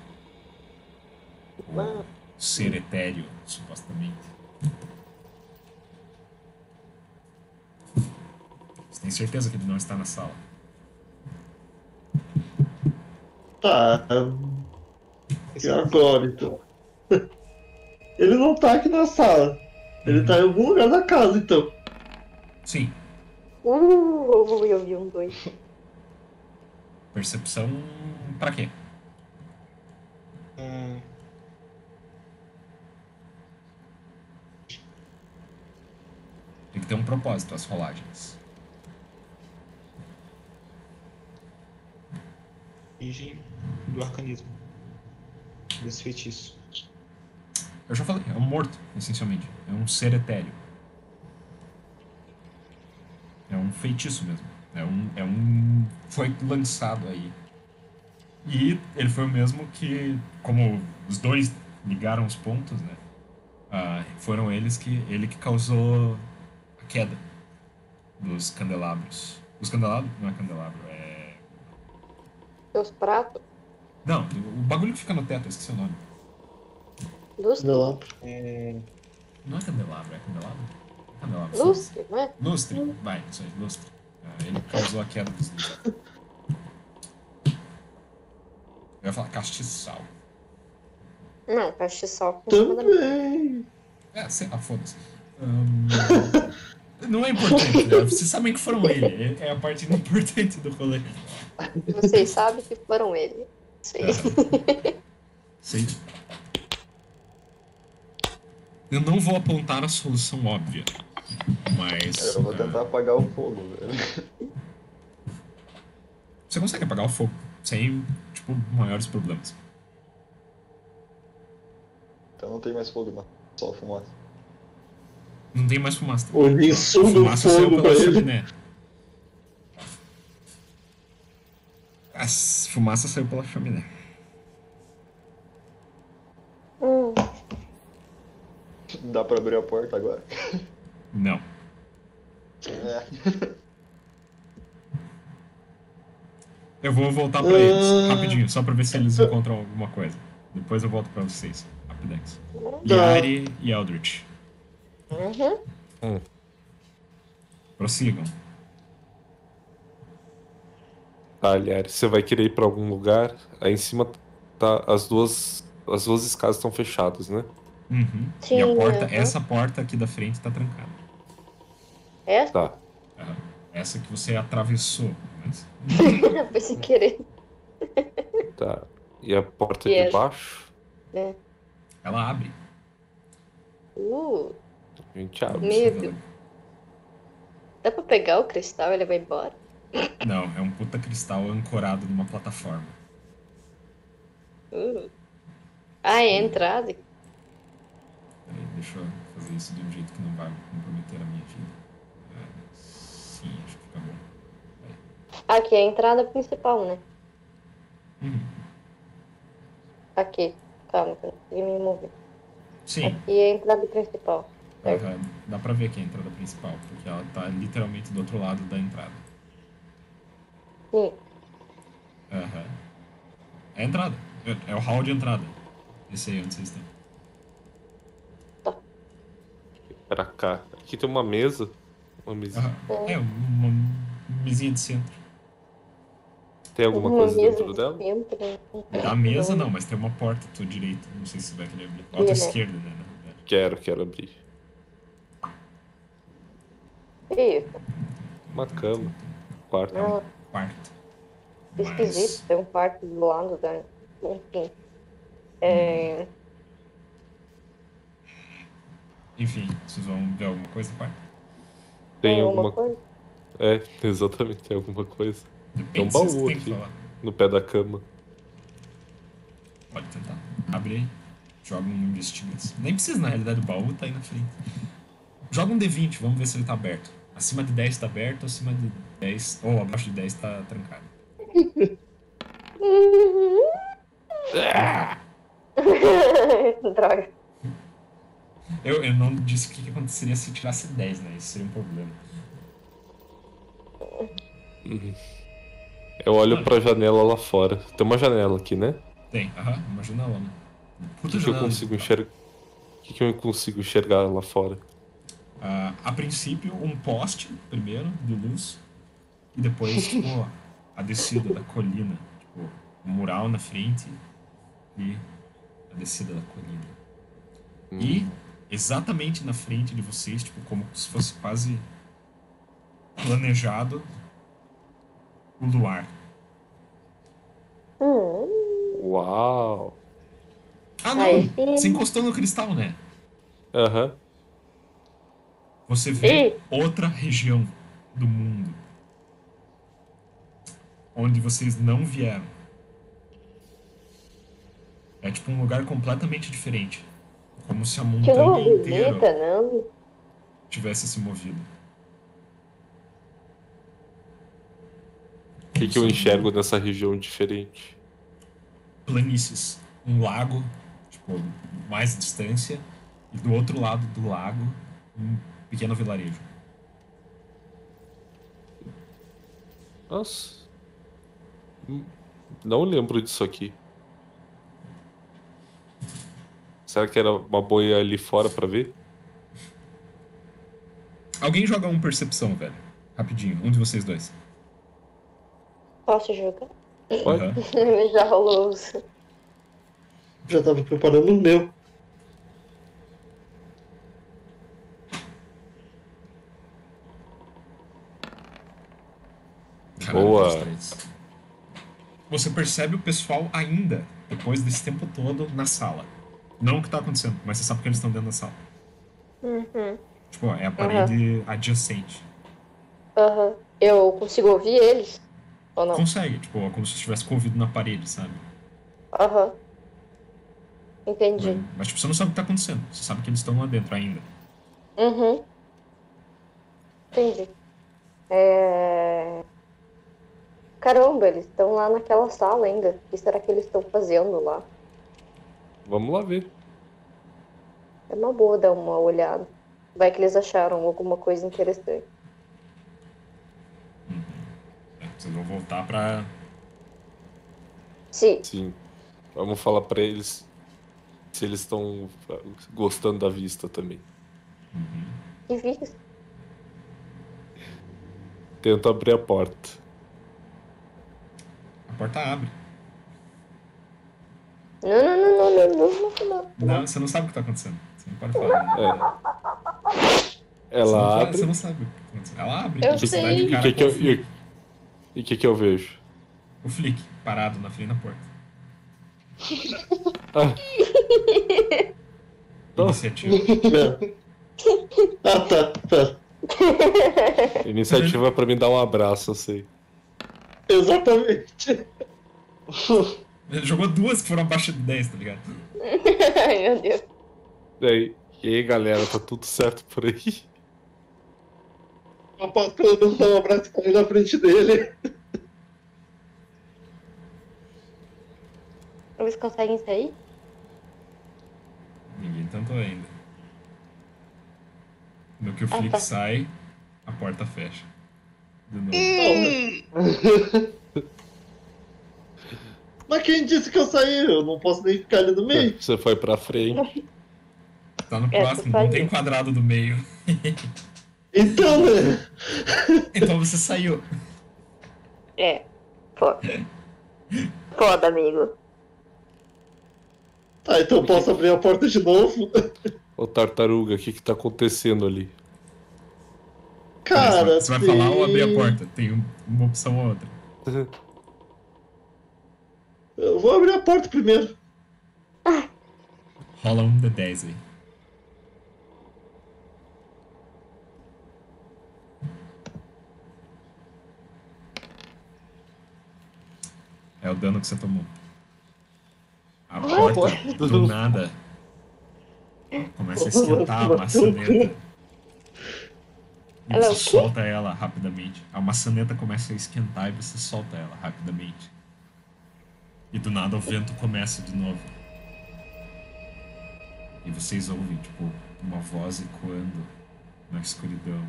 Mano.
ser etéreo, supostamente. Você tem certeza que ele não está na sala?
Tá. E agora, então? Ele não tá aqui na sala. Ele tá em algum lugar da casa, então.
Sim.
Uh, eu vi um dois.
Percepção pra quê?
Ah,
Tem que ter um propósito as rolagens.
Origem do arcanismo. Desse feitiço.
Eu já falei, é um morto, essencialmente. É um ser etéreo. É um feitiço mesmo. É um. É um. Foi lançado aí. E ele foi o mesmo que. Como os dois ligaram os pontos, né? ah, foram eles que. Ele que causou a queda dos candelabros. Os candelabros? Não é candelabro,
Seus pratos.
Não, o bagulho que fica no teto, eu esqueci o nome.
Lustre.
Não.
É,
Não é candelabro, é candelabro? Candelabro.
Lustre, não é?
Lustre, vai, isso aí, lustre. Ah, ele causou a queda dos lustres. Eu ia falar castiçal.
Não, castiçal.
Também.
É, sei lá, foda-se. Ahn, não é importante, né? Vocês sabem que foram ele. É a parte importante do rolê.
Vocês sabem que foram ele. Sim.
Sim. Eu não vou apontar a solução óbvia. Mas.
Eu vou tentar apagar o fogo, velho.
Você consegue apagar o fogo sem, tipo, maiores problemas.
Então não tem mais fogo, não. Só fumaça.
Não tem mais fumaça.
O Lin
A
suga o
fumaça saiu
fogo
pela
pra ele.
chaminé. A fumaça saiu pela chaminé.
pra abrir a porta agora?
Não.
É.
Eu vou voltar pra
Ah.
eles, rapidinho, só pra ver se eles encontram alguma coisa. Depois eu volto pra vocês, rapidex.
Tá.
Yari e Eldritch,
Uhum.
prossigam.
Tá, aliás, você vai querer ir pra algum lugar? Aí em cima tá as duas. As duas escadas estão fechadas, né?
Uhum.
Sim,
e a porta,
aham.
essa porta aqui da frente tá trancada.
Essa?
Tá.
Aham. Essa que você atravessou. Mas...
Foi sem querer.
Tá. E a porta
E
de baixo?
Ela abre.
Uh,
A gente abre.
medo. Dá pra pegar o cristal e ele vai embora?
Não, é um puta cristal ancorado numa plataforma.
Uh. Ah, é a entrada.
Peraí, deixa eu fazer isso de um jeito que não vai comprometer a minha vida. É, sim, acho que fica bom.
Aqui é a entrada principal, né?
Uhum.
Aqui. Calma, que eu não consegui me mover.
Sim,
Aqui é a entrada principal.
Dá pra ver que é a entrada principal, porque ela tá literalmente do outro lado da entrada.
Sim.
Aham. É a entrada. É, é o hall de entrada. Esse aí onde vocês estão.
Pra cá. Aqui tem uma mesa. Uma mesa.
Aham. É, uma mesinha de centro.
Tem alguma
Uma
coisa dentro
de
dela?
centro, né?
Da mesa não, mas tem uma porta à tua direita. Não sei se você vai querer abrir. À tua esquerda, né? verdade.
Quero, quero abrir.
Isso.
Uma cama. Quarto.
Não,
Quarto.
esquisito. Tem um quarto do lado da. Enfim. É...
Enfim, vocês vão ver alguma coisa no quarto?
Tem
alguma coisa?
É, exatamente, tem alguma coisa.
Depende
Tem um baú aqui. No pé da cama.
Pode tentar. Abre aí. Joga um investigação. Nem precisa, na realidade, o baú tá aí na frente. Joga um D20, vamos ver se ele tá aberto. Acima de 10 tá aberto, acima de 10. Ou abaixo de 10 tá trancado.
Droga.
Eu, eu não disse o que, que aconteceria se tirasse 10, né? Isso seria um problema.
Eu olho pra janela lá fora. Tem uma janela aqui, né?
Tem, aham, uma janelona.
O
Puta
que, que eu
janela.
consigo enxergar? O que, que eu consigo enxergar lá fora?
Ah, a princípio, um poste, primeiro, de luz. E depois, tipo, a descida da colina. Tipo, um mural na frente e a descida da colina. E exatamente na frente de vocês, tipo, como se fosse quase planejado, o luar.
Hum,
Uau!
Ah, não!
Sim.
Você encostou no cristal, né?
Aham.
Você vê
Ei.
outra região do mundo. Onde vocês não vieram. É tipo um lugar completamente diferente. Como se a montanha
não
inteira
visita, não.
tivesse se movido.
O que, que eu enxergo nessa região diferente?
Planícies. Um lago, tipo, mais distância. E do outro lado do lago, um pequeno vilarejo.
Nossa. Hum, Não lembro disso aqui. Será que era uma boa ir ali fora pra ver?
Alguém joga um percepção, velho. Rapidinho, um de vocês dois.
Posso jogar?
Pode?
Aham.
Já rolou.
Já tava preparando o meu.
Caralho,
Boa.
Você percebe o pessoal ainda, depois desse tempo todo, na sala. Não o que tá acontecendo, mas você sabe que eles estão dentro da sala.
Uhum.
Tipo, é a parede adjacente.
Aham. Eu consigo ouvir eles? Ou não?
Consegue, tipo, é como se estivesse com o ouvido na parede, sabe?
Aham. Entendi.
Mas tipo, você não sabe o que tá acontecendo. Você sabe que eles estão lá dentro ainda.
Uhum. Entendi. É... Caramba, eles estão lá naquela sala ainda. O que será que eles estão fazendo lá?
Vamos lá ver.
É uma boa dar uma olhada. Vai que eles acharam alguma coisa interessante.
É, Vocês vão voltar pra.
Sim.
Sim. Vamos falar pra eles se eles estão gostando da vista também.
Que vista.
Tento abrir a porta.
A porta abre.
Não, não, não, não, não, não, não, não.
Não, você não sabe o que tá acontecendo. Você não pode falar.
É.
Você
Ela
fala-
abre.
Você não sabe o que tá acontecendo. Ela abre.
Eu
e você
sei.
E o
cara
que, que eu,
Flick.
e o que, que eu vejo?
O Flick, parado na frente da porta.
Ah.
Iniciativa.
Ah, tá. Pera.
Iniciativa pra me dar um abraço, eu sei.
Exatamente.
Ele jogou duas que foram abaixo de 10, tá ligado?
Ai, meu Deus.
E aí, e aí, galera, tá tudo certo por aí?
Pelo menos dar um abraço ali na frente dele.
Eles conseguem sair?
Ninguém tentou ainda. No que o
Ah,
Flick
tá.
sai, a porta fecha. De novo.
Mas quem disse que eu saí? Eu não posso nem ficar ali no meio.
Você foi pra frente.
Tá no
É,
próximo,
tu
não tem quadrado do meio.
Então, né?
Então você saiu.
É. Foda. Foda, amigo.
Tá, então eu posso abrir a porta de novo?
Ô tartaruga, o que que tá acontecendo ali?
Cara,
você vai falar ou abrir a porta? Tem um- uma opção ou outra.
Eu vou abrir a porta primeiro.
Rola um de 10 aí. É o dano que você tomou. A porta, do nada, começa a esquentar a maçaneta. E
Ela
você solta ela rapidamente. A maçaneta começa a esquentar e você solta ela rapidamente. E do nada o vento começa de novo. E vocês ouvem, tipo, uma voz ecoando na escuridão.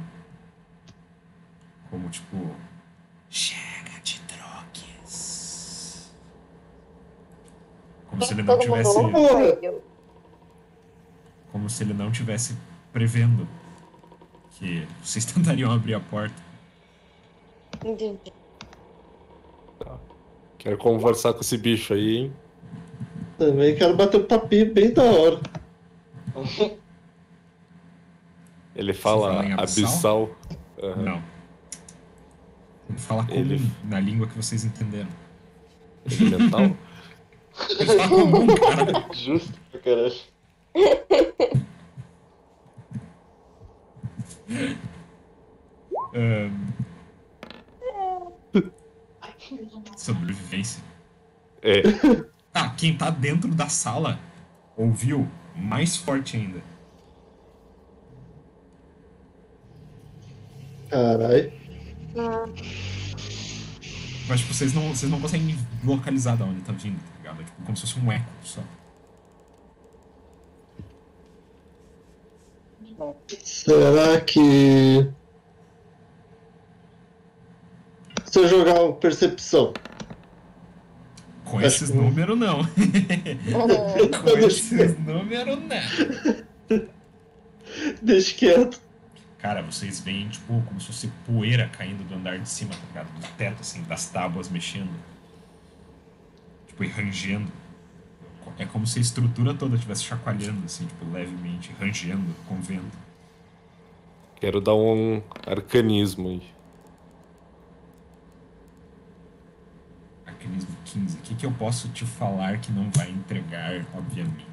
Como, tipo, chega de drogas. Como se ele não tivesse. Como se ele não tivesse prevendo que vocês tentariam abrir a porta.
Entendi.
Quero conversar com esse bicho aí, hein?
Também quero bater um papinho bem da hora.
Ele
fala abissal?
abissal. Aham.
Não. Ele fala comum,
Ele-
na língua que vocês entenderam.
Elemental?
Ele fala comum, cara.
Justo pra caralho.
Ahn. Sobrevivência.
É.
Ah, quem tá dentro da sala ouviu mais forte ainda.
Caralho.
Mas tipo, vocês não, vocês não conseguem localizar de onde tá vindo, tá ligado? É tipo como se fosse um eco só.
Será que. Se eu jogar o percepção.
Com
Acho
esses
que-
números, não. Com esses números, não.
Deixa quieto.
Cara, vocês veem, tipo, como se fosse poeira caindo do andar de cima, tá ligado? Do teto, assim, das tábuas mexendo. Tipo, e rangendo. É como se a estrutura toda estivesse chacoalhando, assim, tipo, levemente, rangendo com o vento.
Quero dar um arcanismo aí.
Arcanismo 15. O que, que eu posso te falar que não vai entregar, obviamente?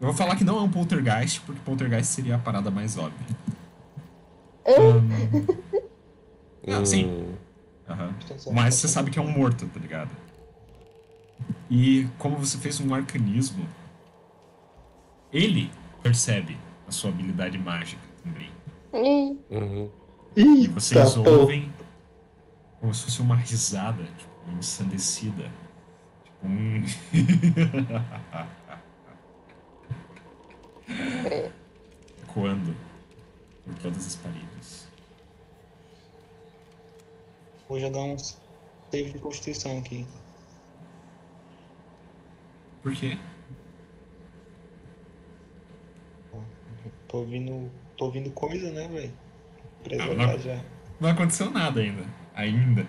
Eu vou falar que não é um poltergeist, porque poltergeist seria a parada mais óbvia. Ahn, Não, sim.
Hum,
Aham. Mas você sabe que é um morto, tá ligado? E como você fez um arcanismo, ele percebe a sua habilidade mágica também.
Uhum.
E
Eita,
vocês
pô.
ouvem como se fosse uma risada, tipo, ensandecida. Tipo um. Ecoando por todas as paredes.
Vou jogar um save de constituição aqui.
Por quê?
Tô ouvindo. tô ouvindo coisa, né, velho? Preservar
não.
já.
Não aconteceu nada ainda. Ainda.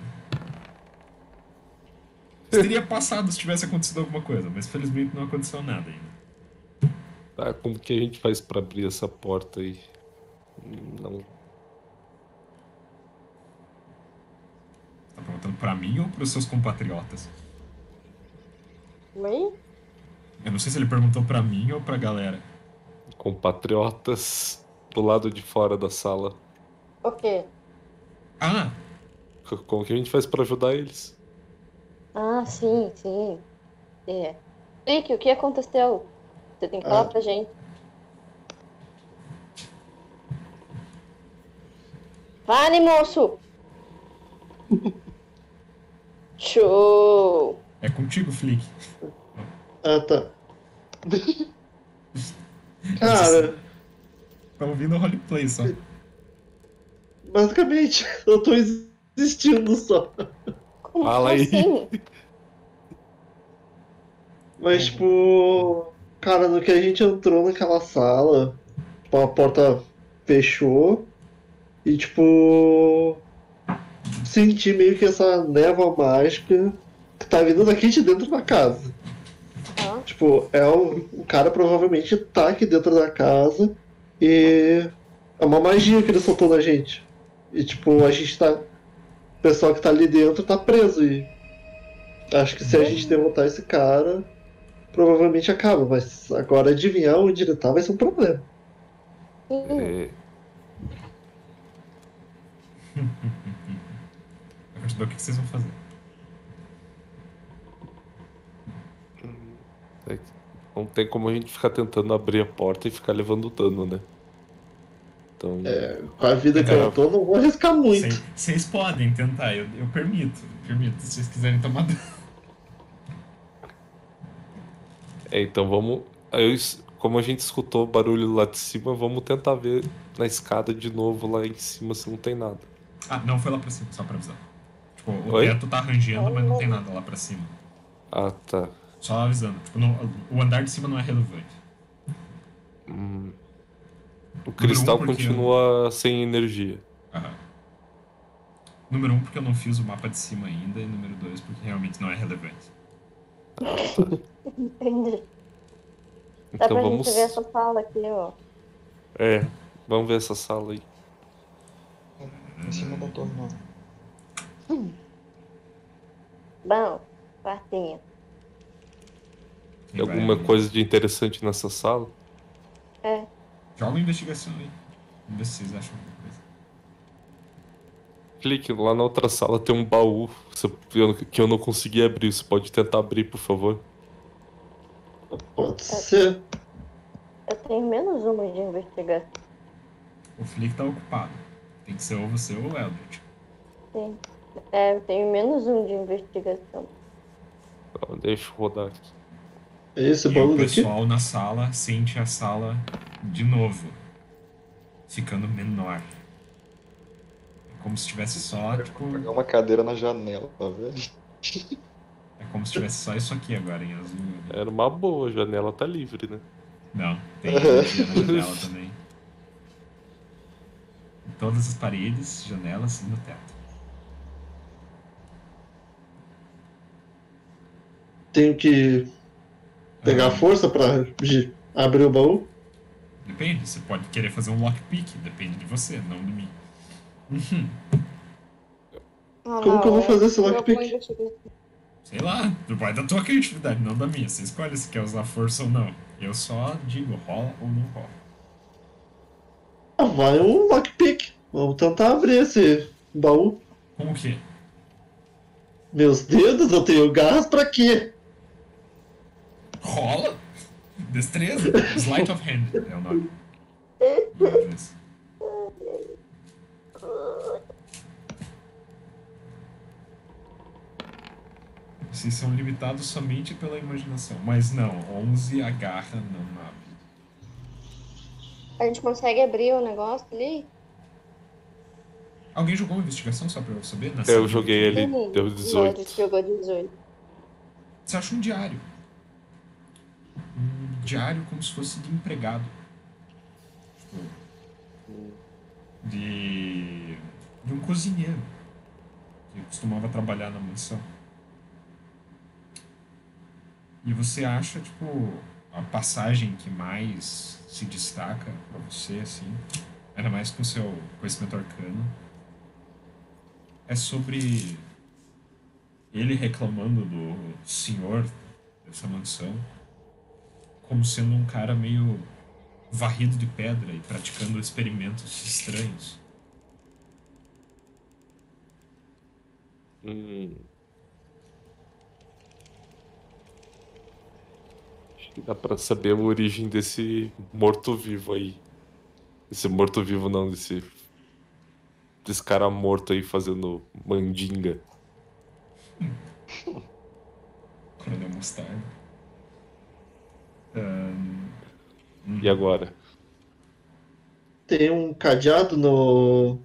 Isso teria passado se tivesse acontecido alguma coisa, mas felizmente não aconteceu nada ainda.
Tá, como que a gente faz pra abrir essa porta aí? Não.
Tá perguntando pra mim ou pros seus compatriotas?
Oi?
Eu não sei se ele perguntou pra mim ou pra galera.
Compatriotas do lado de fora da sala.
O quê?
Ah,
Como que a gente faz pra ajudar eles?
Ah, sim, sim. É. Rick, o que aconteceu? Você tem que falar
Ah.
pra gente. Fale, moço! Show!
é contigo, Flick.
Ah, tá. Cara,
Tá ouvindo o roleplay só.
basicamente, eu tô existindo só.
Como
Fala aí.
assim?
Mas, tipo, cara, no que a gente entrou naquela sala, tipo, a porta fechou e, tipo, senti meio que essa névoa mágica que tá vindo daqui de dentro da casa. Tipo, é o, o cara provavelmente tá aqui dentro da casa e é uma magia que ele soltou na gente. E, tipo, a gente tá. O pessoal que tá ali dentro tá preso e. Acho que se a gente derrotar esse cara, provavelmente acaba. Mas agora adivinhar onde ele tá vai ser um problema.
É,
A partir do que vocês vão fazer?
é que não tem como a gente ficar tentando abrir a porta e ficar levando dano, né? Então.
Com a vida que eu tô, não vou arriscar muito.
Vocês- podem tentar, eu, eu permito. Permito, se vocês quiserem tomar dano.
É, então vamos. eu como a gente escutou o barulho lá de cima, vamos tentar ver na escada de novo lá em cima se não tem nada.
Ah, não foi lá pra cima, só pra avisar. Tipo, o
Oi?
teto tá arranjando, mas não tem nada lá pra cima.
Ah, tá.
Só avisando. Tipo, não- o andar de cima não é relevante.
Hum. O cristal
porque-
continua sem energia.
Aham. Número um, porque eu não fiz o mapa de cima ainda. E número dois, porque realmente não é relevante.
Entendi. Dá
Então
pra
vamos.
gente ver essa sala aqui, ó.
É, vamos ver essa sala aí.
Em cima da torre, não.
Bom, quartinha.
Tem
vai
alguma coisa de interessante nessa sala?
É.
Joga uma investigação aí. Vamos ver se vocês acham alguma coisa.
Clique, lá na outra sala tem um baú que eu não consegui abrir. Você pode tentar abrir, por favor?
Pode ser.
Eu tenho menos uma de investigação.
O Flick tá ocupado. Tem que ser ou você ou o Eldritch.
Sim. É, eu tenho menos um de investigação.
Então, deixa eu rodar aqui.
Esse
E o pessoal na sala sente a sala de novo. Ficando menor. É como se tivesse só, tipo.
Pegar uma cadeira na janela, tá vendo?
É como se tivesse só isso aqui agora em azul.
Era uma boa, a janela tá livre, né?
Não, tem na janela também. Em todas as paredes, janelas e no teto.
Tenho que pegar
Ah,
força pra de- abrir o baú?
Depende, você pode querer fazer um lockpick, depende de você, não de mim. Uhum.
Ah,
Como que eu vou fazer esse lockpick?
Sei lá, vai da tua criatividade, não da minha. Você escolhe se quer usar força ou não. Eu só digo, rola ou não rola.
Ah, vai um lockpick. Vamos tentar abrir esse baú.
Como que?
Meus dedos, eu tenho garras pra quê?
Rola? Destreza? Sleight of hand é o nome. Vocês são limitados somente pela imaginação. Mas não, 11 agarra não abre.
A gente consegue abrir o negócio ali?
Alguém jogou uma investigação só pra eu saber? Na
Eu joguei ele, deu
Não, a
18.
gente jogou 18.
Você acha um diário. Diário como se fosse de empregado. De, de um cozinheiro que costumava trabalhar na mansão. E você acha, tipo, a passagem que mais se destaca pra você, assim, ainda mais com seu conhecimento arcano, é sobre ele reclamando do senhor dessa mansão como sendo um cara meio varrido de pedra e praticando experimentos estranhos.
Hum. Acho que dá pra saber a origem desse morto-vivo aí. Esse morto-vivo não, desse. Desse cara morto aí fazendo mandinga.
Coronel Mostarda.
E agora?
Tem um cadeado no.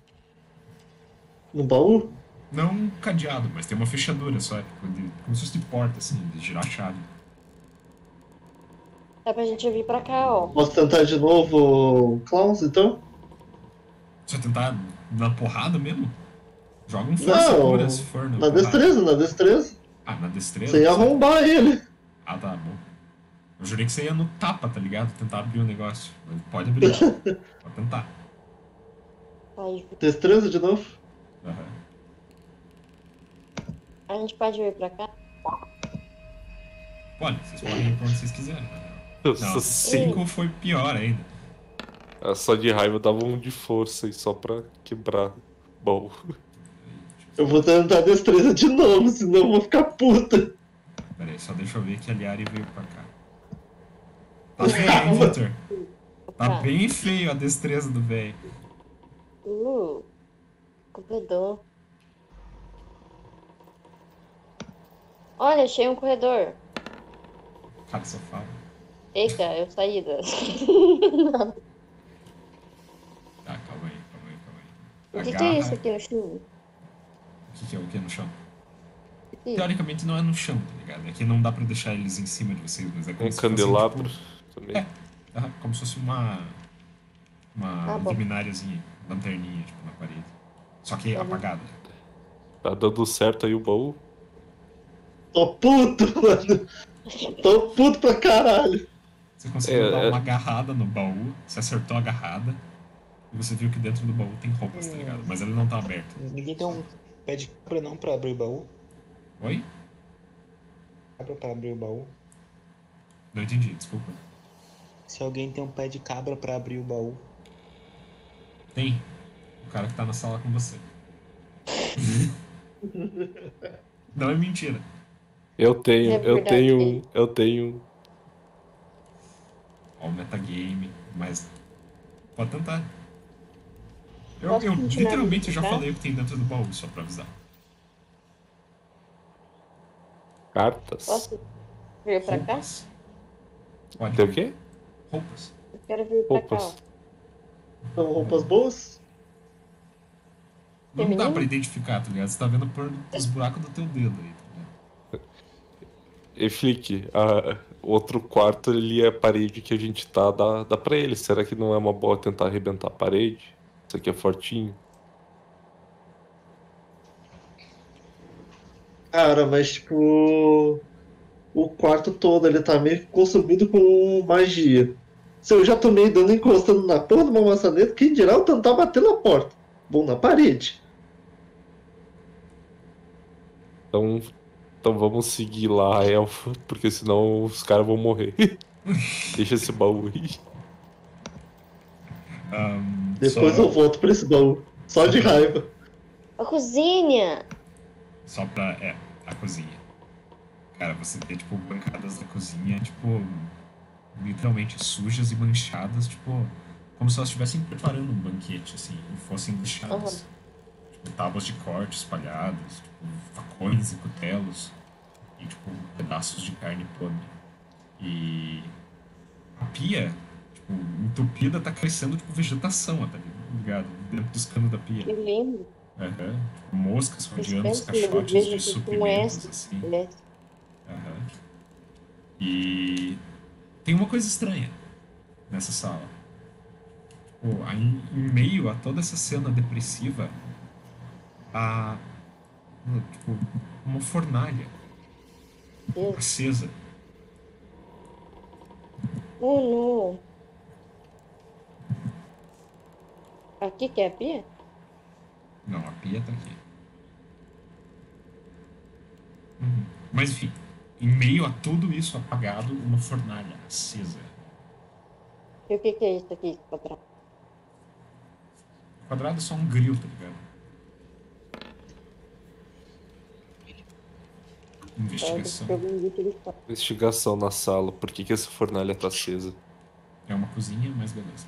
no baú?
não um cadeado, mas tem uma fechadura só, tipo, de, como se fosse de porta, assim, de girar a chave.
Dá pra gente vir pra cá, ó.
Posso tentar de novo Clowns, então?
Você vai tentar na porrada mesmo? Joga um força
Não,
pura se for na
Na
porrada.
destreza, na destreza.
Ah, na destreza?
Sem arrombar ele.
Ah, tá bom. Eu jurei que você ia no tapa, tá ligado? Tentar abrir o negócio. Mas pode abrir. pode tentar.
Destreza de novo.
Aham.
a gente pode vir pra cá?
Pode, vocês podem ir pra onde vocês quiserem.
Nossa,
Não,
sim.
cinco foi pior ainda.
Ah, Só de raiva dava um de força aí só pra quebrar. Bom.
Eu vou tentar destreza de novo, senão eu vou ficar puta.
Pera aí, só deixa eu ver que a Liari veio pra cá. Tá feio, hein, Victor? Tá
Opa.
bem feio a destreza do velho.
Uh, corredor. Olha, achei um corredor.
Cara, safado.
Eita, eu saí da.
Tá, calma aí, calma aí, calma
O
aí.
que, que é isso aqui no chão?
O que, que é o que no chão?
O que é?
Teoricamente não é no chão, tá ligado? Aqui não dá pra deixar eles em cima de vocês, mas é como
Um
se
candelabro
tipo,
também.
É. Como se fosse uma. Uma
bom.
lumináriazinha, lanterninha, tipo, na parede. Só que
Tá
apagada.
Tá dando certo aí o baú.
Tô puto, mano. Tô puto pra caralho.
Você conseguiu
É,
dar
é.
uma agarrada no baú, você acertou a agarrada, e você viu que dentro do baú tem roupas, tá ligado? Mas ele não tá aberto.
Ninguém tem um pé de cabra não pra abrir o baú?
Oi?
Cabra pra abrir o baú?
Não entendi, desculpa.
Se alguém tem um pé de cabra pra abrir o baú.
Tem. O cara que tá na sala com você. não é mentira.
Eu tenho,
É
eu tenho, eu tenho.
Ó, o metagame, mas. Pode tentar. Eu,
Posso
eu literalmente já
tá?
falei o que tem dentro do baú, só pra avisar.
Cartas.
Posso vir pra cá?
Pode.
Tem o quê?
Roupas.
Eu quero vir pra cá.
Roupas.
São roupas boas?
Não dá
Feminino?
pra identificar, tá ligado? Você tá vendo por os buracos do teu dedo aí, tá ligado?
E Flick, a- o outro quarto ali é a parede que a gente tá, dá, dá pra ele. Será que não é uma boa tentar arrebentar a parede? Isso aqui é fortinho.
Cara, mas tipo. O quarto todo ele tá meio que consumido com magia. Se eu já tomei dano encostando na porra de uma maçaneta, quem dirá eu tentar bater na porta? Bom, na parede.
Então, então vamos seguir lá a elfa, porque senão os caras vão morrer. Deixa esse baú aí.
Ahn,
Depois
só,
eu volto pra esse baú. Só de raiva.
A cozinha!
Só pra. É, a cozinha. Cara, você vê, tipo, bancadas da cozinha, tipo, literalmente sujas e manchadas, tipo, como se elas estivessem preparando um banquete, assim, e fossem lixadas. Tipo, tábuas de corte espalhadas, tipo, facões e cutelos, e, tipo, pedaços de carne podre. E a pia, tipo, entupida, tá crescendo, tipo, vegetação, tá ligado? Dentro dos canos da pia.
Que lindo.
Tipo, moscas rodeando os
Espécie de
caixotes de suprimentos, assim. Aham. E tem uma coisa estranha nessa sala. Tipo, aí, em meio a toda essa cena depressiva, há tipo, uma fornalha
Deus.
acesa.
Oh, não. Aqui que é a pia?
Não, a pia tá aqui. Uhum. Mas enfim, em meio a tudo isso apagado, uma fornalha acesa.
E o que que é isso aqui, quadrado?
O quadrado é só um grill, tá ligado? Investigação.
Investigação na sala. Por que, que essa fornalha tá acesa?
É uma cozinha, mas beleza.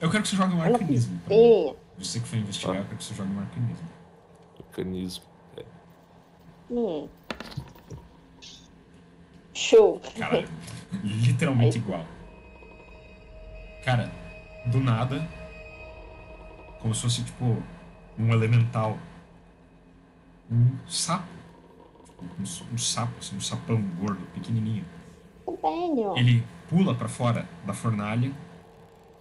Eu quero que você jogue um arcanismo.
cozinha.
Você que foi investigar, eu quero que você jogue um arcanismo.
Mecanismo.
Hum. Show.
Cara, literalmente igual. Cara, do nada, como se fosse tipo um elemental. Um sapo. Tipo, um, um sapo, assim, um sapão gordo, pequenininho.
Velho.
Ele pula pra fora da fornalha,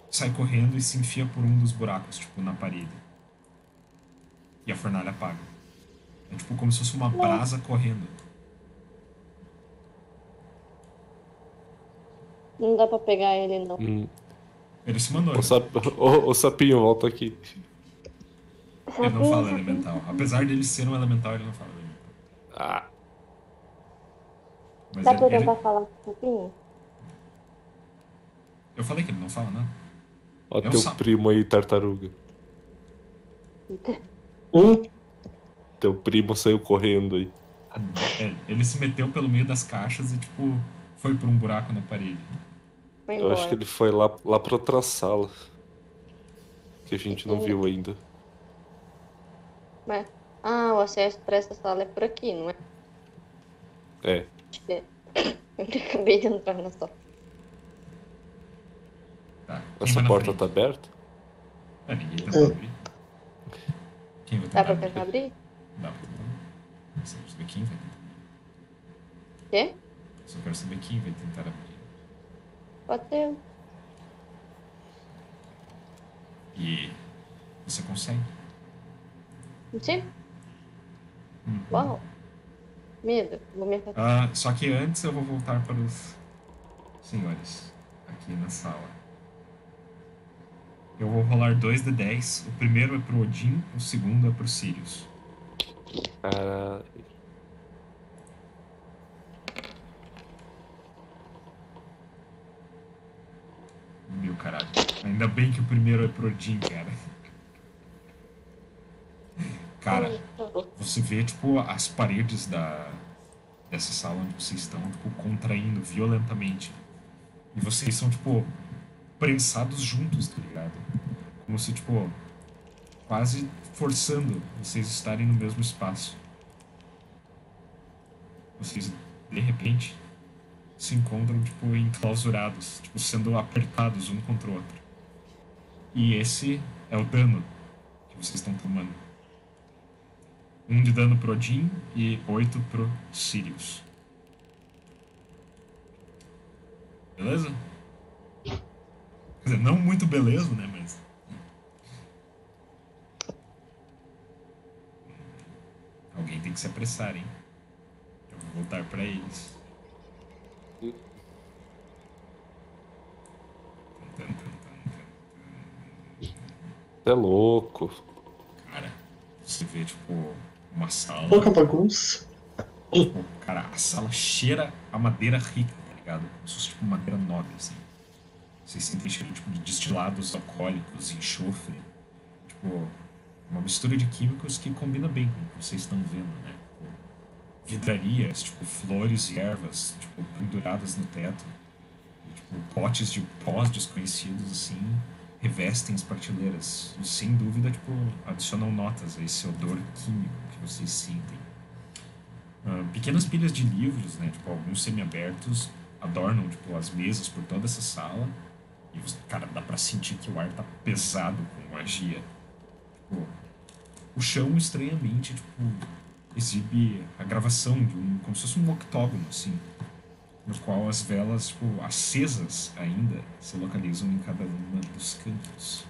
sai correndo e se enfia por um dos buracos, tipo, na parede. E a fornalha apaga. É tipo como se fosse uma brasa correndo.
Não dá pra pegar ele, não.
Hum.
Ele se mandou.
Ô, sap... ô, ô, sapinho, volta aqui.
Ele não fala elemental. Apesar dele ser um elemental, ele não fala elemental.
Ah,
Mas
Dá
ele,
pra
ele-
tentar falar um pouquinho?
eu falei que ele não fala nada.
ó
É
teu primo aí, tartaruga.
Um,
Teu primo saiu correndo aí.
É, ele se meteu pelo meio das caixas e, tipo, foi por um buraco na parede.
Foi
Eu acho que ele foi lá, lá pra outra sala. Que a gente não viu ainda.
Mas- Ah, o acesso pra essa sala é por aqui, não é?
É.
Acho que é. Eu acabei de entrar na sala.
Tá. Quem
Essa
na
porta
frente?
tá aberta?
É, ninguém abrir. Quem vai tentar
Dá pra tentar abrir?
Dá pra tentar. Só quero saber quem vai tentar.
Quê?
Só quero saber quem vai tentar abrir.
Pode ser.
E você consegue.
Sim?
Uhum.
Uau. Medo. Vou me.
Ah, só que antes eu vou voltar para os senhores aqui na sala. Eu vou rolar dois de 10. O primeiro é pro Odin, o segundo é pro Sirius.
Cara.
Meu caralho. Ainda bem que o primeiro é pro Odin, cara. Cara, você vê, tipo, as paredes da, dessa sala onde vocês estão, tipo, contraindo violentamente. E vocês são, tipo, prensados juntos, tá ligado? Como se, tipo, quase forçando vocês estarem no mesmo espaço. Vocês, de repente, se encontram, tipo, enclausurados, tipo, sendo apertados um contra o outro. E esse é o dano que vocês estão tomando. Um de dano pro Odin e oito pro Sirius. Beleza? Quer dizer, não muito beleza, né? Mas. Alguém tem que se apressar, hein? Eu vou voltar pra eles.
É louco.
Cara, você vê, tipo, uma sala.
pouca bagunça.
Tipo, cara, a sala cheira a madeira rica, tá ligado? Como se fosse tipo madeira nobre, assim. Vocês sentem cheiro tipo, de destilados alcoólicos e enxofre. Tipo, uma mistura de químicos que combina bem com o que vocês estão vendo, né? Tipo, vidrarias, tipo, flores e ervas, tipo, penduradas no teto. E, tipo, potes de pós desconhecidos, assim, revestem as prateleiras. E, sem dúvida, tipo, adicionam notas a esse odor químico que vocês sentem. ah, pequenas pilhas de livros, né? Tipo, alguns semi-abertos adornam, tipo, as mesas por toda essa sala. E, cara, dá pra sentir que o ar tá pesado com magia. Tipo, o chão, estranhamente, tipo, exibe a gravação de um... Como se fosse um octógono, assim. No qual as velas, tipo, acesas ainda, se localizam em cada uma dos cantos.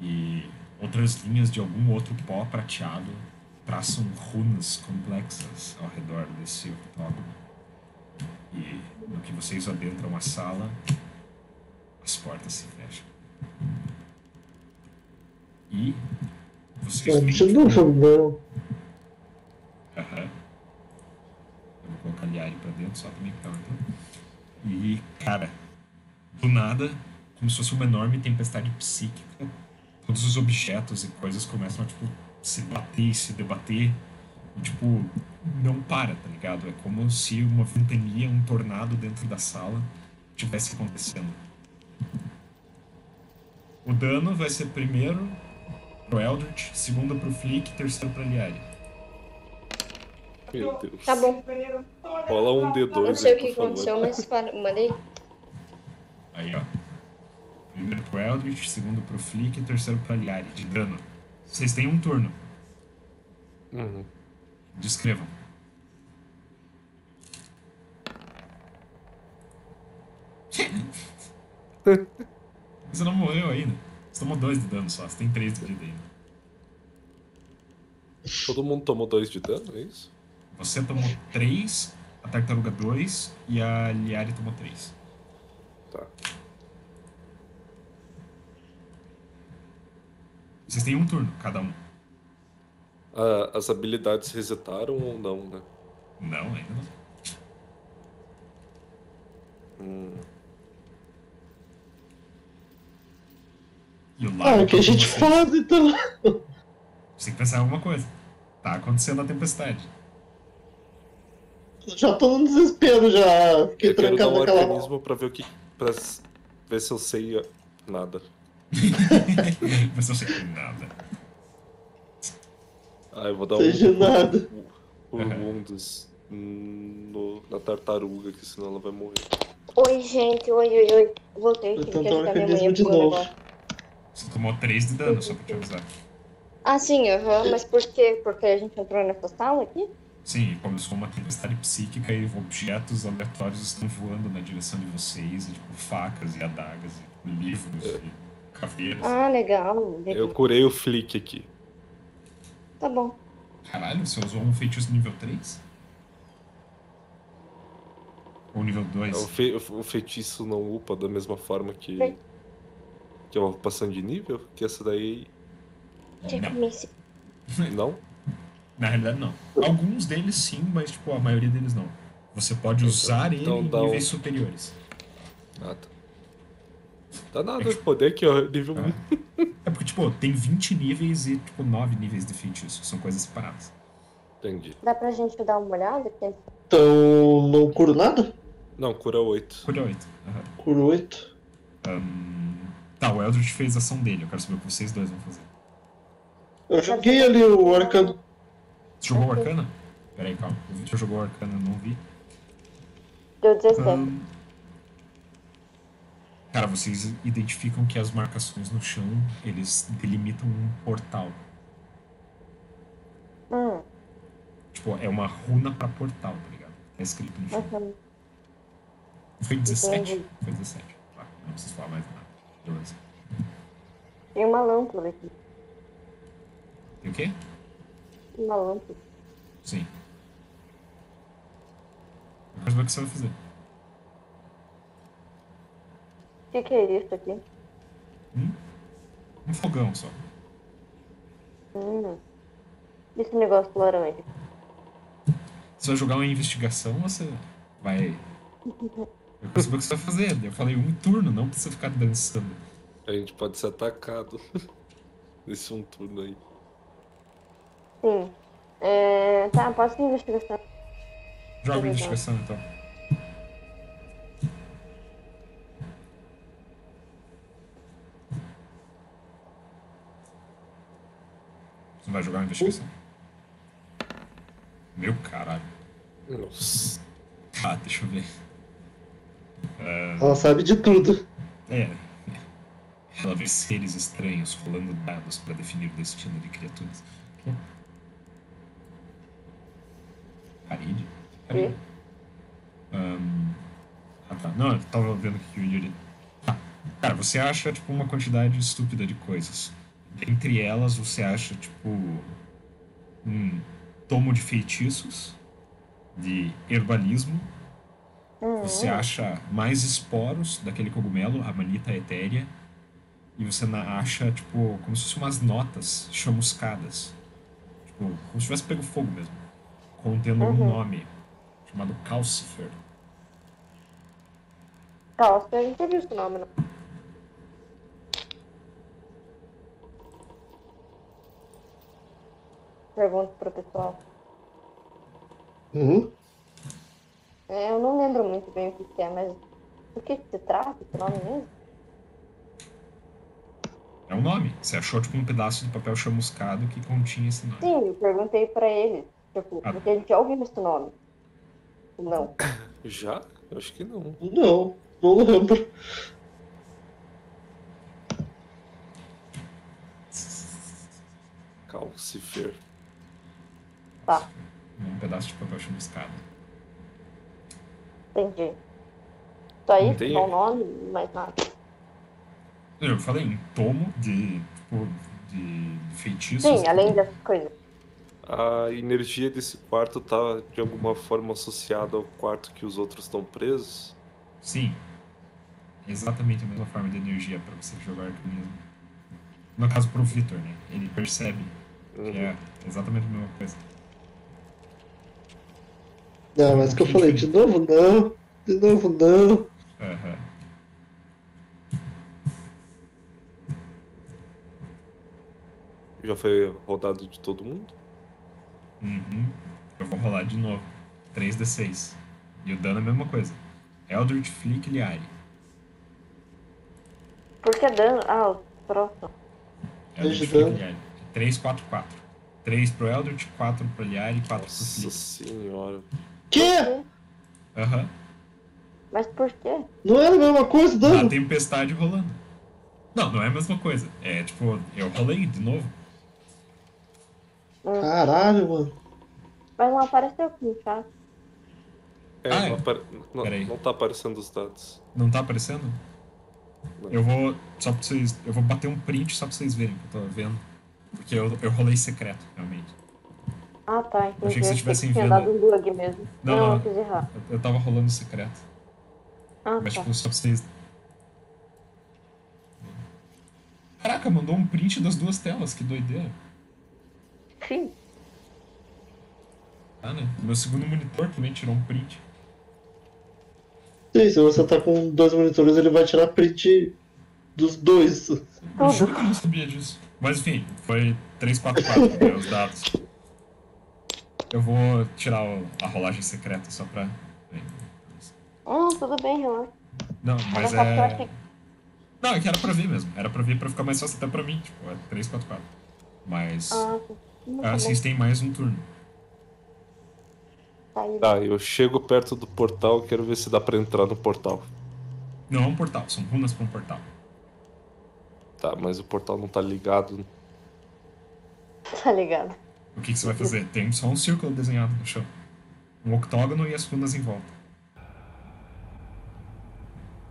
E outras linhas de algum outro pó prateado traçam runas complexas ao redor desse octógono. E no que vocês adentram a sala, as portas se fecham. E vocês tipo,
novo, não.
Aham. Eu vou colocar a Liari pra dentro, só também que tá então. E, cara, do nada, como se fosse uma enorme tempestade psíquica, todos os objetos e coisas começam a, tipo, se bater e se debater. E, tipo, não para, tá ligado? É como se uma ventania, um tornado dentro da sala tivesse acontecendo. O dano vai ser primeiro pro Eldritch, segundo pro Flick, terceiro pra Liari.
Meu Deus.
Tá bom.
Rola um D2
Não sei
aí,
o que
favor.
aconteceu, mas fala- mandei.
Aí, ó. Primeiro pro Eldritch, segundo pro Flick e terceiro pra Liari, de dano. Vocês têm um turno.
Uhum.
Descrevam. Você não morreu ainda. Você tomou dois de dano só, você tem três de vida ainda.
Todo mundo tomou dois de dano, é isso?
Você tomou três, a tartaruga dois e a Liari tomou três.
Tá.
Vocês têm um turno, cada um.
Ah, as habilidades resetaram ou não, né?
Não, ainda não.
Hum.
E o
Ah, o que a
tá com
gente
vocês.
faz então?
Você tem que pensar em alguma coisa. Tá acontecendo a tempestade.
Já tô no desespero já. Fiquei
Eu quero dar
trancado
um
naquela.
pra ver o que. pra ver se eu sei nada.
Mas eu sei que nada.
Ah, eu vou dar
Seja
um.
nada.
Wounds hum, no- na tartaruga, que senão ela vai morrer.
Oi, gente. Oi, oi, oi. Voltei.
Eu
Tive que ajudar minha mãe a
de novo.
negócio.
Você tomou 3 de dano, só pra te avisar.
Ah, sim, aham. Mas por quê? Porque a gente entrou nessa sala aqui?
Sim, começou uma tempestade psíquica e objetos aleatórios estão voando na direção de vocês, e, tipo facas e adagas, e livros e caveiras.
Ah, legal.
Eu curei o flick aqui.
Tá bom.
Caralho, você usou um feitiço nível 3? Ou nível 2?
O, fe- o feitiço não upa da mesma forma que. Que é uma ocupação de nível? Que essa daí.
Não.
Não?
na realidade não. Alguns deles sim, mas tipo, a maioria deles não. Você pode usar ele
então
em
dá um-
níveis superiores.
Ah, tá. Dá nada de poder aqui, ó. Nível
Ah.
1.
É porque, tipo, tem 20 níveis e, tipo, 9 níveis de feitiço. São coisas separadas.
Entendi.
Dá pra gente dar uma olhada?
Então não curo nada?
Não, cura 8.
Cuida 8.
Curo 8.
Tá, o Eldritch fez a ação dele. Eu quero saber o que vocês dois vão fazer.
Eu joguei ali o arcano.
Você jogou o. Arcana? Pera aí, calma. O Victor jogou o Arcana, eu não vi.
Deu 17.
Ahn, Cara, vocês identificam que as marcações no chão, eles delimitam um portal.
Hum,
Tipo, é uma runa pra portal, tá ligado? É escrito no chão.
uhum.
Foi 17?
Entendi.
Foi 17. Tá, não preciso falar mais nada. Beleza.
Tem uma lâmpada aqui.
Tem o quê?
Uma lâmpada.
Sim. Saber o que você vai fazer.
O que, que é isso aqui?
Um fogão só.
Hum. Esse negócio laranja.
Você vai jogar uma investigação ou você vai. Eu saber o que você vai fazer. Eu falei um turno, não precisa ficar dançando.
A gente pode ser atacado. Nesse um turno aí.
Sim. É... Tá, posso ir investigação.
Joga a
Legal.
investigação então. Você vai jogar uma investigação? Meu caralho.
Nossa.
Ah, deixa eu ver. Ah,
Ela sabe de tudo.
é. Ela vê seres estranhos rolando dados para definir o destino de criaturas. Quê? Parede? Parede. Ahn, ah tá. Não, eu tava vendo o que o Yuri. Tá. Cara, você acha tipo uma quantidade estúpida de coisas. Entre elas você acha tipo um tomo de feitiços, de herbalismo. Você acha mais esporos daquele cogumelo, a manita etérea. E você acha, tipo, como se fossem umas notas chamuscadas. Tipo, como se tivesse pego fogo mesmo. Contendo um
Uhum.
nome chamado Calcifer.
Nossa, eu nunca vi esse nome, não. Pergunto pro pessoal.
Uhum.
É, eu não lembro muito bem o que que é, mas do que que se trata esse nome mesmo?
É um nome. Você achou, tipo, um pedaço de papel chamuscado que continha esse nome.
Sim, eu perguntei pra ele, tipo,
Ah.
porque a gente já ouviu esse nome. Não.
Já? Eu acho que não.
Não, não lembro.
Calcifer.
Tá,
Um pedaço de papel chamuscado.
Entendi. Só isso,
Entendi.
só o nome, mais nada.
Eu falei, um tomo de, tipo, de feitiços.
Sim, além dessas coisas.
A energia desse quarto tá de alguma forma associada ao quarto que os outros estão presos?
Sim. Exatamente a mesma forma de energia para você jogar arcanismo. No caso, pro Victor, né? Ele percebe que é exatamente a mesma coisa.
Não, mas que eu falei, de novo não, de novo não.
Aham.
Já foi rodado de todo mundo?
Uhum. Eu vou rolar de novo. 3d6. E o dano é a mesma coisa. Eldritch Flick Liari.
Por que dano? Ah, o próximo.
Eldritch Flick. Liari. 3, 4, 4. 3 pro Eldritch, 4 pro Liari e 4 pro
Nossa
Flick.
senhora.
Que?
Aham.
Mas por quê?
Não era a mesma coisa,
Da
dano?
tempestade rolando. Não, não é a mesma coisa. É tipo, eu rolei de novo.
Caralho, mano.
Mas não apareceu aqui no chat.
É,
Ah,
não, apare- não-
Peraí.
não tá aparecendo os dados.
Não tá aparecendo?
Não.
Eu vou. Só pra vocês. Eu vou bater um print só pra vocês verem que eu tô vendo. Porque eu, eu rolei secreto, realmente.
Ah, tá, entendi.
achei que vocês
Achei
tivessem
tinha dado um bug mesmo.
Não,
Não,
não.
eu fiz errar.
Eu, eu tava rolando secreto.
Ah,
Mas
tá.
tipo, só pra vocês. Caraca, mandou um print das duas telas, que doideira.
Sim.
Ah, né? Meu segundo monitor também tirou um print.
Sim, se você tá com dois monitores, ele vai tirar print dos dois.
Eu juro que eu não sabia disso. Mas enfim, foi 344 né, os dados. Eu vou tirar o- a rolagem secreta só pra.
Hum, tudo bem, relaxa.
Não, mas
Mas é... achei
Não, é que era pra ver mesmo. Era pra ver pra ficar mais fácil até pra mim. Tipo, é 344. Mas.
Ah, sim. Hum,
ah, vocês têm mais um turno.
Tá.
Tá, eu chego perto do portal quero ver se dá pra entrar no portal.
Não é um portal, são runas pra um portal.
Tá, mas o portal não tá ligado.
Tá ligado.
O que, que você vai fazer? Tem só um círculo desenhado no chão. Um octógono e as runas em volta.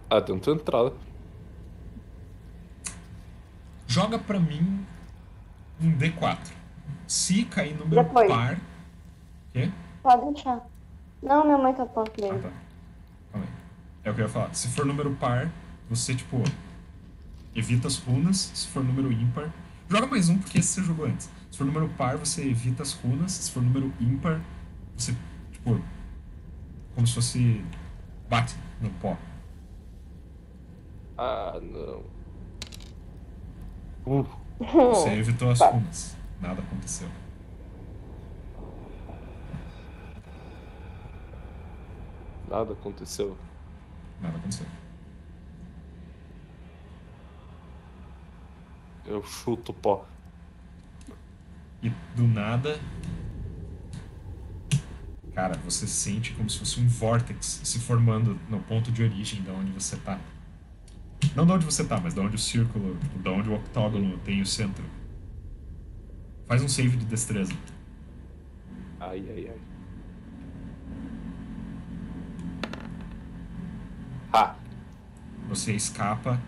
Ah, dentro da entrada.
Joga pra mim um D4. Se cair número
Depois.
par. Quê?
Pode deixar. Não, minha mãe tá falando
Ah,
comigo.
tá. Calma aí. É o que eu ia falar. Se for número par, você, tipo, evita as runas. Se for número ímpar. Joga mais um, porque esse você jogou antes. Se for número par, você evita as runas. Se for número ímpar, você, tipo. Como se fosse. Bate no pó.
Ah, não. Uh,
Você evitou as runas. Nada aconteceu.
nada aconteceu.
Nada aconteceu.
Eu chuto o pó.
Do nada. cara, você sente como se fosse um vórtex se formando no ponto de origem de onde você tá. Não de onde você tá, mas de onde o círculo, de onde o octógono tem o centro. Faz um save de destreza.
Ai, ai, ai. Ah,
Você escapa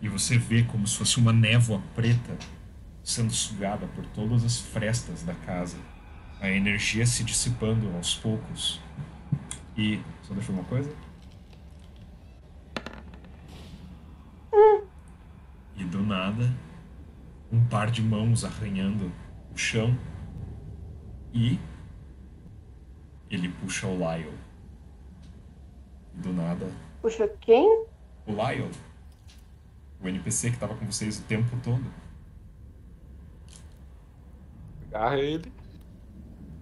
e você vê como se fosse uma névoa preta sendo sugada por todas as frestas da casa. A energia se dissipando aos poucos. E. Só deixa uma coisa? E do nada, um par de mãos arranhando o chão. E. Ele puxa o Lyle. Do nada,
Puxa, quem?
o Lyle, o NPC que tava com vocês o tempo todo,
agarra ele.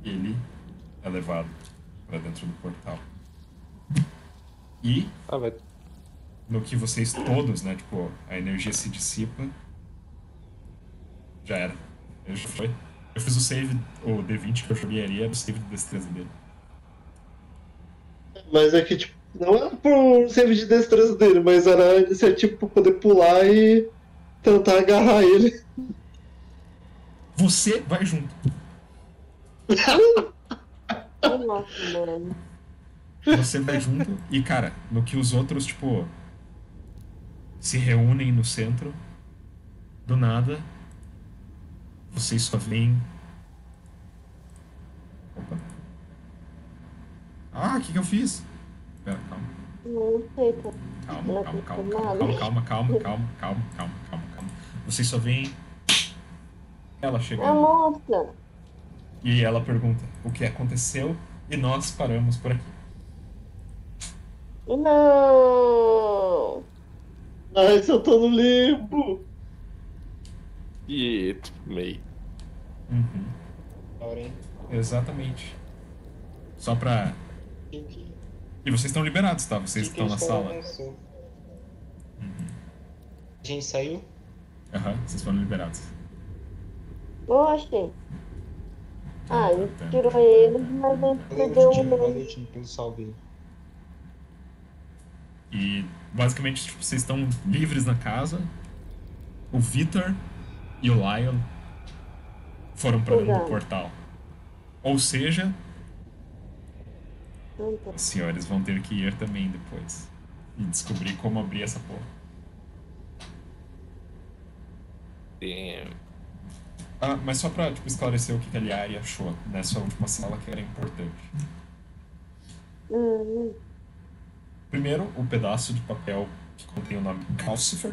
ele é levado pra dentro do portal. E
Ah, vai.
no que vocês todos, né, tipo, a energia se dissipa, já era. Ele já foi. Eu fiz o save, o D20 que eu joguei ali, era o save de destreza dele.
Mas é que, tipo, não era por serviço de destreza dele, mas era iniciativa pra poder pular e tentar agarrar ele.
Você vai junto. Você vai junto e, cara, no que os outros, tipo, se reúnem no centro, do nada, vocês só veem. Opa. Ah, o que, que eu fiz? Pera, calma. Calma, calma, calma, calma, calma, calma, calma, calma, calma, calma, calma. Vocês só veem ela
A
chegando
moça.
e ela pergunta o que aconteceu e nós paramos por aqui.
Não.
Mas eu tô no limbo.
E meio.
Uhum. Exatamente. Só pra. E vocês estão liberados, tá? Vocês
que
estão
que
na sala.
aconteceu? A gente saiu?
Aham, vocês foram liberados.
Oxe. Ah, gente tirou ele, mas a gente
Valeu,
perdeu
time,
o
valeu, time, pelo salve.
E basicamente tipo, vocês estão livres na casa. O Victor e o Lyle foram pra dentro do portal. Ou seja,
Então,
os senhores vão ter que ir também depois. E descobrir como abrir essa porra.
Damn.
Ah, mas só pra tipo, esclarecer o que que a Liari achou nessa última sala que era importante.
hum,
Primeiro, o pedaço de papel que contém o nome Calcifer,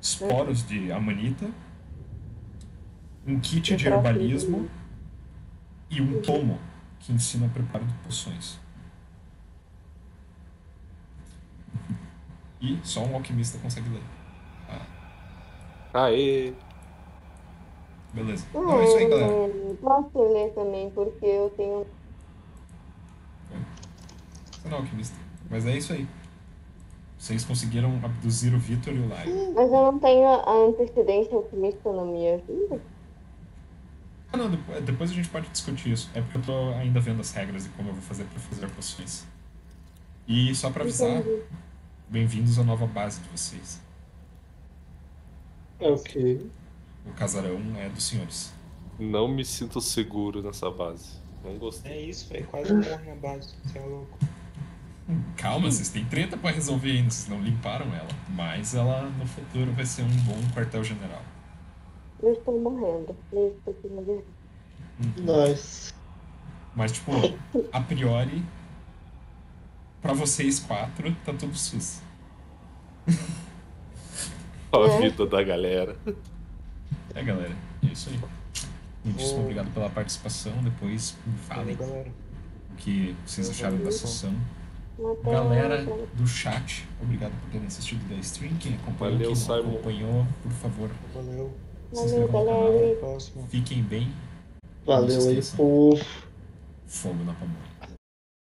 esporos de amanita, um kit de herbalismo e um tomo que ensina o preparo de poções. E só um alquimista consegue ler.
Aê!
Beleza. Então é isso aí, galera.
hum, Posso ler também, porque eu tenho.
Você não é alquimista. Mas é isso aí. Vocês conseguiram abduzir o Victor e o Lyle.
Mas eu não tenho a antecedência alquimista na minha vida.
Ah, não, depois, a gente pode discutir isso. É porque eu tô ainda vendo as regras e como eu vou fazer pra fazer poções. E só pra avisar, bem-vindos à nova base de vocês.
Ok.
O casarão é dos senhores.
Não me sinto seguro nessa base. Não gostei.
É isso, velho. Quase morre na base. Você é louco.
Calma, vocês têm treta pra resolver ainda, vocês não limparam ela. Mas ela no futuro vai ser um bom quartel-general.
Eu estou morrendo. Eu queria dizer.
Nice.
Mas, tipo, a priori, pra vocês quatro, tá tudo sus.
Olha a
É.
vida da galera.
É, galera, é isso aí. Muitíssimo
Ô.
obrigado pela participação. Depois me falem
Valeu,
o que vocês acharam da sessão. Galera do chat, obrigado por terem assistido da stream. Quem acompanhou,
Valeu,
quem não
Simon.
acompanhou, por favor,
Valeu.
se
Valeu,
inscrevam no
galera.
canal.
Próximo.
Fiquem bem.
Valeu aí, povo.
Fogo na pamonha.